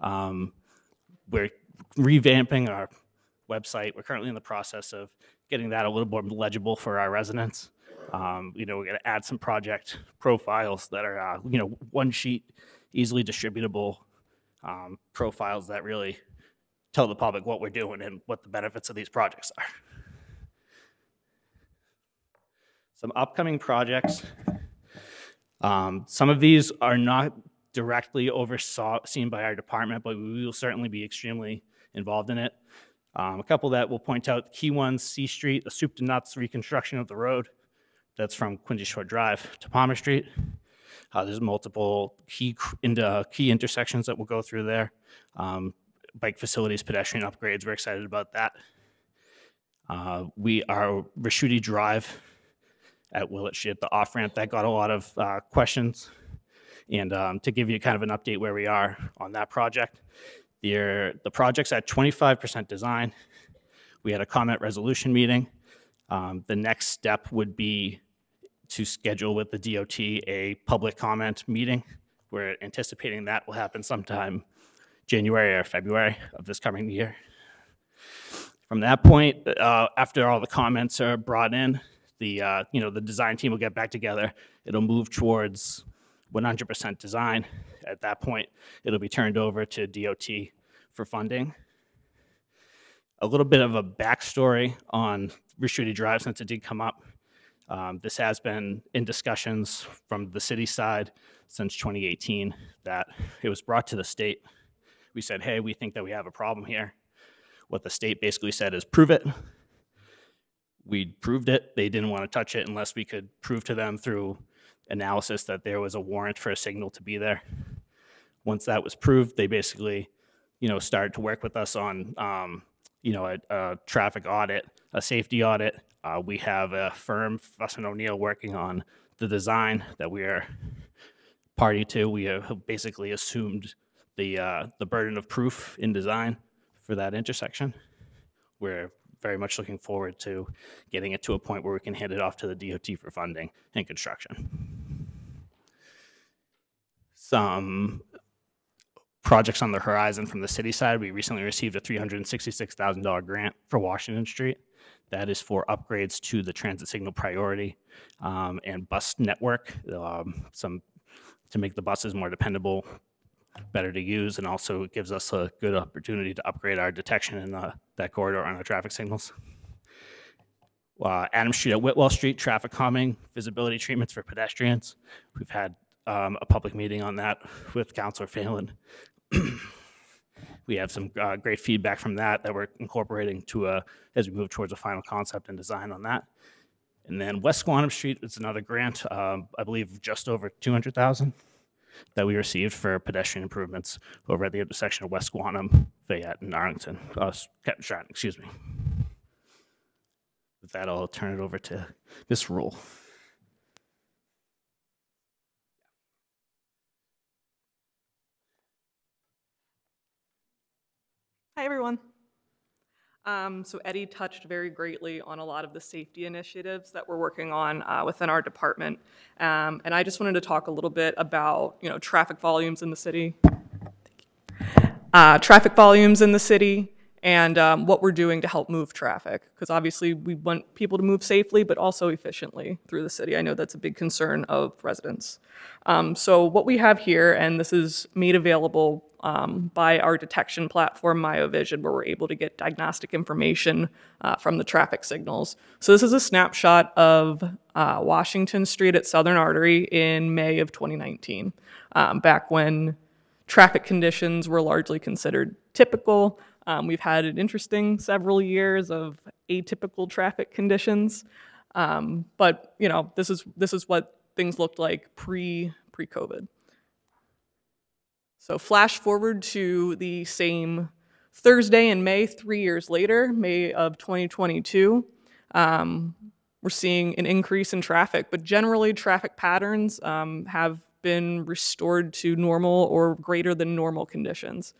Um, we're revamping our website. We're currently in the process of getting that a little more legible for our residents. Um, you know, we're going to add some project profiles that are, uh, you know, one sheet, easily distributable um, profiles that really tell the public what we're doing and what the benefits of these projects are. Some upcoming projects. Um, some of these are not directly overseen by our department, but we will certainly be extremely involved in it. Um, a couple that we'll point out, key ones, C Street, the soup to nuts reconstruction of the road. That's from Quincy Shore Drive to Palmer Street. Uh, there's multiple key into key intersections that will go through there. Um, bike facilities, pedestrian upgrades. We're excited about that. Uh, we are Ricciuti Drive at Willard Street, the off ramp that got a lot of uh, questions. And um, to give you kind of an update where we are on that project, the, the project's at 25% design. We had a comment resolution meeting. Um, the next step would be to schedule with the DOT a public comment meeting. We're anticipating that will happen sometime January or February of this coming year. From that point, uh, after all the comments are brought in, the uh, you know the design team will get back together. It'll move towards 100% design. At that point, it'll be turned over to DOT for funding. A little bit of a backstory on Ricciuti Drive since it did come up. Um, this has been in discussions from the city side since 2018 that it was brought to the state. We said, hey, we think that we have a problem here. What the state basically said is prove it. We proved it. They didn't want to touch it unless we could prove to them through analysis that there was a warrant for a signal to be there. Once that was proved, they basically, you know, started to work with us on, um, you know, a, a traffic audit, a safety audit. Uh, we have a firm, Fuss and O'Neill, working on the design that we are party to. We have basically assumed the uh, the burden of proof in design for that intersection. We're very much looking forward to getting it to a point where we can hand it off to the DOT for funding and construction. Some projects on the horizon from the city side. We recently received a $366,000 grant for Washington Street. That is for upgrades to the transit signal priority um, and bus network, um, some to make the buses more dependable, better to use, and also gives us a good opportunity to upgrade our detection in uh, that corridor on our traffic signals. Uh, Adams Street at Whitwell Street, traffic calming, visibility treatments for pedestrians. We've had um, a public meeting on that with Councilor Phelan. we have some uh, great feedback from that that we're incorporating to a, as we move towards a final concept and design on that. And then West Squantum Street is another grant, um, I believe just over 200,000 that we received for pedestrian improvements over at the intersection of West Squantum, Fayette, and Arlington, uh, excuse me. With that, I'll turn it over to Ms. Rule. Hi, everyone. Um, so Eddie touched very greatly on a lot of the safety initiatives that we're working on uh, within our department. Um, and I just wanted to talk a little bit about, you know, traffic volumes in the city. uh, traffic volumes in the city, and um, what we're doing to help move traffic. Because obviously, we want people to move safely, but also efficiently through the city. I know that's a big concern of residents. Um, so what we have here, and this is made available um, by our detection platform, Miovision, where we're able to get diagnostic information uh, from the traffic signals. So this is a snapshot of uh, Washington Street at Southern Artery in May of 2019, um, back when traffic conditions were largely considered typical. Um, we've had an interesting several years of atypical traffic conditions, um, but you know this is this is what things looked like pre pre COVID. So flash forward to the same Thursday in May, three years later, May of 2022. Um, we're seeing an increase in traffic, but generally traffic patterns um, have been restored to normal or greater than normal conditions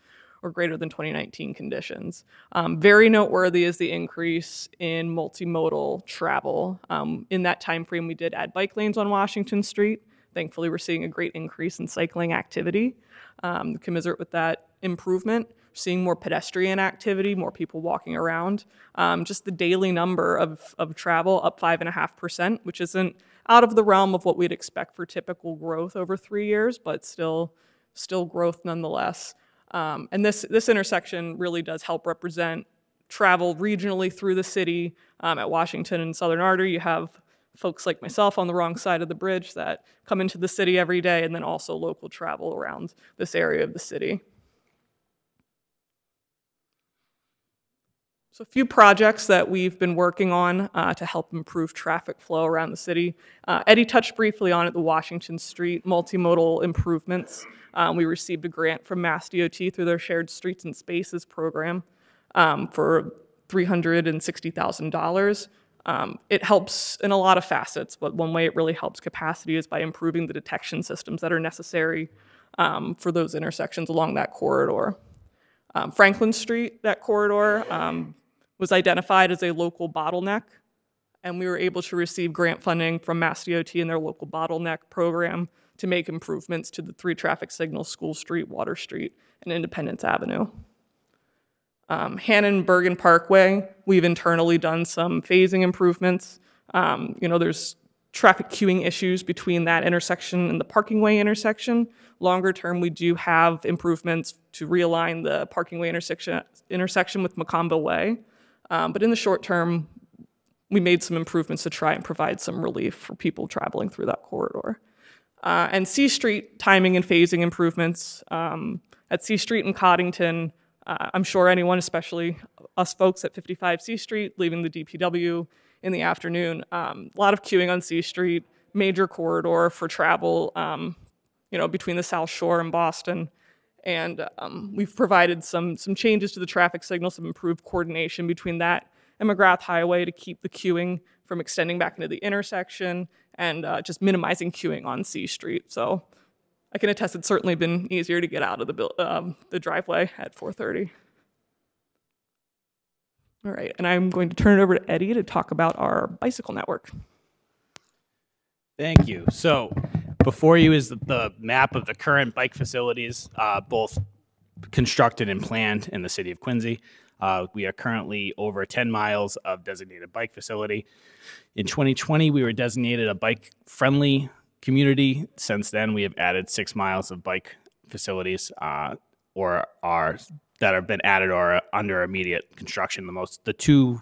or greater than 2019 conditions. Um, very noteworthy is the increase in multimodal travel. Um, in that time frame, we did add bike lanes on Washington Street. Thankfully, we're seeing a great increase in cycling activity. Um, commiserate with that improvement, seeing more pedestrian activity, more people walking around. Um, just the daily number of, of travel up 5.5%, which isn't out of the realm of what we'd expect for typical growth over three years, but still, still growth nonetheless. Um, and this, this intersection really does help represent travel regionally through the city. Um, at Washington and Southern Artery, you have folks like myself on the wrong side of the bridge that come into the city every day, and then also local travel around this area of the city. So a few projects that we've been working on uh, to help improve traffic flow around the city. Uh, Eddie touched briefly on it, the Washington Street multimodal improvements. Um, we received a grant from Mass DOT through their Shared Streets and Spaces program um, for $360,000. Um, it helps in a lot of facets, but one way it really helps capacity is by improving the detection systems that are necessary um, for those intersections along that corridor. Um, Franklin Street, that corridor, um, was identified as a local bottleneck, and we were able to receive grant funding from Mass DOT and their local bottleneck program to make improvements to the three traffic signals, School Street, Water Street, and Independence Avenue. Um, Hannon Burgin Parkway, we've internally done some phasing improvements. Um, you know, there's traffic queuing issues between that intersection and the Parkingway intersection. Longer term, we do have improvements to realign the Parkingway intersection, intersection with Macomba Way. Um, but in the short term, we made some improvements to try and provide some relief for people traveling through that corridor. Uh, and Sea Street timing and phasing improvements. Um, at Sea Street in Coddington, uh, I'm sure anyone, especially us folks at 55 Sea Street, leaving the DPW in the afternoon, um, a lot of queuing on Sea Street, major corridor for travel, um, you know, between the South Shore and Boston. And um, we've provided some, some changes to the traffic signals, some improved coordination between that and McGrath Highway to keep the queuing from extending back into the intersection and uh, just minimizing queuing on Sea Street. So I can attest it's certainly been easier to get out of the, um, the driveway at 4.30. All right, and I'm going to turn it over to Eddie to talk about our bicycle network. Thank you. So before you is the map of the current bike facilities, uh, both constructed and planned in the city of Quincy. Uh, we are currently over 10 miles of designated bike facility. In 2020, we were designated a bike-friendly community. Since then, we have added six miles of bike facilities uh, or are that have been added or under immediate construction. The most, the two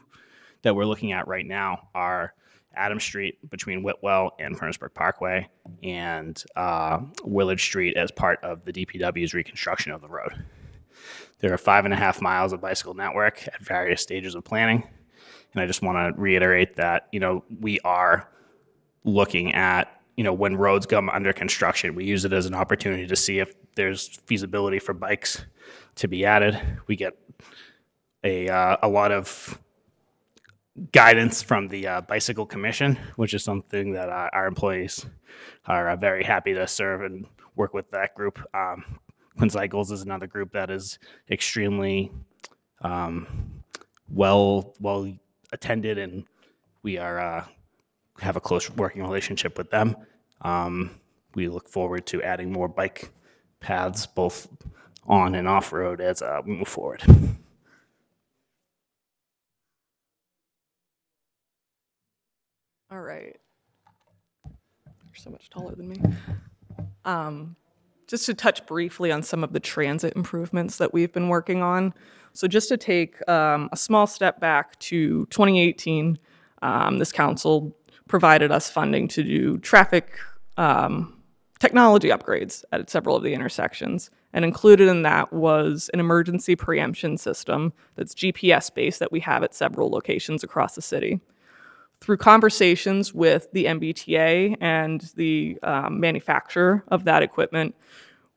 that we're looking at right now are Adam Street between Whitwell and Furnace Brook Parkway, and uh, Willard Street as part of the DPW's reconstruction of the road. There are five and a half miles of bicycle network at various stages of planning. And I just want to reiterate that, you know, we are looking at, you know, when roads come under construction, we use it as an opportunity to see if there's feasibility for bikes to be added. We get a, uh, a lot of guidance from the uh, Bicycle Commission, which is something that uh, our employees are uh, very happy to serve and work with that group. Um, Quincycles is another group that is extremely um, well well attended, and we are uh, have a close working relationship with them. Um, we look forward to adding more bike paths, both on and off road as uh, we move forward. All right. You're so much taller than me. Um, just to touch briefly on some of the transit improvements that we've been working on. So just to take um, a small step back to 2018, um, this council provided us funding to do traffic um, technology upgrades at several of the intersections. And included in that was an emergency preemption system that's GPS based that we have at several locations across the city through conversations with the MBTA and the um, manufacturer of that equipment,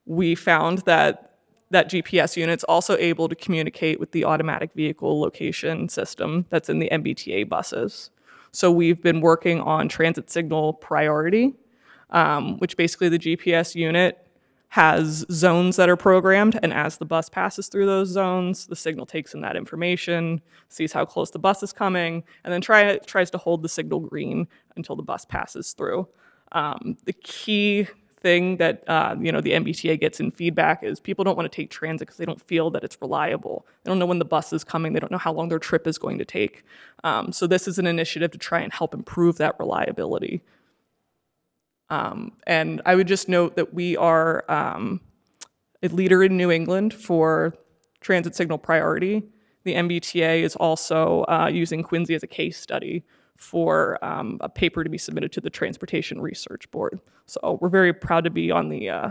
we found that that GPS unit's also able to communicate with the automatic vehicle location system that's in the MBTA buses. So we've been working on transit signal priority, um, which basically the GPS unit has zones that are programmed, and as the bus passes through those zones, the signal takes in that information, sees how close the bus is coming, and then try, tries to hold the signal green until the bus passes through. Um, the key thing that uh, you know the MBTA gets in feedback is people don't want to take transit because they don't feel that it's reliable. They don't know when the bus is coming. They don't know how long their trip is going to take. Um, so this is an initiative to try and help improve that reliability. Um, and I would just note that we are um, a leader in New England for transit signal priority. The MBTA is also uh, using Quincy as a case study for um, a paper to be submitted to the Transportation Research Board. So we're very proud to be on the, uh,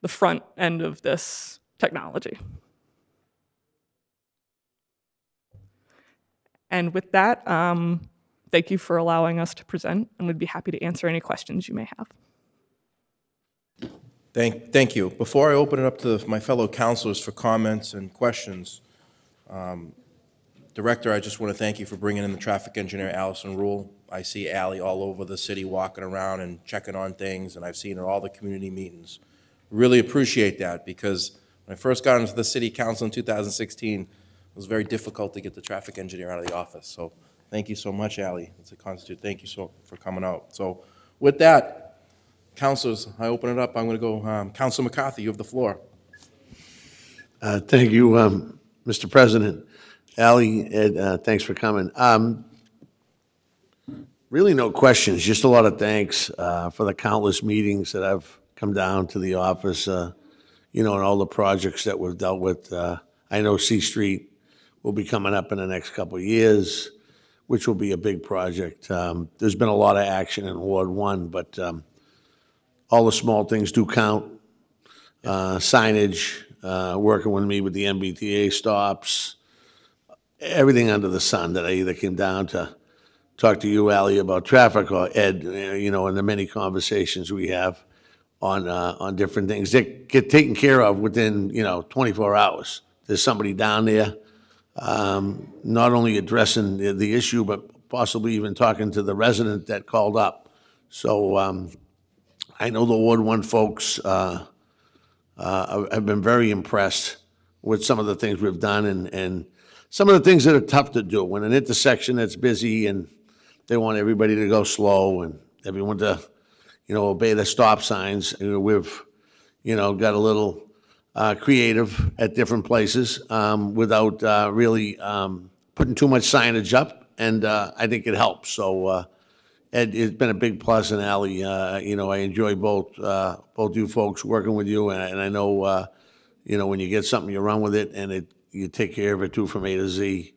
the front end of this technology. And with that, um, thank you for allowing us to present, and we'd be happy to answer any questions you may have. Thank, thank you. Before I open it up to my fellow councilors for comments and questions, um, Director, I just want to thank you for bringing in the traffic engineer, Allison Rule. I see Ally all over the city walking around and checking on things, and I've seen her at all the community meetings. Really appreciate that because when I first got into the city council in 2016, it was very difficult to get the traffic engineer out of the office. So thank you so much, Ally. It's a constitute. Thank you so for coming out. So with that, councilors, I open it up. I'm going to go. Um, Council McCarthy, you have the floor. Uh, Thank you, um, Mr. President. Ally, Ed, uh, thanks for coming. Um, Really no questions, just a lot of thanks uh, for the countless meetings that I've come down to the office, uh, you know, and all the projects that we've dealt with. Uh, I know Sea Street will be coming up in the next couple of years, which will be a big project. Um, There's been a lot of action in Ward One, but um, all the small things do count. Uh, Signage, uh, working with me with the MBTA stops, everything under the sun that I either came down to talk to you, Ali, about traffic, or Ed, you know, in the many conversations we have on, uh, on different things that get taken care of within, you know, 24 hours. There's somebody down there, um, not only addressing the, the issue, but possibly even talking to the resident that called up. So, um, I know the Ward One folks, uh, uh, have been very impressed with some of the things we've done and, and some of the things that are tough to do. When an intersection that's busy and they want everybody to go slow and everyone to, you know, obey the stop signs. You know, We've, you know, got a little uh, creative at different places um, without uh, really um, putting too much signage up, and uh, I think it helps. So uh, Ed, it's been a big plus in Ally. Uh, You know, I enjoy both, uh, both you folks working with you, and I- and I know, you know, when you get something, you run with it, and it, you take care of it too from A to Z.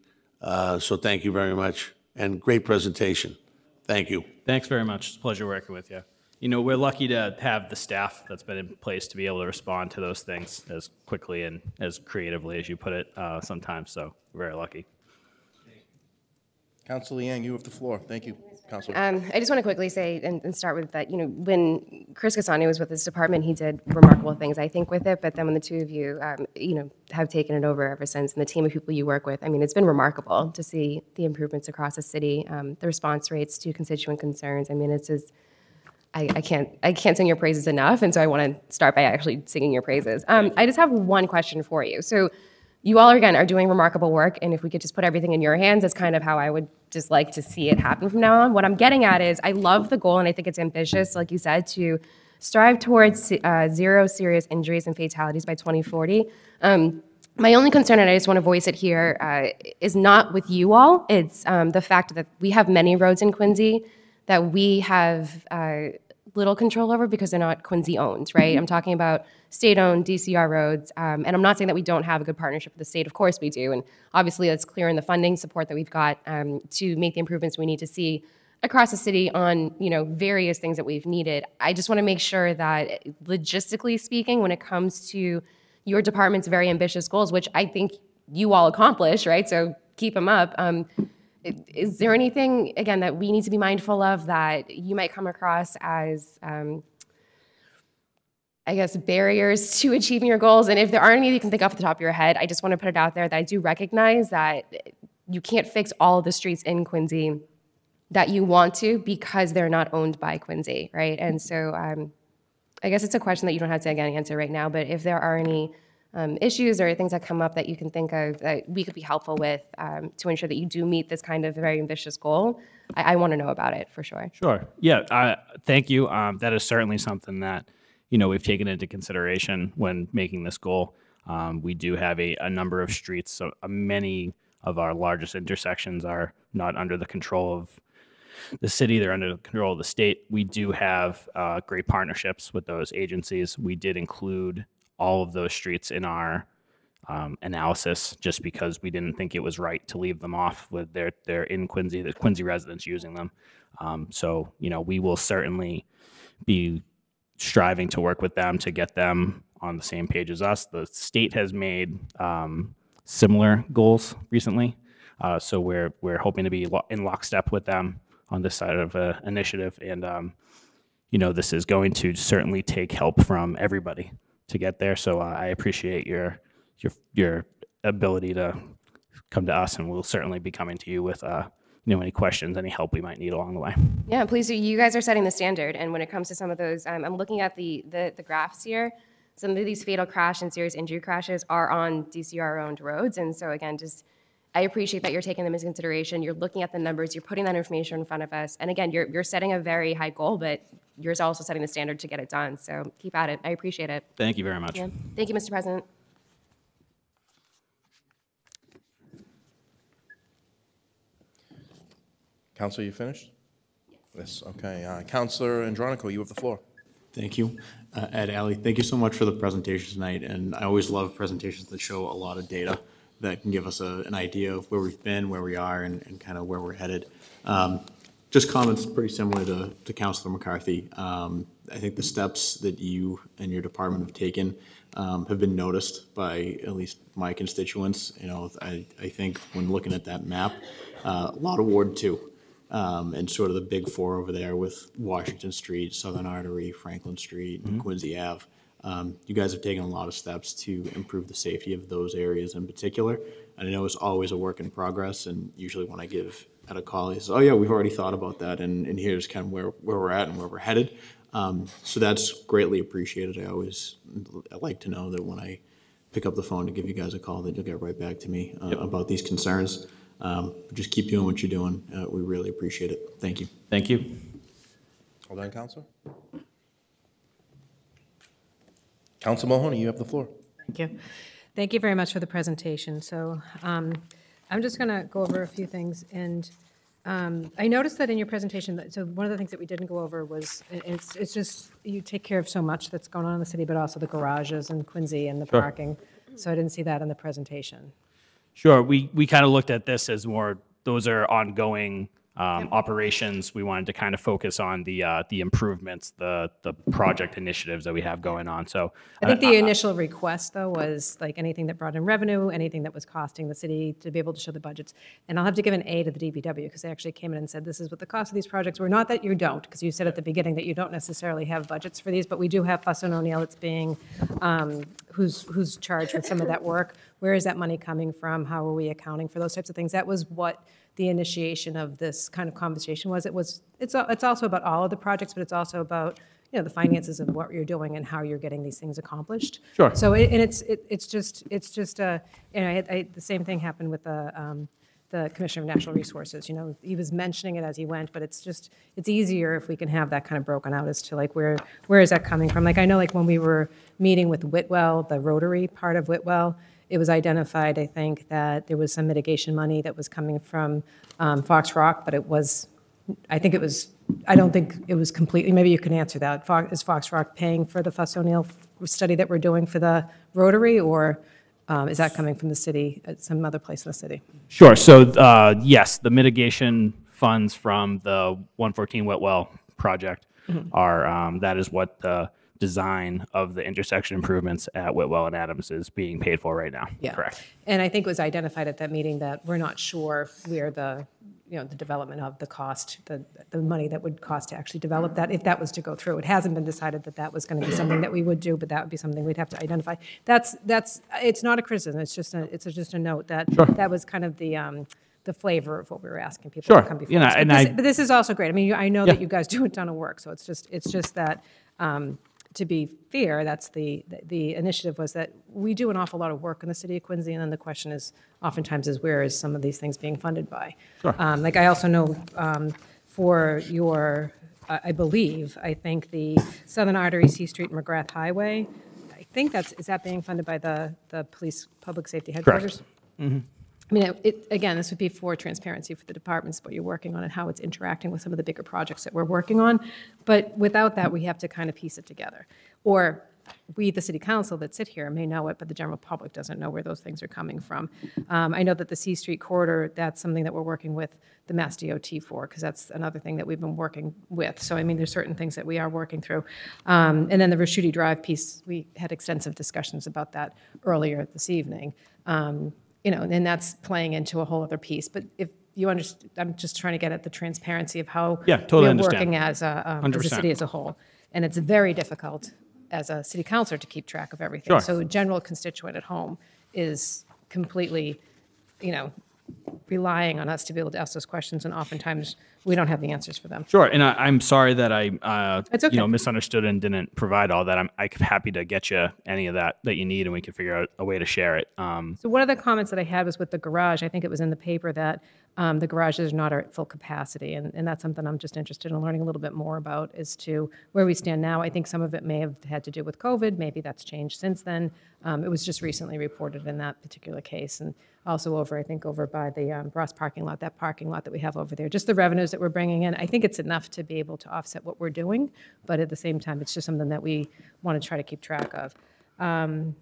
So thank you very much, and great presentation. Thank you. Thanks very much. It's a pleasure working with you. You know, we're lucky to have the staff that's been in place to be able to respond to those things as quickly and as creatively as you put it uh, sometimes, so we're very lucky. Councilor Liang, you have the floor. Thank you, Councilor. Um, I just want to quickly say and, and start with that, you know, when Chris Casani was with his department, he did remarkable things, I think, with it. But then when the two of you, um, you know, have taken it over ever since, and the team of people you work with, I mean, it's been remarkable to see the improvements across the city, um, the response rates to constituent concerns. I mean, it's just, I, I can't, I can't sing your praises enough, and so I want to start by actually singing your praises. Um, I just have one question for you. So, you all again are doing remarkable work, and if we could just put everything in your hands, that's kind of how I would just like to see it happen from now on. What I'm getting at is, I love the goal, and I think it's ambitious, like you said, to strive towards uh, zero serious injuries and fatalities by 2040. Um, my only concern, and I just want to voice it here, uh, is not with you all. It's um, the fact that we have many roads in Quincy that we have uh, little control over because they're not Quincy owned, right? I'm talking about state owned DCR roads. Um, and I'm not saying that we don't have a good partnership with the state. Of course we do. And obviously that's clear in the funding support that we've got um, to make the improvements we need to see across the city on you know various things that we've needed. I just want to make sure that logistically speaking, when it comes to your department's very ambitious goals, which I think you all accomplish, right? So keep them up. Um, is there anything again that we need to be mindful of that you might come across as um, I guess, barriers to achieving your goals. And if there aren't any you can think off the top of your head, I just want to put it out there that I do recognize that you can't fix all the streets in Quincy that you want to because they're not owned by Quincy, right? And so um, I guess it's a question that you don't have to again answer right now, but if there are any um, issues or things that come up that you can think of that we could be helpful with um, to ensure that you do meet this kind of very ambitious goal, I, I want to know about it for sure. Sure. Yeah. Uh, thank you. Um, that is certainly something that you know we've taken into consideration when making this goal. Um, we do have a, a number of streets, so uh, many of our largest intersections are not under the control of the city; they're under the control of the state. We do have uh, great partnerships with those agencies. We did include all of those streets in our um, analysis just because we didn't think it was right to leave them off with their they're in Quincy, the Quincy residents using them. Um, so you know we will certainly be striving to work with them to get them on the same page as us. The state has made um, similar goals recently, uh, so we're we're hoping to be in lockstep with them on this side of an initiative, and um, you know this is going to certainly take help from everybody to get there. So uh, I appreciate your your your ability to come to us, and we'll certainly be coming to you with uh, you know any questions, any help we might need along the way. Yeah, please. You guys are setting the standard, and when it comes to some of those, um, I'm looking at the, the the graphs here. Some of these fatal crash and serious injury crashes are on DCR-owned roads, and so again, just I appreciate that you're taking them into consideration. You're looking at the numbers, you're putting that information in front of us, and again, you're you're setting a very high goal, but you're also setting the standard to get it done. So keep at it. I appreciate it. Thank you very much. Yeah. Thank you, Mr. President. Counselor, you finished? Yes. okay. Uh, Counselor Andronico, you have the floor. Thank you. Uh, Ed, Ally, thank you so much for the presentation tonight. And I always love presentations that show a lot of data that can give us a, an idea of where we've been, where we are, and, and kind of where we're headed. Um, just comments pretty similar to, to Councilor McCarthy. Um, I think the steps that you and your department have taken um, have been noticed by at least my constituents. You know, I, I think when looking at that map, uh, a lot of Ward Two, um, and sort of the big four over there with Washington Street, Southern Artery, Franklin Street, and Quincy Ave. Um, you guys have taken a lot of steps to improve the safety of those areas in particular. And I know it's always a work in progress, and usually when I give at a call, he says, "Oh yeah, we've already thought about that, and, and here's kind of where, where we're at and where we're headed." Um, so that's greatly appreciated. I always I like to know that when I pick up the phone to give you guys a call, that you'll get right back to me uh, about these concerns. Um, just keep doing what you're doing. Uh, we really appreciate it. Thank you. Thank you. Hold on, Counselor. Council Mahoney, you have the floor. Thank you. Thank you very much for the presentation. So um, I'm just going to go over a few things. And um, I noticed that in your presentation, that- so one of the things that we didn't go over was, it's, it's just, you take care of so much that's going on in the city, but also the garages and Quincy and the Sure. parking. So I didn't see that in the presentation. Sure. We we kind of looked at this as more those are ongoing um, operations. We wanted to kind of focus on the uh, the improvements, the the project initiatives that we have going on. So I think uh, the initial request, though, was like anything that brought in revenue, anything that was costing the city to be able to show the budgets. And I'll have to give an A to the DPW because they actually came in and said, this is what the cost of these projects were. Not that you don't, because you said at the beginning that you don't necessarily have budgets for these, but we do have Fuss and O'Neill that's being, um, who's, who's charged with some of that work. Where is that money coming from? How are we accounting for those types of things? That was what the initiation of this kind of conversation was. It was it's it's also about all of the projects, but it's also about, you know, the finances of what you're doing and how you're getting these things accomplished. Sure. So, it- and it's, it- it's just, it's just, a you know, I- I- the same thing happened with the, um, the Commissioner of Natural Resources, you know, he was mentioning it as he went, but it's just, it's easier if we can have that kind of broken out as to like, where, where is that coming from? Like, I know like when we were meeting with Whitwell, the Rotary part of Whitwell, it was identified, I think, that there was some mitigation money that was coming from um, Fox Rock, but it was, I think it was, I don't think it was completely, maybe you can answer that. Fo- Is Fox Rock paying for the Fuss O'Neill study that we're doing for the Rotary, or um, is that coming from the city, at some other place in the city? Sure. So, uh, yes, the mitigation funds from the 114 Whitwell project Mhm. are, um, that is what the design of the intersection improvements at Whitwell and Adams is being paid for right now. Yeah. Correct. And I think it was identified at that meeting that we're not sure where the, you know, the development of the cost, the, the money that would cost to actually develop that, if that was to go through. It hasn't been decided that that was going to be something that we would do, but that would be something we'd have to identify. That's, that's, it's not a criticism, it's just a, it's just a note that, that was kind of the, um, the flavor of what we were asking people Sure. to come You before know, us. But and this- I- But this is also great. I mean, you- I know Yeah. that you guys do a ton of work, so it's just, it's just that, um, to be fair, that's the, the initiative was that we do an awful lot of work in the city of Quincy, and then the question is, oftentimes is where is some of these things being funded by? Sure. Um, Like, I also know um, for your, I I believe, I think the Southern Artery, Sea Street, McGrath Highway, I think that's, is that being funded by the, the police, public safety headquarters? Mhm. I mean, it, again, this would be for transparency for the departments, what you're working on and how it's interacting with some of the bigger projects that we're working on. But without that, we have to kind of piece it together. Or we, the city council that sit here, may know it, but the general public doesn't know where those things are coming from. Um, I know that the Sea Street corridor, that's something that we're working with the Mass DOT for, because that's another thing that we've been working with. So I mean, there's certain things that we are working through. Um, And then the Ricciuti Drive piece, we had extensive discussions about that earlier this evening. Um, you know, and that's playing into a whole other piece. But if you understand, I'm just trying to get at the transparency of how Yeah, totally we're understand. working as a, um, as a city as a whole. And it's very difficult as a city councilor to keep track of everything. Sure. So a general constituent at home is completely, you know, relying on us to be able to ask those questions, and oftentimes we don't have the answers for them. Sure, and I, I'm sorry that I, uh, It's you know, misunderstood and didn't provide all that. I'm, I'm happy to get you any of that that you need, and we can figure out a way to share it. Um, So one of the comments that I had was with the garage, I think it was in the paper that um, the garages are not at full capacity, and, and that's something I'm just interested in learning a little bit more about as to where we stand now. I think some of it may have had to do with COVID, maybe that's changed since then. Um, It was just recently reported in that particular case, and also over, I think, over by the um, Ross parking lot, that parking lot that we have over there, just the revenues that we're bringing in. I think it's enough to be able to offset what we're doing, but at the same time, it's just something that we want to try to keep track of. Um,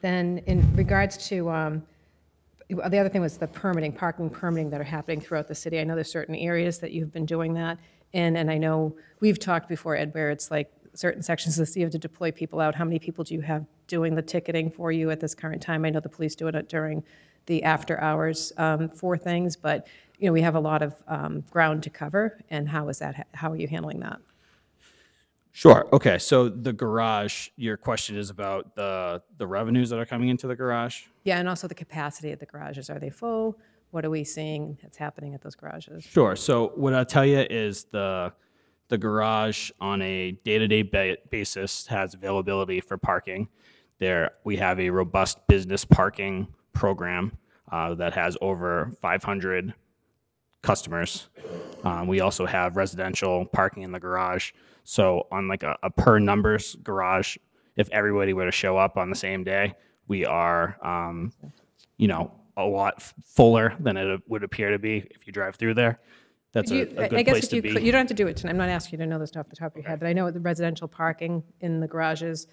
then in regards to, um, the other thing was the permitting, parking permitting that are happening throughout the city. I know there's certain areas that you've been doing that in, and I know we've talked before, Ed, where it's like certain sections of the city you have to deploy people out. How many people do you have doing the ticketing for you at this current time? I know the police do it during the after-hours um, for things, but, you know, we have a lot of um, ground to cover, and how is that, how are you handling that? Sure. Okay. So the garage, your question is about the the revenues that are coming into the garage. Yeah, and also the capacity of the garages. Are they full? What are we seeing that's happening at those garages? Sure. So what I'll tell you is the the garage on a day-to-day ba- basis has availability for parking. There we have a robust business parking program uh, that has over 500 customers. Um, we also have residential parking in the garage. So on like a, a per numbers garage, if everybody were to show up on the same day, we are, um, you know, a lot fuller than it would appear to be if you drive through there. That's a, you- a I- good I guess place if to you be. could- You don't have to do it tonight. I'm not asking you to know this off the top of your head, but I know the residential parking in the garages,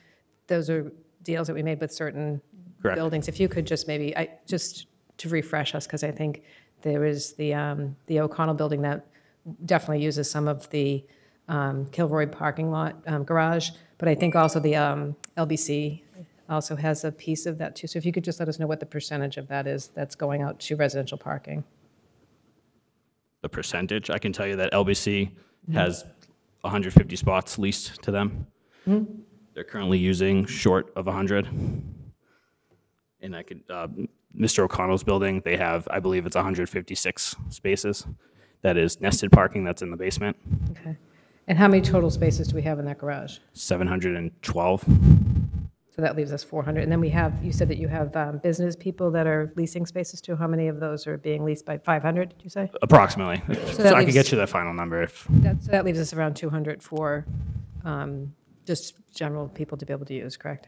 those are deals that we made with certain Correct. buildings. If you could just maybe, I, just to refresh us, because I think there is the, um, the O'Connell building that definitely uses some of the um, Kilroy parking lot um, garage, but I think also the um, LBC also has a piece of that too. So if you could just let us know what the percentage of that is that's going out to residential parking. The percentage. I can tell you that LBC Mhm. has 150 spots leased to them. Mhm. They're currently using short of 100. And I could, uh, Mr. O'Connell's building, they have, I believe it's 156 spaces. That is nested parking that's in the basement, Okay. And how many total spaces do we have in that garage? 712. So that leaves us 400. And then we have, you said that you have um, business people that are leasing spaces too. How many of those are being leased by 500, did you say? Approximately. So So that I could leaves- get you the final number if, That, so that leaves us around 200 for um, just general people to be able to use, correct?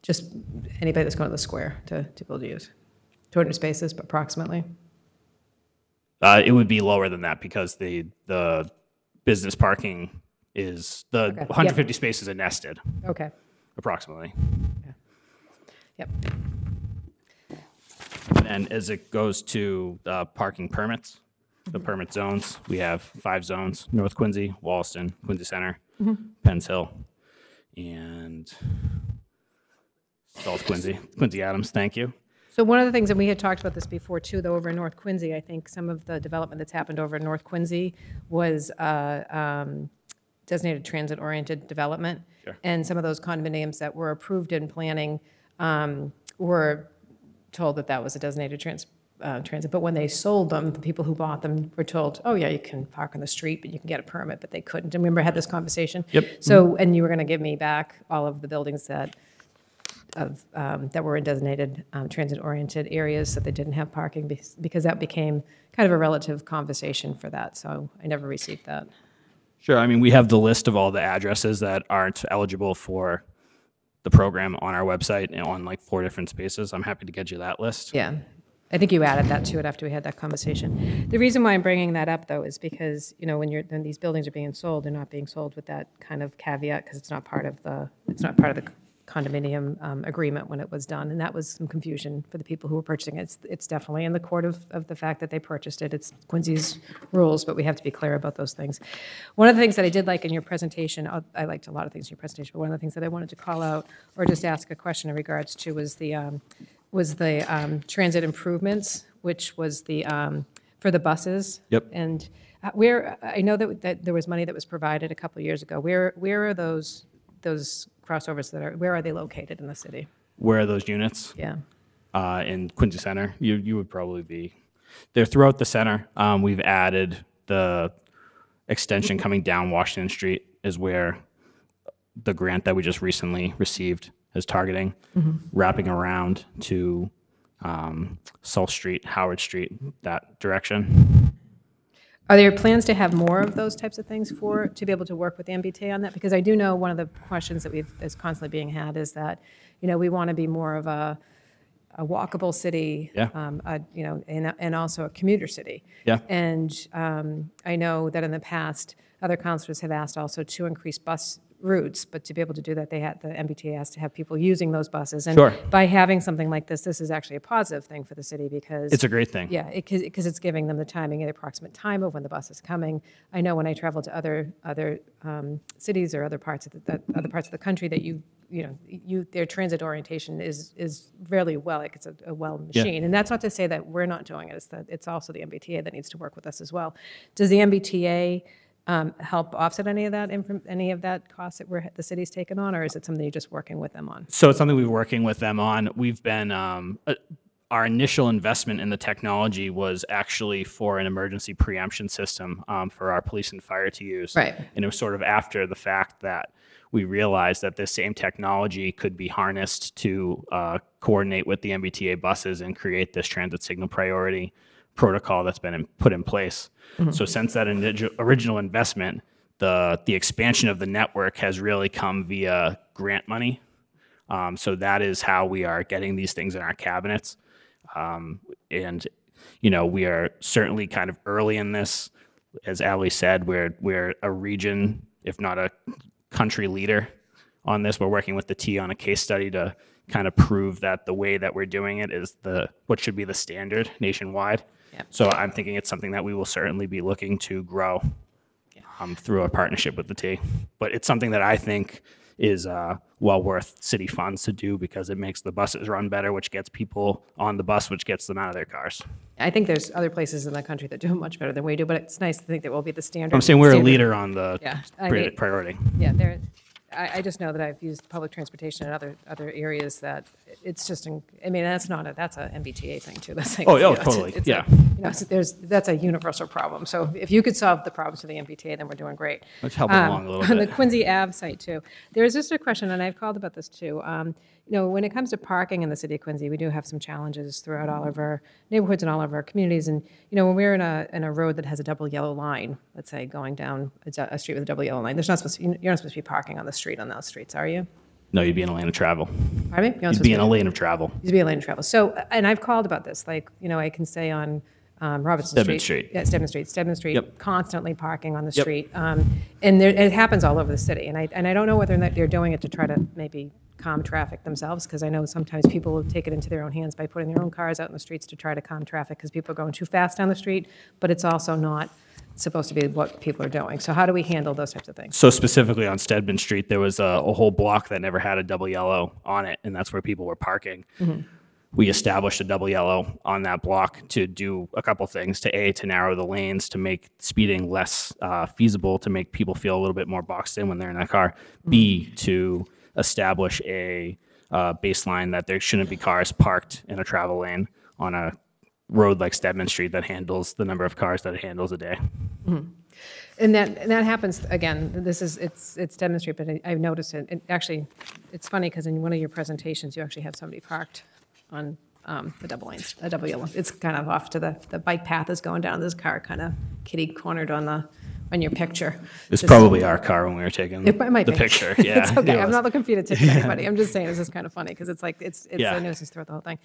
Just anybody that's going to the square to, to be able to use. 200 spaces but approximately. uh, it would be lower than that because the, the business parking is, the Okay, yep. 150 spaces are nested. Okay. Approximately. Yep. And as it goes to uh, parking permits, the permit zones, we have five zones, North Quincy, Wollaston, Quincy Center, Mhm. Penns Hill, and South Quincy, Quincy Adams, thank you. So one of the things, and we had talked about this before too, though, over in North Quincy, I think some of the development that's happened over in North Quincy was uh, um, designated transit-oriented development. Sure. And some of those condominiums that were approved in planning um, were told that that was a designated trans, uh, transit. But when they sold them, the people who bought them were told, oh yeah, you can park on the street, but you can get a permit, but they couldn't. And remember, I had this conversation? Yep. So, and you were going to give me back all of the buildings that of, um, that were in designated um, transit-oriented areas, that they didn't have parking, because that became kind of a relative conversation for that, so I never received that. Sure, I mean, we have the list of all the addresses that aren't eligible for the program on our website and on like four different spaces. I'm happy to get you that list. Yeah, I think you added that to it after we had that conversation. The reason why I'm bringing that up, though, is because, you know, when you're, when these buildings are being sold, they're not being sold with that kind of caveat, because it's not part of the, it's not part of the condominium um, agreement when it was done, and that was some confusion for the people who were purchasing it. It's, it's definitely in the court of, of the fact that they purchased it. It's Quincy's rules, but we have to be clear about those things. One of the things that I did like in your presentation, uh, I liked a lot of things in your presentation, but one of the things that I wanted to call out, or just ask a question in regards to, was the, um, was the um, transit improvements, which was the, um, for the buses. Yep. And uh, where, I know that, that there was money that was provided a couple of years ago. Where, where are those, those crossovers that are, where are they located in the city? Where are those units? Yeah. Uh, in Quincy Center, you, you would probably be, they're throughout the center. Um, we've added the extension coming down Washington Street is where the grant that we just recently received is targeting, Mhm. wrapping around to um, South Street, Howard Street, that direction. Are there plans to have more of those types of things for, to be able to work with the MBTA on that? Because I do know one of the questions that we've, is constantly being had is that, you know, we want to be more of a, a walkable city. Yeah. um, a- You know, and, and also a commuter city. Yeah. And um, I know that in the past, other councilors have asked also to increase bus routes, but to be able to do that, they had, the MBTA has to have people using those buses. And Sure. by having something like this, this is actually a positive thing for the city because. It's a great thing. Yeah, because it's giving them the timing, the approximate time of when the bus is coming. I know when I travel to other, other um, cities or other parts of the, that, other parts of the country that you, you know, you, their transit orientation is, is fairly well, like it's a, a well machine. And that's not to say that we're not doing it, it's that, it's also the MBTA that needs to work with us as well. Does the MBTA um, help offset any of that, any of that cost that we're, the city's taken on, or is it something you're just working with them on? So it's something we're working with them on. We've been, um, uh, our initial investment in the technology was actually for an emergency preemption system um, for our police and fire to use. Right. And it was sort of after the fact that we realized that this same technology could be harnessed to uh, coordinate with the MBTA buses and create this transit signal priority protocol that's been in, put in place. Mhm. So since that inigi- original investment, the the expansion of the network has really come via grant money. Um, so that is how we are getting these things in our cabinets. Um, and you know, we are certainly kind of early in this. As Ali said, we're we're a region, if not a country leader on this. We're working with the T on a case study to kind of prove that the way that we're doing it is the what should be the standard nationwide. So I'm thinking it's something that we will certainly be looking to grow um, through a partnership with the T. But it's something that I think is uh, well worth city funds to do because it makes the buses run better, which gets people on the bus, which gets them out of their cars. I think there's other places in the country that do it much better than we do, but it's nice to think that we'll be the standard. I'm saying we're a leader on the Yeah, I mean- priority. Yeah, there, I, I just know that I've used public transportation in other, other areas that it's just, in- I mean, that's not a, that's a MBTA thing too. That's like, Oh, you yeah, know, it's a- totally, it's a- yeah. You know, so there's, that's a universal problem. So if you could solve the problems for the MBTA, then we're doing great. Let's help Um, along a little On the bit. Quincy Ave site too, there is just a question, and I've called about this too. Um, You know, when it comes to parking in the city of Quincy, we do have some challenges throughout all of our neighborhoods and all of our communities. And, you know, when we're in a, in a road that has a double yellow line, let's say going down a street with a double yellow line, there's not supposed to, you're not supposed to be parking on the street on those streets, are you? No, you'd be in a lane of travel. Pardon me? You're not You'd be in a lane of travel. To be in a lane of travel. So, and I've called about this, like, you know, I can say on um, Robinson Stedman Street. Street. Yeah, Stedman Street, Stedman Street, Yep. constantly parking on the Yep. street. Um, And there, it happens all over the city. And I, and I don't know whether or not they're doing it to try to maybe calm traffic themselves, because I know sometimes people will take it into their own hands by putting their own cars out in the streets to try to calm traffic, because people are going too fast down the street, but it's also not supposed to be what people are doing. So how do we handle those types of things? So specifically on Stedman Street, there was a, a whole block that never had a double yellow on it, and that's where people were parking. Mhm. We established a double yellow on that block to do a couple things. To a to narrow the lanes, to make speeding less uh, feasible, to make people feel a little bit more boxed in when they're in that car. B to establish a uh, baseline that there shouldn't be cars parked in a travel lane on a road like Stedman Street that handles the number of cars that it handles a day. Mhm. And that, and that happens, again, this is, it's, it's demonstrated, but I- I've noticed it, and actually, it's funny, because in one of your presentations, you actually have somebody parked on um, the double lanes, a double yellow. It's kind of off to the, the bike path is going down, this car kind of kitty cornered on the, on your picture. It's Just- probably our car when we were taking It might the be. picture. Yeah, It's okay, it I'm not looking for you to tip anybody, I'm just saying, it's just kind of funny, because it's like, it's, it's Yeah. a nuisance throughout the whole thing.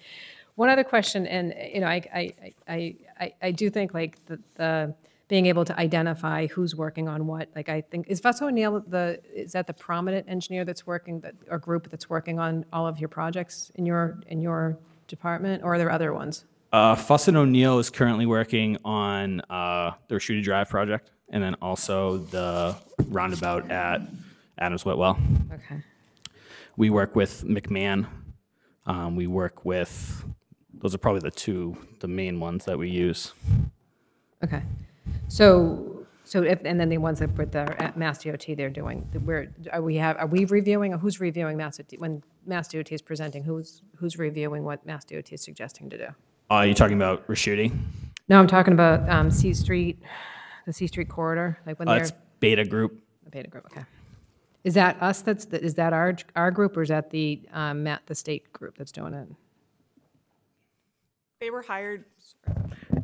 One other question, and, you know, I, I, I, I, I do think like the, the, being able to identify who's working on what, like I think, is Fuss and O'Neill the, is that the prominent engineer that's working, that, or group that's working on all of your projects in your, in your department, or are there other ones? Uh, Fuss and O'Neill is currently working on uh, the Ricciuti Drive project, and then also the roundabout at Adams Whitwell. Okay. We work with McMahon. Um, we work with those are probably the two, the main ones that we use. Okay. So, so if, and then the ones that with the at Mass DOT, they're doing, where, are we have, are we reviewing, or who's reviewing Mass, DOT when Mass DOT is presenting, who's, who's reviewing what Mass DOT is suggesting to do? Are you talking about Ricciuti? No, I'm talking about um, Sea Street, the Sea Street corridor, like when Uh, they're, it's Beta Group. the Beta Group, okay. Is that us that's, is that our, our group, or is that the, um, Matt, the state group that's doing it? They were hired,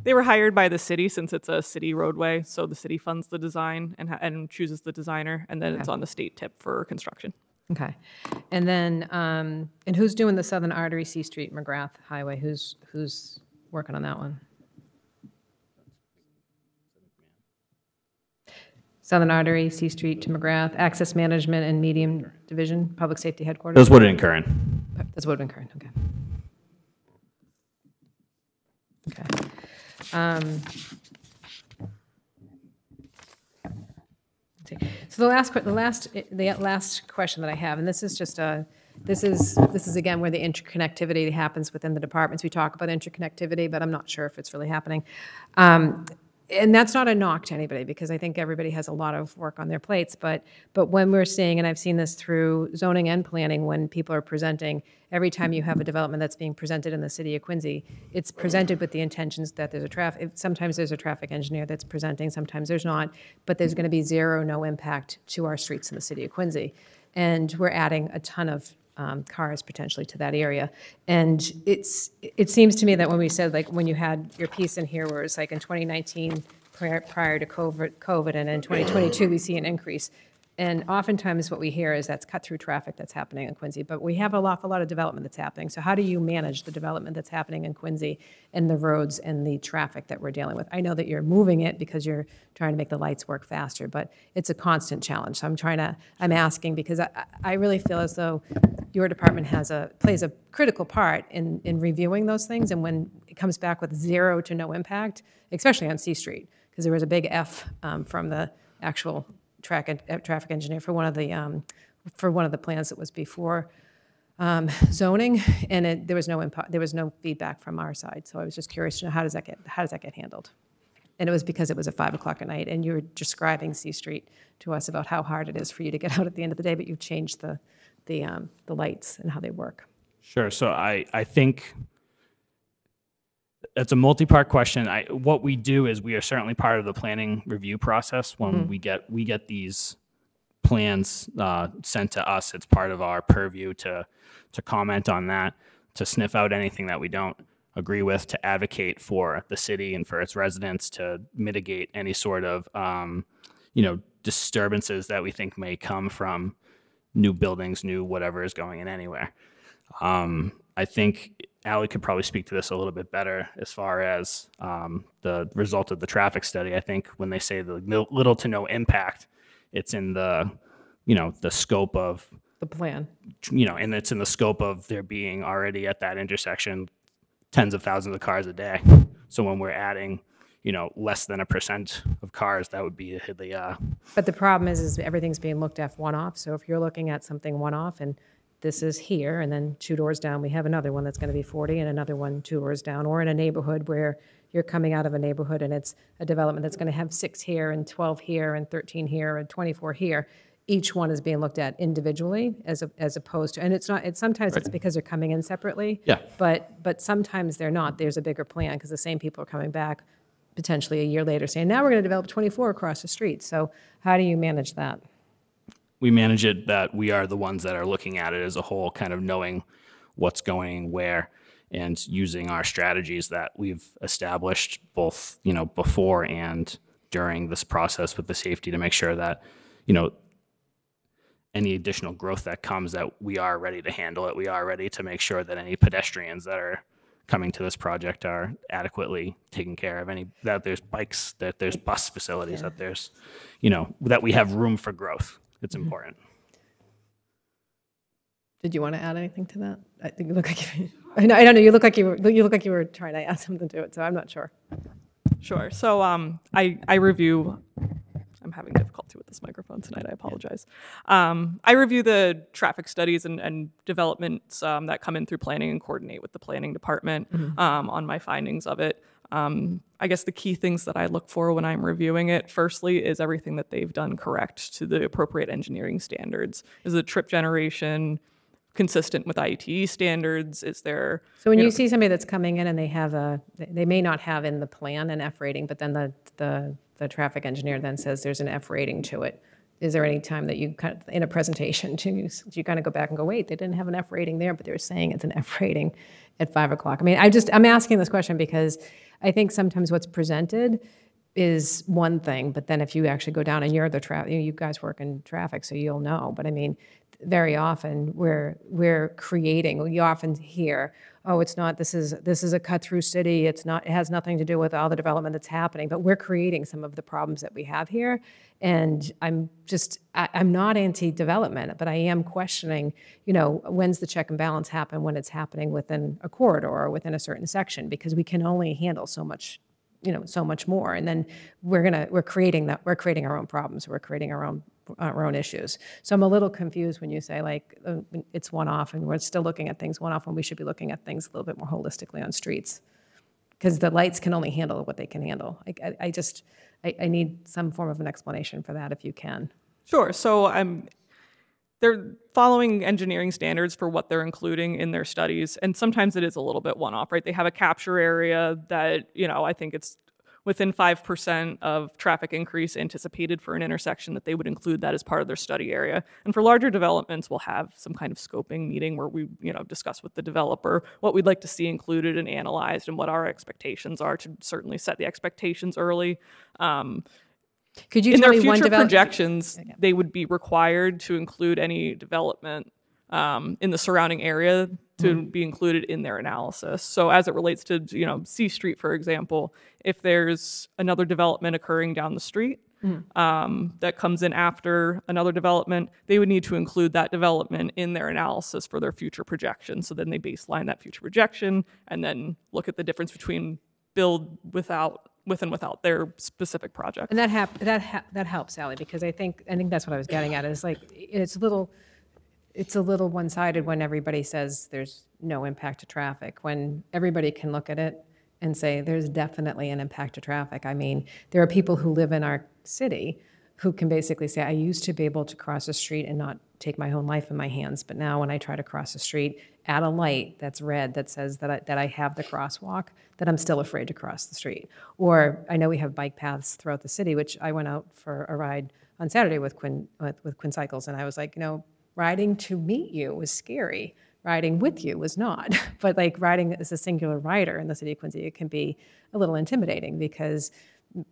they were hired by the city since it's a city roadway, so the city funds the design and, ha- and chooses the designer, and then it's on the state tip for construction. Okay. And then, um, and who's doing the Southern Artery, Sea Street, McGrath Highway? Who's, who's working on that one? Southern Artery, Sea Street to McGrath, Access Management and Medium Division, Public Safety Headquarters? Those Woodard and Curran. That's Woodard and Curran, okay. Okay. Um. So the last, the last, the last question that I have, and this is just a, this is, this is again where the interconnectivity happens within the departments. We talk about interconnectivity, but I'm not sure if it's really happening. Um, And that's not a knock to anybody, because I think everybody has a lot of work on their plates, but, but when we're seeing, and I've seen this through zoning and planning, when people are presenting, every time you have a development that's being presented in the city of Quincy, it's presented with the intentions that there's a traffic, sometimes there's a traffic engineer that's presenting, sometimes there's not, but there's gonna be zero, no impact to our streets in the city of Quincy. And we're adding a ton of um, cars potentially to that area. And it's, it seems to me that when we said, like, when you had your piece in here where it's like in 2019, prior, prior to COVID, COVID, and in 2022, we see an increase. And oftentimes what we hear is that's cut-through traffic that's happening in Quincy, but we have a lot, a lot of development that's happening. So how do you manage the development that's happening in Quincy and the roads and the traffic that we're dealing with? I know that you're moving it because you're trying to make the lights work faster, but it's a constant challenge. So I'm trying to, I'm asking because I, I really feel as though your department has a, plays a critical part in, in reviewing those things. And when it comes back with zero to no impact, especially on Sea Street, because there was a big F um, from the actual track, uh, traffic engineer for one of the, um, for one of the plans that was before um, zoning, and it, there was no impact, there was no feedback from our side. So I was just curious to know, how does that get, how does that get handled? and it was because it was at 5 o'clock at night, and you were describing Sea Street to us about how hard it is for you to get out at the end of the day, but you've changed the, the, um, the lights and how they work. Sure. So I, I think that's a multi-part question. I, what we do is we are certainly part of the planning review process when Mhm. we get we get these plans uh, sent to us. It's part of our purview to to comment on that, to sniff out anything that we don't agree with, to advocate for the city and for its residents, to mitigate any sort of um, you know disturbances that we think may come from new buildings, new whatever is going in anywhere. Um, I think Ally could probably speak to this a little bit better as far as um, the result of the traffic study. I think when they say the little to no impact, it's in the, you know, the scope of The plan. you know, and it's in the scope of there being already at that intersection tens of thousands of cars a day. So when we're adding, you know, less than a percent of cars, that would be the uh, But the problem is, is everything's being looked at one-off, so if you're looking at something one-off, and this is here, and then two doors down, we have another one that's gonna be 40, and another one two doors down, or in a neighborhood where you're coming out of a neighborhood and it's a development that's gonna have six here, and 12 here, and 13 here, and 24 here, each one is being looked at individually as, a- as opposed to, and it's not, it's, sometimes it's because they're coming in separately. Yeah. But, but sometimes they're not, there's a bigger plan, because the same people are coming back potentially a year later saying, now we're gonna develop 24 across the street, so how do you manage that? we manage it that we are the ones that are looking at it as a whole, kind of knowing what's going where and using our strategies that we've established both, you know, before and during this process with the safety to make sure that, you know, any additional growth that comes that we are ready to handle it. We are ready to make sure that any pedestrians that are coming to this project are adequately taken care of. Any that there's bikes, that there's bus facilities, that there's, you know, that we have room for growth. It's important. Did you want to add anything to that? I think you look like you, I I don't know, you look like you were, you look like you were trying to add something to it, so I'm not sure. Sure. So um, I, I review, I'm having difficulty with this microphone tonight, I apologize. Um, I review the traffic studies and, and developments um, that come in through planning and coordinate with the planning department Mhm. um, on my findings of it. Um, I guess the key things that I look for when I'm reviewing it, firstly, is everything that they've done correct to the appropriate engineering standards. Is the trip generation consistent with ITE standards? Is there So when you know, see somebody that's coming in and they have a, they- they may not have in the plan an F rating, but then the, the, the traffic engineer then says there's an F rating to it. Is there any time that you kind of, in a presentation, do you, do you kind of go back and go, wait, they didn't have an F rating there, but they're saying it's an F rating at five o'clock? I mean, I just, I'm asking this question because I think sometimes what's presented is one thing, but then if you actually go down and you're the traffic, you guys work in traffic, so you'll know. But I mean, very often we're we're creating. You often hear, "Oh, it's not. This is this is a cut through city. It's not. It has nothing to do with all the development that's happening." But we're creating some of the problems that we have here. And I'm just I, I'm not anti-development, but I am questioning. You know, when's the check and balance happen when it's happening within a corridor or within a certain section? Because we can only handle so much you know so much more and then we're gonna we're creating that we're creating our own problems we're creating our own our own issues so i'm a little confused when you say like uh, it's one off and we're still looking at things one off when we should be looking at things a little bit more holistically on streets because the lights can only handle what they can handle i, I, I just I, I need some form of an explanation for that if you can Sure. So I'm they're following engineering standards for what they're including in their studies, and sometimes it is a little bit one-off, right? They have a capture area that you know I think it's within five percent of traffic increase anticipated for an intersection that they would include that as part of their study area. And for larger developments, we'll have some kind of scoping meeting where we you know discuss with the developer what we'd like to see included and analyzed, and what our expectations are to certainly set the expectations early. Um, Could you in tell their me one future projections, they would be required to include any development um, in the surrounding area to Mhm. be included in their analysis. So as it relates to, you know, Sea Street, for example, if there's another development occurring down the street Mhm. um, that comes in after another development, they would need to include that development in their analysis for their future projection. So then they baseline that future projection and then look at the difference between build without with and without their specific project. And that hap- that ha- that helps, Sally, because I think I think that's what I was getting at. Is like it's a little it's a little one-sided when everybody says there's no impact to traffic. When everybody can look at it and say there's definitely an impact to traffic. I mean, there are people who live in our city who can basically say, I used to be able to cross the street and not take my own life in my hands, but now when I try to cross the street at a light that's red that says that I, that I have the crosswalk, that I'm still afraid to cross the street. Or I know we have bike paths throughout the city, which I went out for a ride on Saturday with Quinn with, with Quinn Cycles, and I was like, you know, riding to meet you was scary. Riding with you was not. but like riding as a singular rider in the city of Quincy, it can be a little intimidating because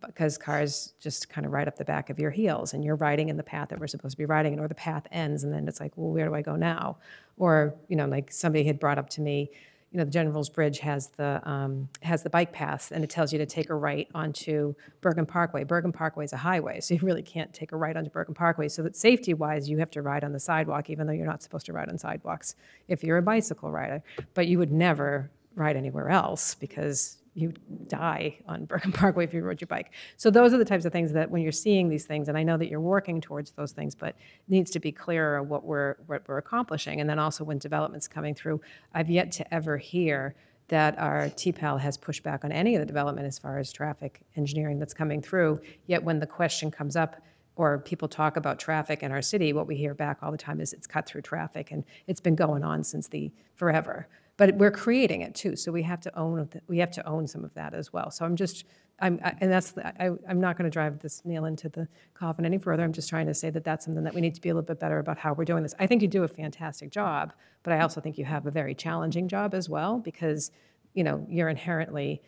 because cars just kind of ride up the back of your heels and you're riding in the path that we're supposed to be riding in or the path ends and then it's like well where do i go now or you know like somebody had brought up to me you know the general's bridge has the um, has the bike paths and it tells you to take a right onto Burgin parkway. Burgin parkway is a highway so you really can't take a right onto Burgin parkway. So that safety wise you have to ride on the sidewalk even though you're not supposed to ride on sidewalks if you're a bicycle rider. But you would never ride anywhere else because you die on Burgin Parkway if you rode your bike. So those are the types of things that when you're seeing these things, and I know that you're working towards those things, but it needs to be clearer what we're what we're accomplishing. And then also when development's coming through, I've yet to ever hear that our TPAL has pushed back on any of the development as far as traffic engineering that's coming through. Yet when the question comes up, or people talk about traffic in our city, what we hear back all the time is it's cut through traffic, and it's been going on since the forever but we're creating it too. So we have to own we have to own some of that as well. So I'm just I'm I, and that's I, I'm not going to drive this nail into the coffin any further. I'm just trying to say that that's something that we need to be a little bit better about how we're doing this. I think you do a fantastic job, but I also think you have a very challenging job as well because you know you're inherently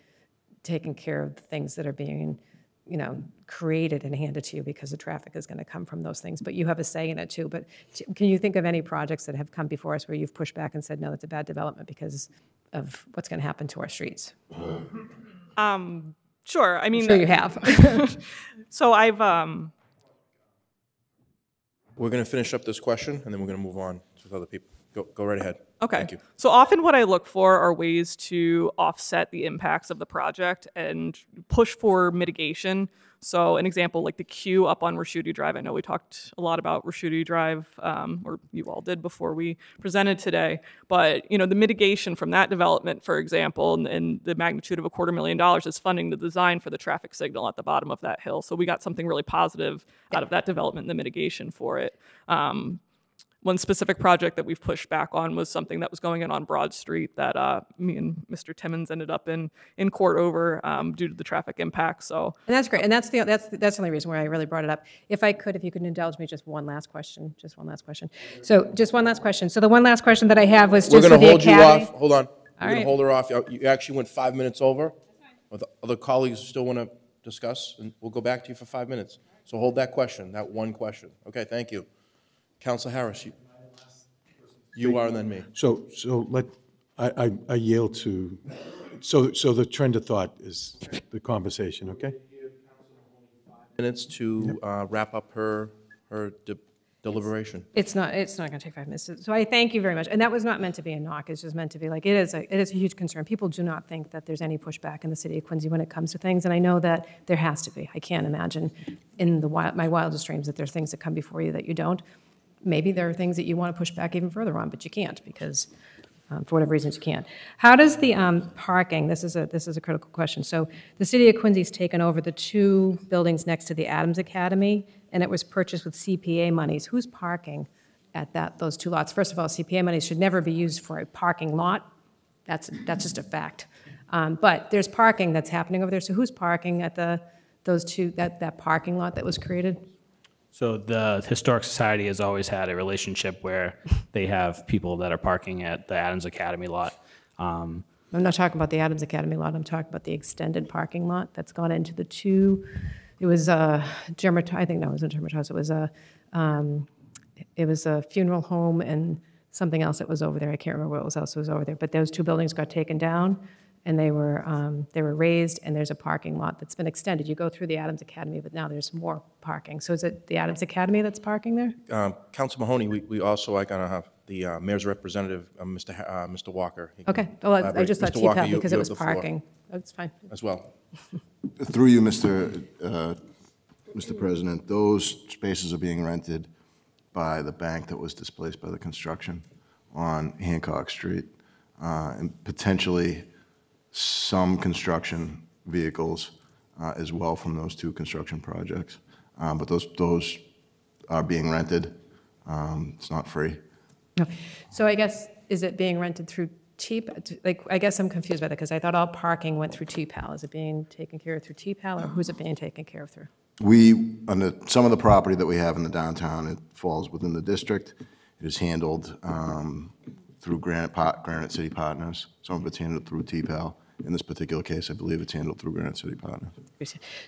taking care of the things that are being you know, created and handed to you because the traffic is going to come from those things. But you have a say in it too. But can you think of any projects that have come before us where you've pushed back and said, no, that's a bad development because of what's going to happen to our streets? Um, sure. I mean, sure you have. so I've um, We're going to finish up this question, and then we're going to move on with other people. Go, go right ahead. Okay. Thank you. So often what I look for are ways to offset the impacts of the project and push for mitigation. So an example like the queue up on Ricciuti Drive. I know we talked a lot about Ricciuti Drive, um, or you all did before we presented today. But you know the mitigation from that development, for example, and, and the magnitude of a quarter million dollars is funding the design for the traffic signal at the bottom of that hill. So we got something really positive out of that development, and the mitigation for it. Um, one specific project that we've pushed back on was something that was going in on Broad Street that uh, me and Mr. Timmins ended up in in court over um, due to the traffic impact. So And that's great, and that's the, that's, that's the only reason why I really brought it up. If I could, if you could indulge me, just one last question, just one last question. So, just one last question. So the one last question that I have was We're just going to the hold you off. Hold on. We're All going to hold her off. You- You actually went five minutes over. Are the Other colleagues still want to discuss, and we'll go back to you for five minutes. So hold that question, that one question. Okay, thank you. Counselor Harris, you, you are and then me. So, so let, I, I I yield to, so, so the trend of thought is the conversation, okay? Minutes to uh, wrap up her, her de- deliberation. It's not, it's not going to take five minutes. So I thank you very much. And that was not meant to be a knock. It's just meant to be like, it is a, it is a huge concern. People do not think that there's any pushback in the city of Quincy when it comes to things. And I know that there has to be. I can't imagine in the wild, my wildest dreams that there's things that come before you that you don't. Maybe there are things that you want to push back even further on, but you can't because um, for whatever reasons you can't. How does the um, parking, this is a, this is a critical question. So the city of Quincy's taken over the two buildings next to the Adams Academy, and it was purchased with CPA monies. Who's parking at that, those two lots? First of all, CPA monies should never be used for a parking lot. That's, that's just a fact. Um, But there's parking that's happening over there. So who's parking at the, those two, that, that parking lot that was created? So the Historic Society has always had a relationship where they have people that are parking at the Adams Academy lot. Um, I'm not talking about the Adams Academy lot, I'm talking about the extended parking lot that's gone into the two, it was a dermat, I think, no, it wasn't dermatose, it was a, um, it was a funeral home and something else that was over there, I can't remember what else was over there, but those two buildings got taken down, and they were, um, they were raised, and there's a parking lot that's been extended. You go through the Adams Academy, but now there's more parking. So is it the Adams Academy that's parking there? Um, Counsel Mahoney, we, we also, I gotta have the uh, mayor's representative, uh, Mr. Ha- uh, Mr. Walker. Okay, well, I- I just thought Mr. Walker, you- because you it was parking. That's fine. As well. Through you, Mr. uh, Mr. President, those spaces are being rented by the bank that was displaced by the construction on Hancock Street, uh, and potentially some construction vehicles uh, as well from those two construction projects. Um, But those, those are being rented. Um, It's not free. So I guess, is it being rented through T, like, I guess I'm confused by that, because I thought all parking went through T-Pal. Is it being taken care of through T-Pal, or who's it being taken care of through? We, on the, some of the property that we have in the downtown, it falls within the district. It is handled um, through Granite, Granite City Partners. Some of it's handled through T-Pal. In this particular case, I believe it's handled through Granite City Partners.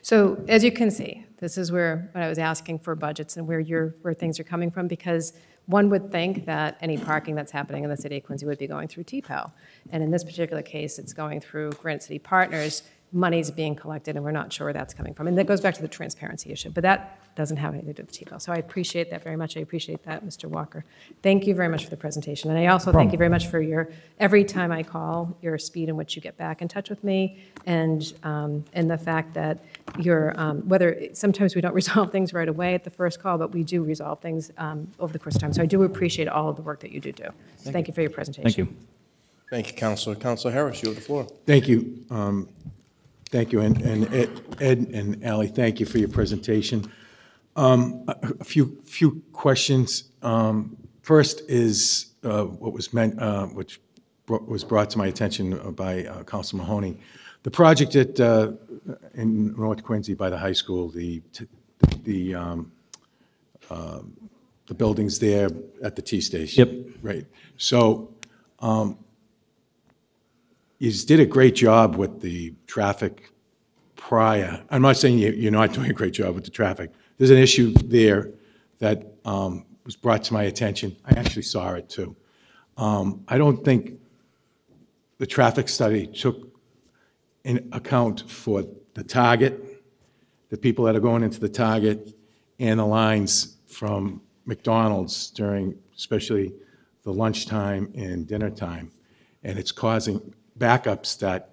So as you can see, this is where, what I was asking for budgets and where your, where things are coming from, because one would think that any parking that's happening in the city of Quincy would be going through TPO. And in this particular case, it's going through Granite City Partners, money's being collected, and we're not sure where that's coming from. And that goes back to the transparency issue, but that doesn't have anything to do with TPO. So I appreciate that very much. I appreciate that, Mr. Walker. Thank you very much for the presentation. And I also thank you very much for your, every time I call, your speed in which you get back in touch with me, and, um, and the fact that you're, um, whether, sometimes we don't resolve things right away at the first call, but we do resolve things um, over the course of time. So I do appreciate all of the work that you do do. So thank you for your presentation. Thank you. Thank you, Councilor. Counselor Harris, you have the floor. Thank you. Um, Thank you, and and Ed Ed and Ally, thank you for your presentation. Um, A few, few questions. Um, First is uh, what was meant, uh, which was brought to my attention by uh, Council Mahoney. The project at, uh, in North Quincy by the high school, the, t- the, um, um, the buildings there at the T station. Yep. Right. So um, you did a great job with the traffic prior. I'm not saying you- you're not doing a great job with the traffic. There's an issue there that um, was brought to my attention. I actually saw it, too. Um, I don't think the traffic study took in account for the target, the people that are going into the target, and the lines from McDonald's during, especially the lunchtime and dinner time. And it's causing backups that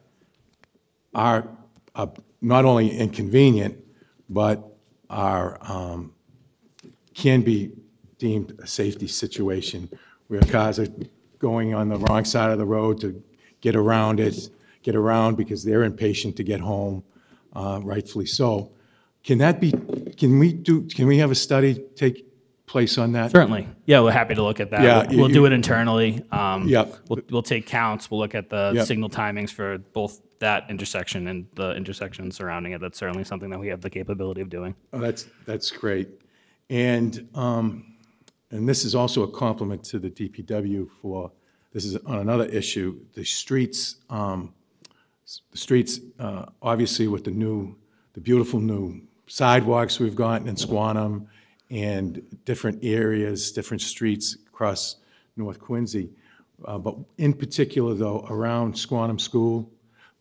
are uh, not only inconvenient, but are, um, can be deemed a safety situation where cars are going on the wrong side of the road to get around it, get around because they're impatient to get home, uh, rightfully so. Can that be, can we do, can we have a study take place on that? Certainly. Yeah, we're happy to look at that. Yeah, We'll- We'll do it internally. Um, Yep. We'll, we'll take counts. We'll look at the Yep. signal timings for both that intersection and the intersection surrounding it. That's certainly something that we have the capability of doing. Oh, that's, that's great. And, um, and this is also a compliment to the DPW for, this is on another issue, the streets, um, the streets, uh, obviously with the new, the beautiful new sidewalks we've gotten in Squantum and different areas, different streets across North Quincy. Uh, But in particular, though, around Squantum School,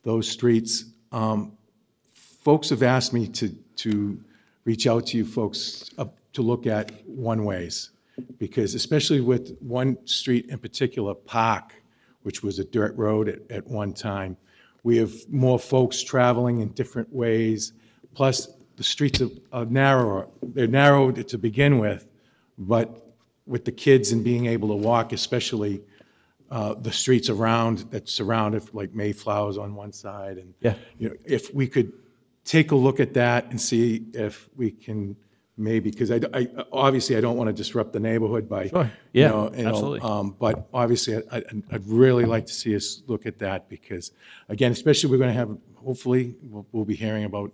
those streets, um, folks have asked me to, to reach out to you folks uh, to look at one-ways. Because especially with one street in particular, Park, which was a dirt road at, at one time, we have more folks traveling in different ways. Plus, the streets are- are narrower. They're narrowed to begin with, but with the kids and being able to walk, especially uh, the streets around, that surround it, like Mayflower's on one side, and, Yeah. you know, if we could take a look at that and see if we can maybe, because I, I- obviously, I don't want to disrupt the neighborhood by, Sure. you Yeah, know, you know, absolutely. um, But obviously, I- I'd really like to see us look at that, because, again, especially, we're going to have, hopefully, we'll we'll be hearing about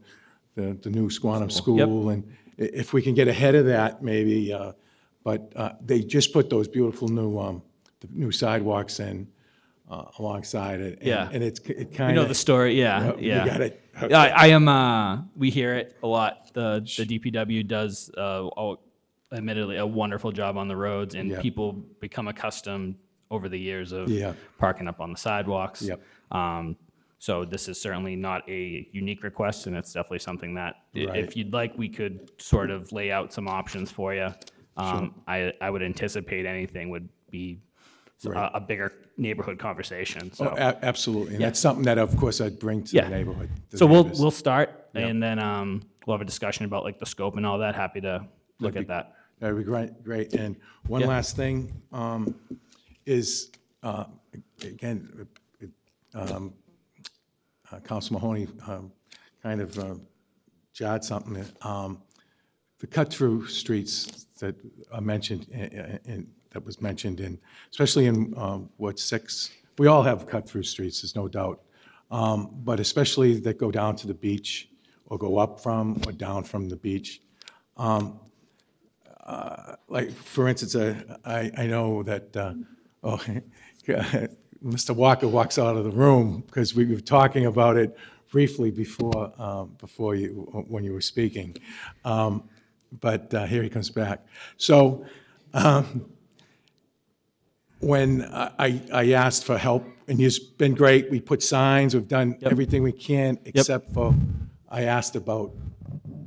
the, the new Squantum School. School, and i- if we can get ahead of that, maybe, uh, but uh, they just put those beautiful new, um, the new sidewalks in uh, alongside it. and- Yeah. And it's, it kind of. You know the story, yeah, yeah. You got it. Yeah, I, I am, uh, we hear it a lot. The, the DPW does, uh, all- admittedly, a wonderful job on the roads, and Yeah. people become accustomed over the years of Yeah. parking up on the sidewalks. Yep. Um, so this is certainly not a unique request, and it's definitely something that, i- Right. if you'd like, we could sort of lay out some options for you. Um, I, I would anticipate anything would be a, bigger neighborhood conversation, so. Oh, a- Absolutely, and that's something that, of course, I'd bring to Yeah. the neighborhood. the So we'll, neighbors. we'll start, and then um, we'll have a discussion about like the scope and all that. Happy to look at that. That'd be great, great. And one last thing um, is, uh, again, um, uh, Council Mahoney um, kind of uh, jotted something. um, The cut-through streets that are mentioned, in- in- that was mentioned in, especially in um, Ward 6, we all have cut-through streets, there's no doubt, Um, but especially that go down to the beach or go up from or down from the beach. Um, uh, Like, for instance, uh, I, I know that, uh, oh, Mr. Walker walks out of the room because we were talking about it briefly before, um, before you, when you were speaking. Um, But uh, here he comes back. So um, when I, I asked for help, and you've been great, we put signs, we've done everything we can, except for, I asked about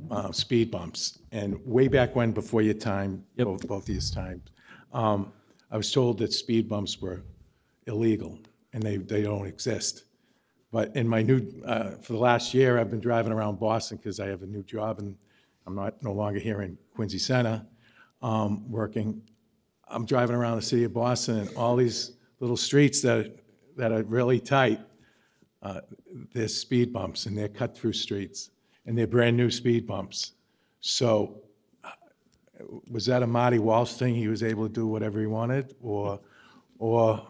uh, speed bumps. And way back when, before your time, both, both of your times, um, I was told that speed bumps were illegal, and they, they don't exist. But in my new, uh, for the last year, I've been driving around Boston because I have a new job, and I'm not, no longer here in Quincy Center, um, working. I'm driving around the city of Boston, and all these little streets that, that are really tight, uh, there's speed bumps, and they're cut-through streets, and they're brand-new speed bumps. So uh, was that a Marty Walsh thing? He was able to do whatever he wanted, or, or,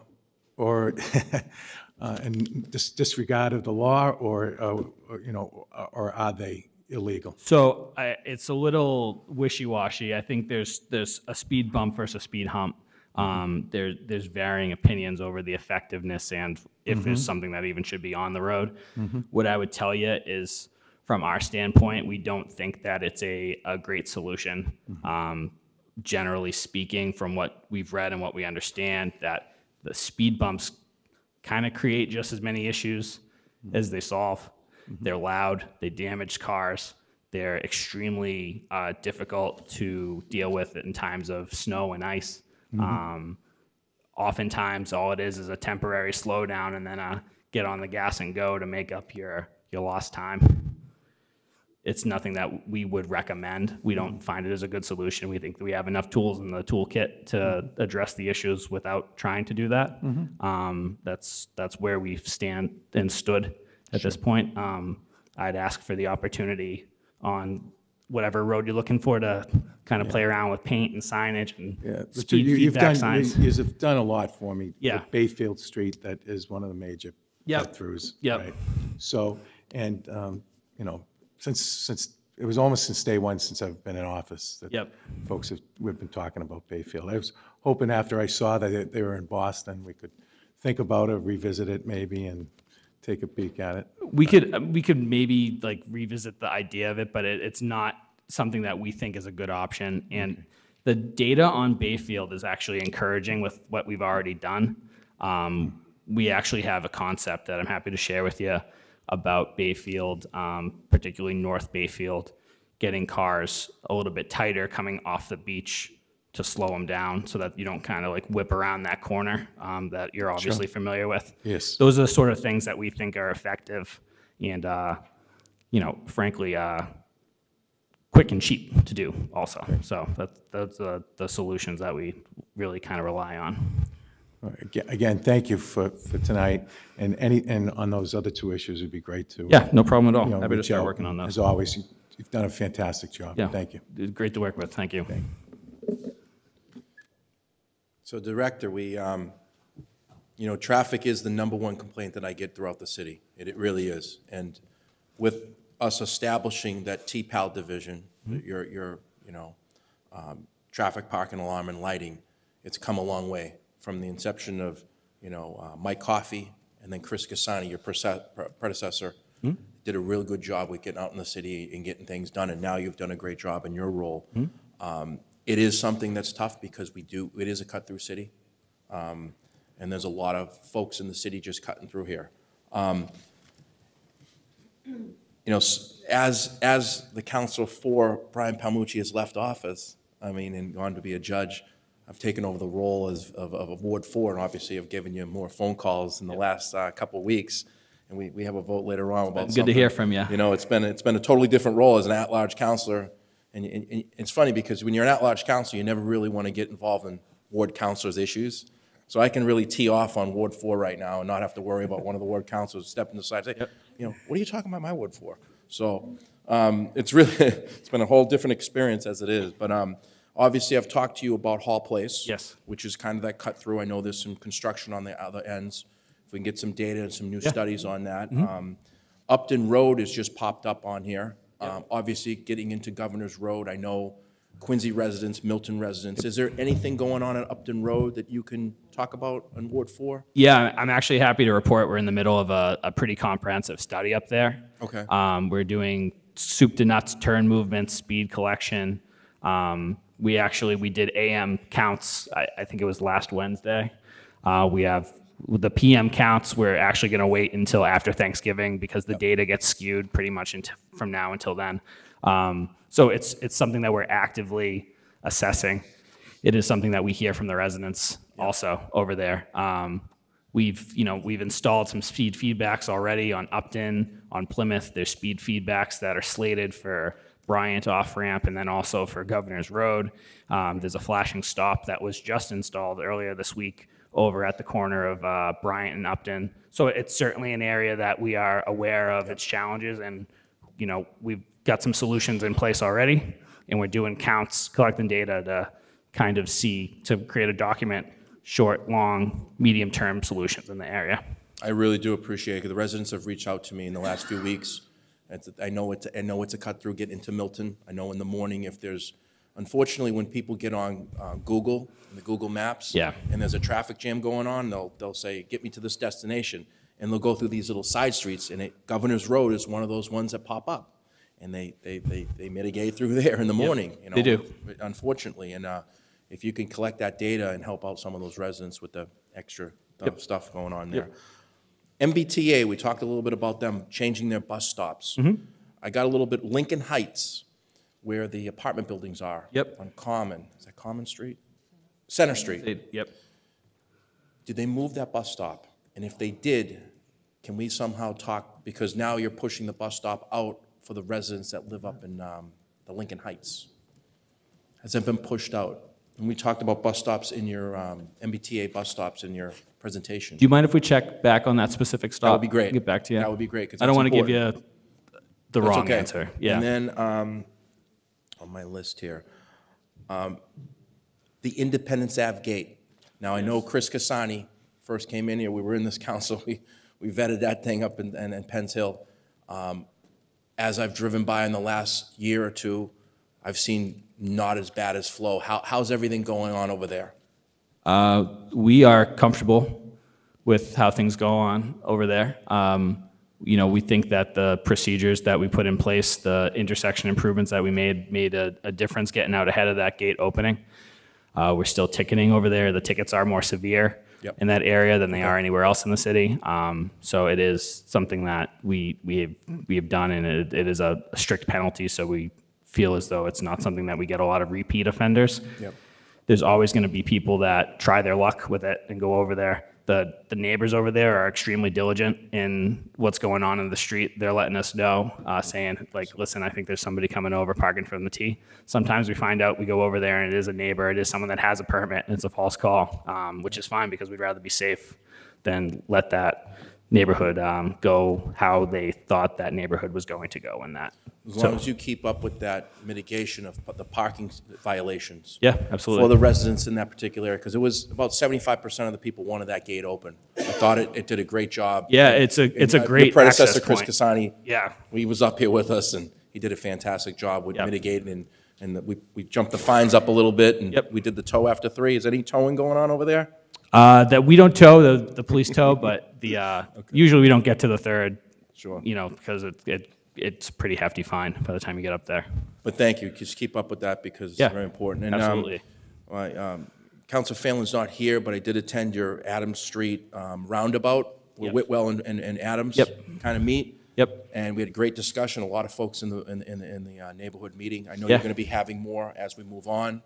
or, uh, and dis- disregard of the law, or, uh, or, you know, or are they illegal? So I, it's a little wishy-washy. I think there's there's a speed bump versus a speed hump. Um, there, there's varying opinions over the effectiveness and if there's Mhm. something that even should be on the road. Mhm. What I would tell you is, from our standpoint, we don't think that it's a, a great solution. Um, generally speaking, from what we've read and what we understand, that the speed bumps kind of create just as many issues as they solve. They're loud, they damage cars, they're extremely uh, difficult to deal with in times of snow and ice. Mhm. Um, oftentimes, all it is is a temporary slowdown and then a get on the gas and go to make up your, your lost time. It's nothing that we would recommend. We don't find it as a good solution. We think that we have enough tools in the toolkit to address the issues without trying to do that. Mhm. Um, that's that's where we stand and stood at this point. Um, I'd ask for the opportunity on whatever road you're looking for to kind of play around with paint and signage and But speed you- you've feedback done, signs. you- you've done a lot for me. Yeah. With Bayfield Street, that is one of the major Yep. cut-throughs. Yep. right? So, and, um, you know, since, since, it was almost since day one since I've been in office. that Yep. Folks have, we've been talking about Bayfield. I was hoping after I saw that they- they were in Boston, we could think about it, revisit it maybe, and take a peek at it. we could we could maybe like revisit the idea of it, but it, it's not something that we think is a good option. And the data on Bayfield is actually encouraging with what we've already done. Um, we actually have a concept that I'm happy to share with you about Bayfield, um, particularly North Bayfield, getting cars a little bit tighter coming off the beach to slow them down so that you don't kind of like whip around that corner um, that you're obviously familiar with. Yes. Those are the sort of things that we think are effective and, uh, you know, frankly, uh, quick and cheap to do also. So that's, that's uh, the solutions that we really kind of rely on. All right, aga- Again, thank you for, for tonight, and any, and on those other two issues, it'd be great to. Yeah, no problem at all. you know, Happy to reach start out. working on those. As always, you- you've done a fantastic job. Yeah. Thank you. Great to work with. Thank you. So Director, we, um, you know, traffic is the number one complaint that I get throughout the city. It, it really is. And with us establishing that T-PAL division, your, your, you know, um, traffic parking alarm and lighting, it's come a long way from the inception of, you know, uh, Mike Coffey and then Chris Casani, your prece- pre- predecessor, Hmm? did a really good job with getting out in the city and getting things done, and now you've done a great job in your role. Hmm? Um, It is something that's tough because we do, it is a cut-through city, um, and there's a lot of folks in the city just cutting through here. Um, You know, as, as the counsel for Brian Palmucci has left office, I mean, and gone to be a judge, I've taken over the role as, of, of Ward Four, and obviously I've given you more phone calls in the last uh, couple of weeks, and we, we have a vote later on about Good to something. hear from you. You know, it's been, it's been a totally different role as an at-large counselor, and, and- and it's funny because when you're an at-large counselor, you never really want to get involved in ward counselors' issues. So I can really tee off on Ward Four right now and not have to worry about one of the ward counselors stepping aside and say, you know, what are you talking about my ward for? So um, it's really, it's been a whole different experience as it is. But um, obviously, I've talked to you about Hall Place. Yes. Which is kind of that cut through. I know there's some construction on the other ends. If we can get some data and some new Yeah. studies on that. Mhm. Um, Upton Road has just popped up on here. Um, Obviously, getting into Governor's Road, I know Quincy residents, Milton residents. Is there anything going on at Upton Road that you can talk about on Ward 4? Yeah, I'm actually happy to report we're in the middle of a, a pretty comprehensive study up there. Okay. Um, we're doing soup to nuts turn movements, speed collection. Um, we actually we did AM counts. I, I think it was last Wednesday. Uh, we have the PM counts. We're actually going to wait until after Thanksgiving because the data gets skewed pretty much into, from now until then. Um, so it's it's something that we're actively assessing. It is something that we hear from the residents also over there. Um, We've, you know, we've installed some speed feedbacks already on Upton, on Plymouth. There's speed feedbacks that are slated for Bryant off ramp and then also for Governor's Road. Um, there's a flashing stop that was just installed earlier this week over at the corner of uh, Bryant and Upton. So it's certainly an area that we are aware of its challenges and, you know, we've got some solutions in place already and we're doing counts, collecting data to kind of see, to create a document short, long, medium-term solutions in the area. I really do appreciate it. The residents have reached out to me in the last few weeks. It's, I know it's, I know it's a cut through getting into Milton. I know in the morning if there's, unfortunately, when people get on uh, Google, the Google Maps. Yeah. And there's a traffic jam going on, they'll, they'll say, get me to this destination. And they'll go through these little side streets and it, Governor's Road is one of those ones that pop up. And they, they, they, they mitigate through there in the morning, you know. they do. Unfortunately, and, uh, if you can collect that data and help out some of those residents with the extra uh, stuff going on there. MBTA, we talked a little bit about them changing their bus stops. Mhm. I got a little bit, Lincoln Heights, where the apartment buildings are. Yep. On Common, is that Common Street? Center Street. Yep. Did they move that bus stop? And if they did, can we somehow talk, because now you're pushing the bus stop out for the residents that live up in um, the Lincoln Heights? Has that been pushed out? And we talked about bus stops in your, um, MBTA bus stops in your presentation. Do you mind if we check back on that specific stop? That would be great. Get back to you. That would be great, I don't want to give you the That's wrong okay. answer. Yeah. And then, um, on my list here, um, the Independence Ave Gate. Now, I know Chris Casani first came in here, we were in this council, we, we vetted that thing up in, in in Penn's Hill. Um, As I've driven by in the last year or two, I've seen not as bad as flow. How, how's everything going on over there? Uh, we are comfortable with how things go on over there. Um, you know, we think that the procedures that we put in place, the intersection improvements that we made, made a, a difference getting out ahead of that gate opening. Uh, we're still ticketing over there. The tickets are more severe Yep. in that area than they are anywhere else in the city. Um, so it is something that we we have, we have done, and it, it is a strict penalty. So we feel as though it's not something that we get a lot of repeat offenders Yep. There's always going to be people that try their luck with it and go over there. The, the neighbors over there are extremely diligent in what's going on in the street. They're letting us know, uh, saying, like, listen, I think there's somebody coming over parking from the T. Sometimes we find out, we go over there and it is a neighbor, it is someone that has a permit, and it's a false call, um, which is fine because we'd rather be safe than let that neighborhood um, go how they thought that neighborhood was going to go in that. As So- long as you keep up with that mitigation of the parking violations. Yeah, absolutely. For the residents in that particular area, because it was about seventy-five percent of the people wanted that gate open. I thought it, it did a great job. Yeah, it's a- it's a And, uh, great Your predecessor, Chris point. Casani. Yeah. He was up here with us, and he did a fantastic job with mitigating, and, and we, we jumped the fines up a little bit, and we did the tow after three. Is there any towing going on over there? Uh, that we don't tow, the, the police tow, but the, uh, usually we don't get to the third. Sure. You know, because it, it, it's pretty hefty fine by the time you get up there. But thank you, just keep up with that because it's Yeah, very important. And, um, absolutely. I, um, Counselor Phelan's not here, but I did attend your Adams Street um, roundabout where Yep. Whitwell and, and and Adams Yep. kind of meet. Yep. And we had a great discussion, a lot of folks in the, in, in in the uh, neighborhood meeting. I know Yeah. you're going to be having more as we move on.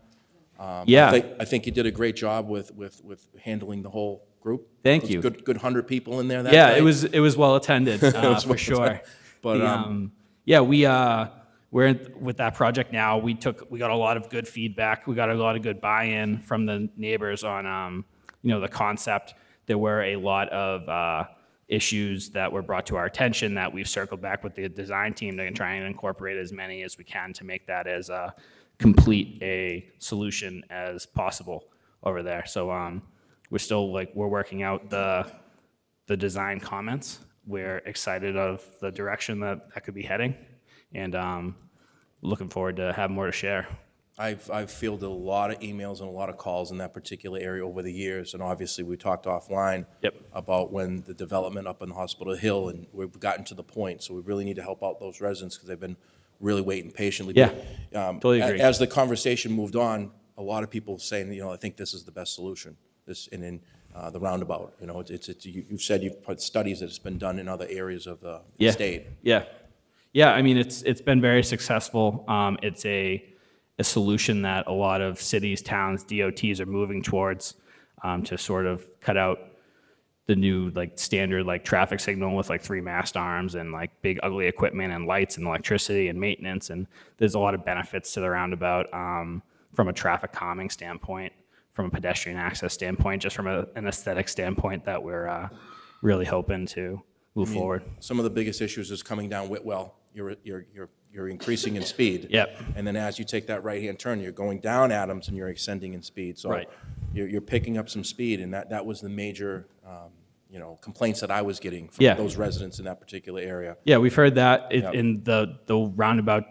Um, Yeah. I think, I think you did a great job with, with, with handling the whole group. Thank It was you. Good, good hundred people in there that Yeah, it was, it was well attended, uh, was for well sure. attended. But, The, um, yeah, we, uh, we're in, with that project now. We took, we got a lot of good feedback. We got a lot of good buy-in from the neighbors on, um, you know, the concept. There were a lot of, uh, issues that were brought to our attention that we've circled back with the design team to try and incorporate as many as we can to make that as a complete a solution as possible over there. So um, we're still like we're working out the the design comments. We're excited of the direction that that could be heading, and um, looking forward to have more to share. I've, I've fielded a lot of emails and a lot of calls in that particular area over the years, and obviously, we talked offline about when the development up on the Hospital Hill, and we've gotten to the point, so we really need to help out those residents, because they've been really waiting patiently. Yeah, Um, totally agree. As the conversation moved on, a lot of people saying, you know, I think this is the best solution, this, and in uh, the roundabout, you know, it's, it's, it's- you- you've said you've put studies that it's been done in other areas of the yeah. state. Yeah, yeah. I mean, it's it's been very successful. Um, it's a a solution that a lot of cities, towns, DOTs are moving towards um, to sort of cut out the new like standard like traffic signal with like three mast arms and like big ugly equipment and lights and electricity and maintenance and there's a lot of benefits to the roundabout um, from a traffic calming standpoint from a pedestrian access standpoint just from a, an aesthetic standpoint that we're uh, really hoping to move I mean, forward Some of the biggest issues is coming down Whitwell. You're, you're, you're, you're increasing in speed. Yep. And then as you take that right-hand turn, you're going down Adams and you're ascending in speed. So Right. You're, you're picking up some speed, and that, that was the major, um, you know, complaints that I was getting from Yeah. those residents in that particular area. Yeah, we've heard that it, Yep. in the the roundabout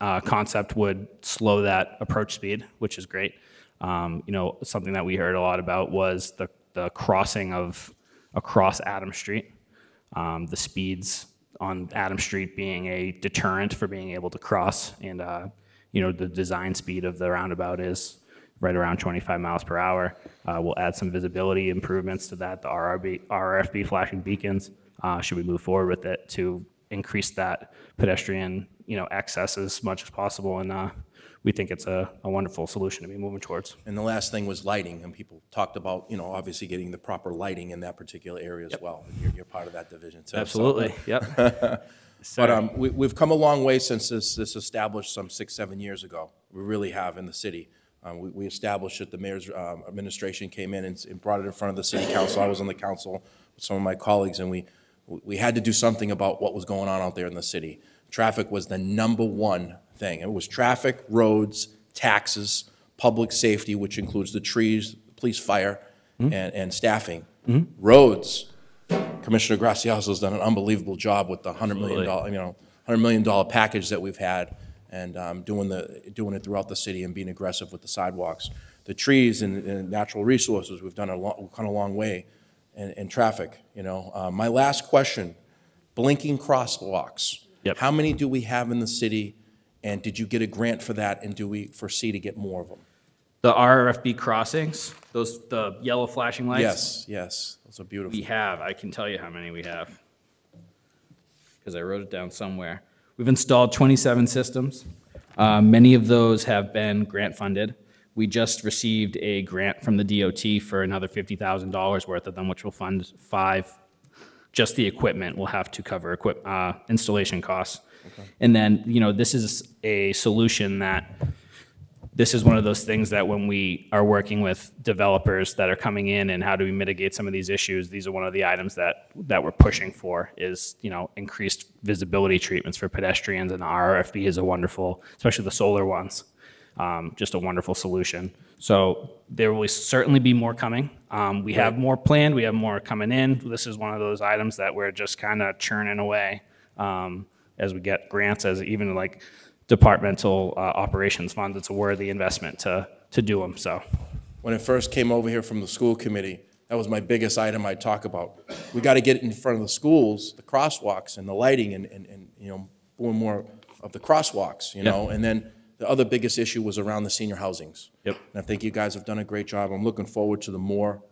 uh, concept would slow that approach speed, which is great. Um, you know, something that we heard a lot about was the the crossing of across Adam Street, um, the speeds on Adam Street being a deterrent for being able to cross, and uh, you know the design speed of the roundabout is right around 25 miles per hour. Uh, we'll add some visibility improvements to that, the RRB, RRFB flashing beacons, uh, should we move forward with it to increase that pedestrian, you know, access as much as possible. And uh, we think it's a, a wonderful solution to be moving towards. And the last thing was lighting, and people talked about, you know, obviously getting the proper lighting in that particular area as well. You're, you're part of that division, too. so- Absolutely, yep. But um, we, we've come a long way since this, this established some six, seven years ago. We really have in the city. Um, we, we established it, the mayor's um, administration came in and, and brought it in front of the city council. I was on the council with some of my colleagues, and we, we had to do something about what was going on out there in the city. Traffic was the number one thing. It was traffic, roads, taxes, public safety, which includes the trees, police, fire, and, and staffing. Roads, Commissioner Grazioso's done an unbelievable job with the hundred million dollar, you know, hundred million dollar package that we've had, and um, doing the doing it throughout the city and being aggressive with the sidewalks, the trees and, and natural resources. We've done a long, we've come a long way, and, and traffic. You know, uh, my last question: blinking crosswalks. Yep. How many do we have in the city? And did you get a grant for that? And do we foresee to get more of them? The RRFB crossings, those, the yellow flashing lights? Yes, yes, those are beautiful. We have, I can tell you how many we have. Because I wrote it down somewhere. We've installed 27 systems. Uh, Many of those have been grant funded. We just received a grant from the DOT for another $50,000 worth of them, which will fund five. Just the equipment will have to cover equip, uh, installation costs. Okay. And then, you know, this is a solution that this is one of those things that when we are working with developers that are coming in and how do we mitigate some of these issues, these are one of the items that, that we're pushing for is, you know, increased visibility treatments for pedestrians and the RRFB is a wonderful, especially the solar ones, um, just a wonderful solution. So there will certainly be more coming. Um, we have more planned, we have more coming in. This is one of those items that we're just kind of churning away um, as we get grants, as even like departmental uh, operations funds, it's a worthy investment to, to do them, so. when it first came over here from the school committee, that was my biggest item I'd talk about. We got to get in front of the schools, the crosswalks and the lighting and, and, and, you know, more and more of the crosswalks, you know? And then the other biggest issue was around the senior housings. Yep. And I think you guys have done a great job. I'm looking forward to the more.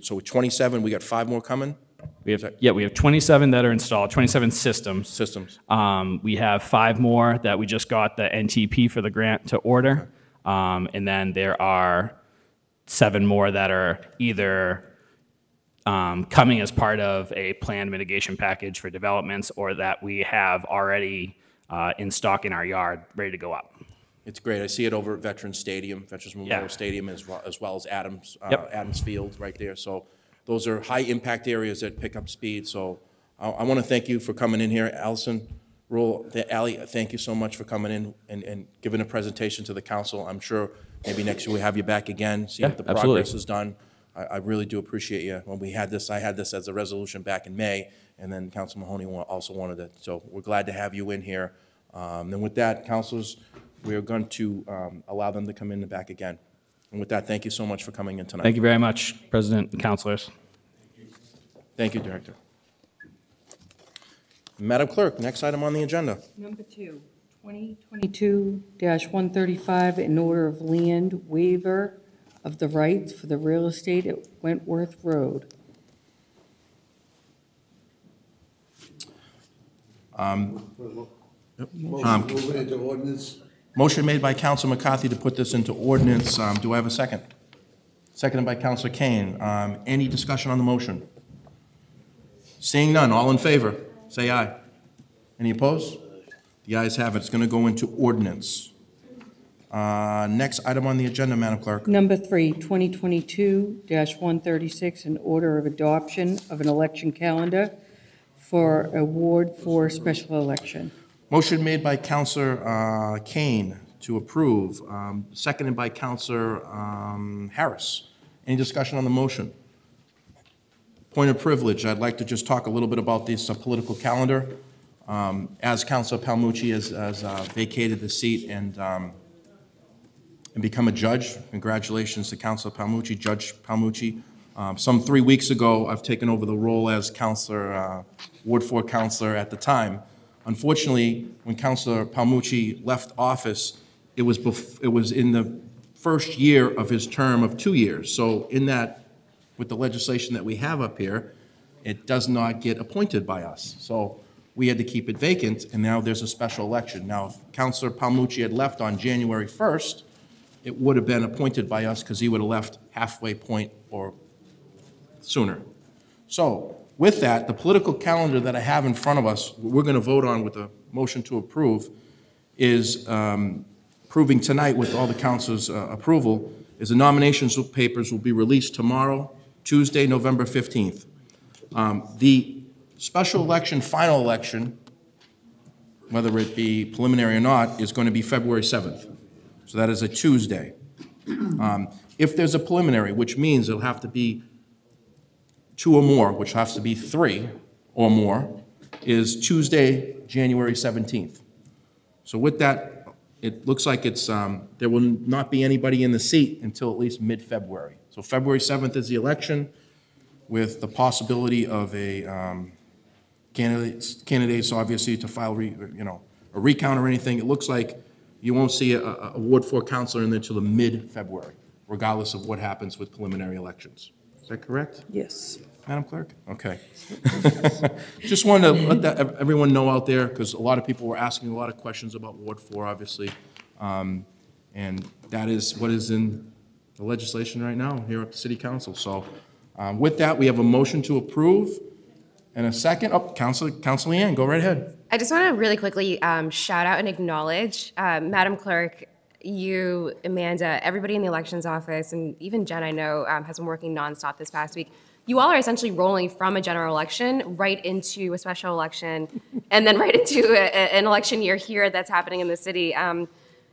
So with 27, we got five more coming? We have, yeah, we have 27 that are installed, 27 systems. Systems. Um, we have five more that we just got the NTP for the grant to order. Um, and then there are seven more that are either um, coming as part of a planned mitigation package for developments or that we have already uh, in stock in our yard, ready to go up. It's great. I see it over at Veterans Stadium, Veterans Memorial Yeah. Stadium, as well as, well as Adams, uh, Yep. Adams Field right there. So those are high-impact areas that pick up speed. So I, I want to thank you for coming in here. Allison, Rule, the- Ally, thank you so much for coming in and, and giving a presentation to the council. I'm sure maybe next year we have you back again, see Yeah, what the absolutely. progress is done. I, I really do appreciate you. When we had this, I had this as a resolution back in May, and then Council Mahoney also wanted it. So we're glad to have you in here. Um, And with that, councilors, we are going to um, allow them to come in and back again. And with that, thank you so much for coming in tonight. Thank you very much, President and councilors. Thank you, Director. Madam Clerk, next item on the agenda. Number two, 2022-135, in order of land waiver of the rights for the real estate at Wentworth Road. Um, Motion to move it into ordinance. Motion made by Counsel McCarthy to put this into ordinance. Um, Do I have a second? Seconded by Counselor Cain. Um, Any discussion on the motion? Seeing none, all in favor, say aye. Any opposed? The ayes have it. It's going to go into ordinance. Uh, Next item on the agenda, Madam Clerk. Number three, 2022-136, an order of adoption of an election calendar for award for special election. Motion made by Counselor uh, Cain to approve, um, seconded by Counselor um, Harris. Any discussion on the motion? Point of privilege, I'd like to just talk a little bit about this uh, political calendar. Um, As Counselor Palmucci has has, uh, vacated the seat and um, and become a judge, congratulations to Counselor Palmucci, Judge Palmucci. Um, Some three weeks ago, I've taken over the role as Counselor, uh, Ward 4 Counselor at the time. Unfortunately, when Counselor Palmucci left office, it was, it was in the first year of his term of two years. So in that, with the legislation that we have up here, it does not get appointed by us. So we had to keep it vacant, and now there's a special election. Now, if Counselor Palmucci had left on January 1st, it would have been appointed by us because he would have left halfway point or sooner. So with that, the political calendar that I have in front of us, we're going to vote on with a motion to approve, is um, approving tonight with all the council's uh, approval, is the nominations papers will be released tomorrow, Tuesday, November 15th. Um, The special election, final election, whether it be preliminary or not, is going to be February 7th. So that is a Tuesday. Um, If there's a preliminary, which means it'll have to be two or more, which has to be three or more, is Tuesday, January 17th. So with that, it looks like it's, um, there will not be anybody in the seat until at least mid-February. So February 7th is the election, with the possibility of a um, candidates, candidates obviously to file, re- you know, a recount or anything. It looks like you won't see a, a Ward 4 counselor in there until the mid-February, regardless of what happens with preliminary elections. Is that correct? Yes. Madam Clerk? Okay. Just wanted to let that, ev- everyone know out there, because a lot of people were asking a lot of questions about Ward 4, obviously. Um, And that is what is in the legislation right now here at the City Council. So um, with that, we have a motion to approve and a second. Oh, Council, Council Liang, go right ahead. I just want to really quickly um, shout out and acknowledge, uh, Madam Clerk, you, Amanda, everybody in the elections office, and even Jen, I know, um, has been working nonstop this past week. You all are essentially rolling from a general election right into a special election, and then right into a, a- an election year here that's happening in the city. Um,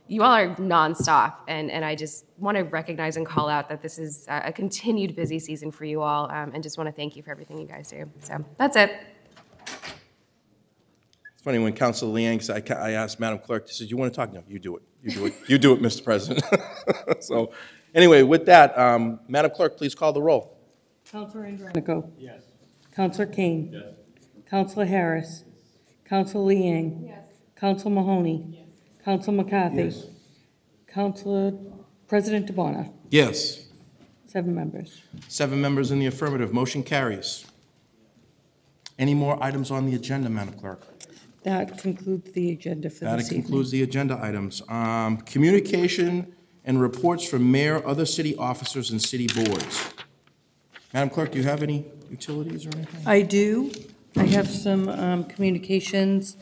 you all are nonstop, and, and I just want to recognize and call out that this is a a continued busy season for you all, um, and just want to thank you for everything you guys do. So that's it. It's funny, when Council Liang, said- I I asked Madam Clerk, she said, you want to talk? No, you do it. You do it. You do it, Mr. President. So, anyway, with that, um, Madam Clerk, please call the roll. Counselor Andronico. Yes. Counselor Cain. Yes. Counselor Harris. Counselor Liang. Yes. Counselor Mahoney. Yes. Counselor McCarthy. Yes. Counselor President DiBona. Yes. Seven members. Seven members in the affirmative. Motion carries. Any more items on the agenda, Madam Clerk? That concludes the agenda for That this evening. concludes the agenda items. Um, Communication and reports from mayor, other city officers, and city boards. Madam Clerk, do you have any utilities or anything? I do. I have some um, communications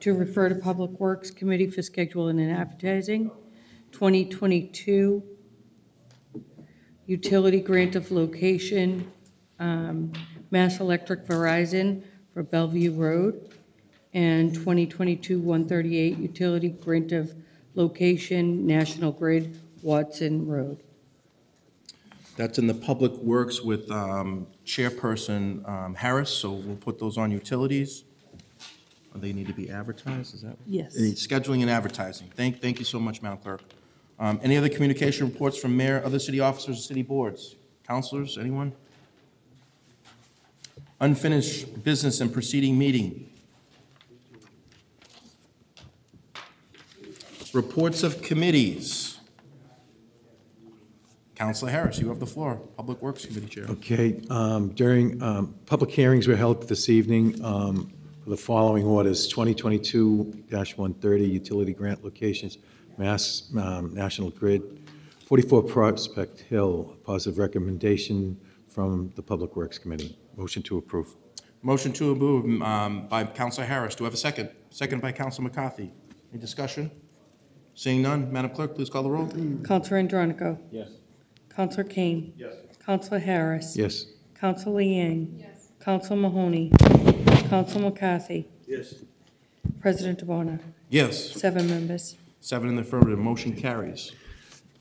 to refer to Public Works Committee for Scheduling and Advertising. 2022 utility grant of location um, Mass Electric Verizon for Bellevue Road, and 2022-138 utility grant of location, National Grid, Watson Road. That's in the Public Works with um, Chairperson um, Harris, so we'll put those on utilities. Or They need to be advertised, is that? Yes. They need Scheduling and advertising. Thank, thank you so much, Madam Clerk. Um, Any other communication reports from mayor, other city officers, or city boards? Counselors, anyone? Unfinished business and proceeding meeting. Reports of committees. Counselor Harris, you have the floor, Public Works Committee Chair. Okay, um, during, um, public hearings were held this evening um, for the following orders, 2022-130 utility grant locations, Mass, um, National Grid, 44 Prospect Hill, positive recommendation from the Public Works Committee. Motion to approve. Motion to approve um, by Counselor Harris. Do I have a second? Second by Counselor McCarthy. Any discussion? Seeing none, Madam Clerk, please call the roll. Counselor Andronico. Yes. Counselor Cain. Yes. Counselor Harris. Yes. Counselor Liang. Yes. Counselor Mahoney. Counselor McCarthy. Yes. President DiBona. Yes. Seven members. Seven in the affirmative, motion carries.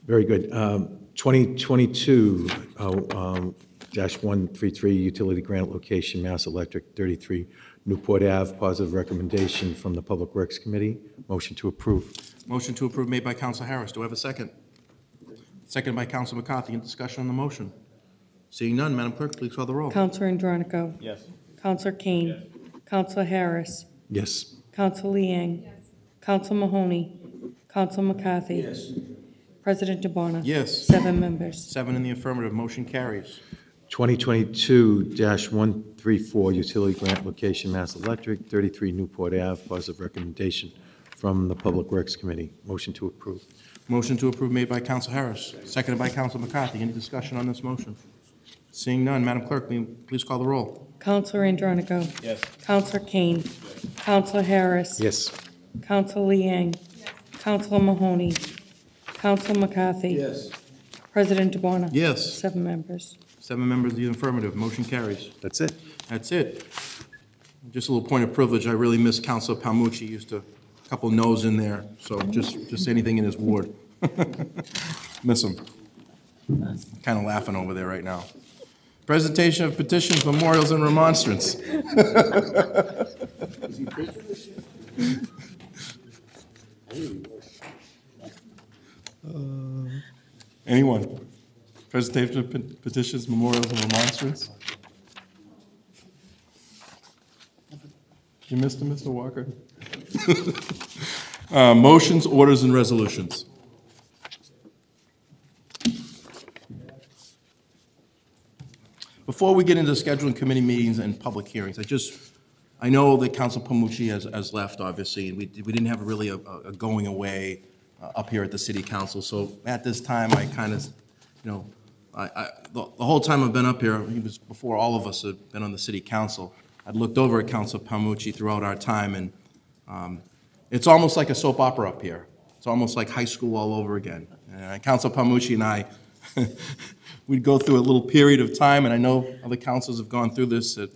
Very good. Um, 2022 uh, um, dash 133 utility grant location, Mass Electric, 33 Newport Ave, positive recommendation from the Public Works Committee. Motion to approve. Motion to approve made by Council Harris. Do I have a second? Second by Council McCarthy. Any discussion on the motion? Seeing none, Madam Clerk, please call the roll. Counselor Andronico. Yes. Counselor Cain. Yes. Counselor Harris. Yes. Counselor Liang. Yes. Counselor Mahoney. Counselor McCarthy. Yes. President DiBona. Yes. Seven members. Seven in the affirmative, motion carries. 2022-134 utility grant location, Mass Electric, 33 Newport Ave, positive recommendation from the Public Works Committee. Motion to approve. Motion to approve made by Council Harris, seconded by Council McCarthy. Any discussion on this motion? Seeing none, Madam Clerk, will please call the roll. Counselor Andronico. Yes. Counselor Cain. Counselor Harris. Yes. Counselor Liang. Counselor Mahoney. Counselor McCarthy. Yes. President DiBona. Yes. Seven members. Seven members of the affirmative, motion carries. That's it. That's it. Just a little point of privilege, I really miss Counselor Palmucci, used to, a couple no's in there, so just, just anything in his ward. Miss him. Kind of laughing over there right now. Presentation of petitions, memorials, and remonstrance. Anyone? Presentation of pe- petitions, memorials, and remonstrance? You missed him, Mr. Walker? Uh, Motions, orders, and resolutions. Before we get into scheduling committee meetings and public hearings, I just, I know that Council Palmucci has, has left, obviously, and we, we didn't have really a, a going away uh, up here at the city council, so at this time, I kind of, you know, I, I, the, the whole time I've been up here, he was before all of us had been on the city council, I'd looked over at Council Palmucci throughout our time, and um, it's almost like a soap opera up here. It's almost like high school all over again. And Council Palmucci and I, we'd go through a little period of time, and I know other councils have gone through this, that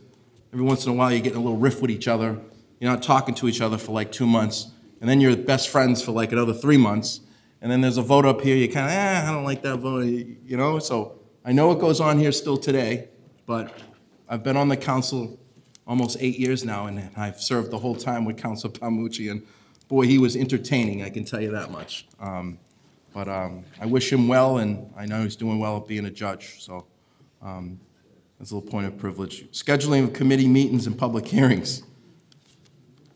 every once in a while you get in a little riff with each other. You're not talking to each other for like two months, and then you're best friends for like another three months, and then there's a vote up here, you kind of, eh, I don't like that vote, you know? So I know what goes on here still today, but I've been on the council almost eight years now, and I've served the whole time with Council Palmucci, and boy, he was entertaining, I can tell you that much. Um, But um, I wish him well, and I know he's doing well at being a judge, so um, that's a little point of privilege. Scheduling of committee meetings and public hearings.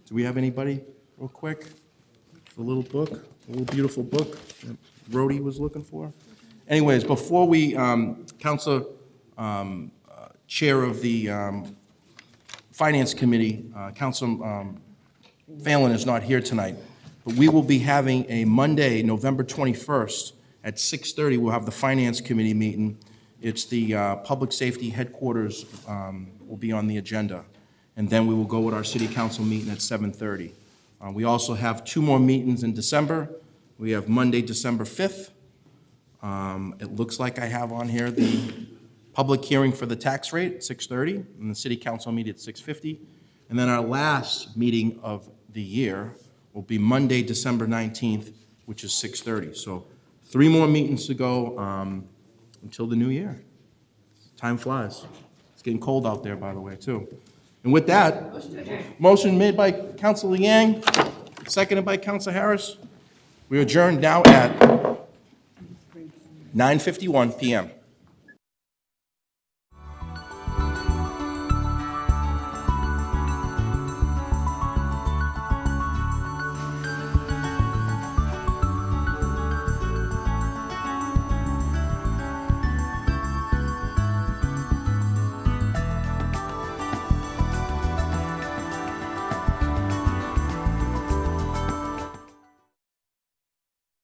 Do we have anybody, real quick? The little book, a little beautiful book that Rhodey was looking for? Anyways, before we, um, Council um, uh, Chair of the um, Finance Committee, uh, Council um, Phelan is not here tonight, but we will be having a Monday, November 21st, at 6:30, we'll have the Finance Committee meeting. It's the uh, Public Safety Headquarters um, will be on the agenda. And then we will go with our City Council meeting at 7:30. Uh, We also have two more meetings in December. We have Monday, December 5th. Um, It looks like I have on here the public hearing for the tax rate at 6:30, and the city council meeting at 6:50. And then our last meeting of the year will be Monday, December 19th, which is 6:30. So three more meetings to go um, until the new year. Time flies. It's getting cold out there, by the way, too. And with that, motion made by Councilor Liang, seconded by Councilor Harris. We adjourn now at 9:51 PM.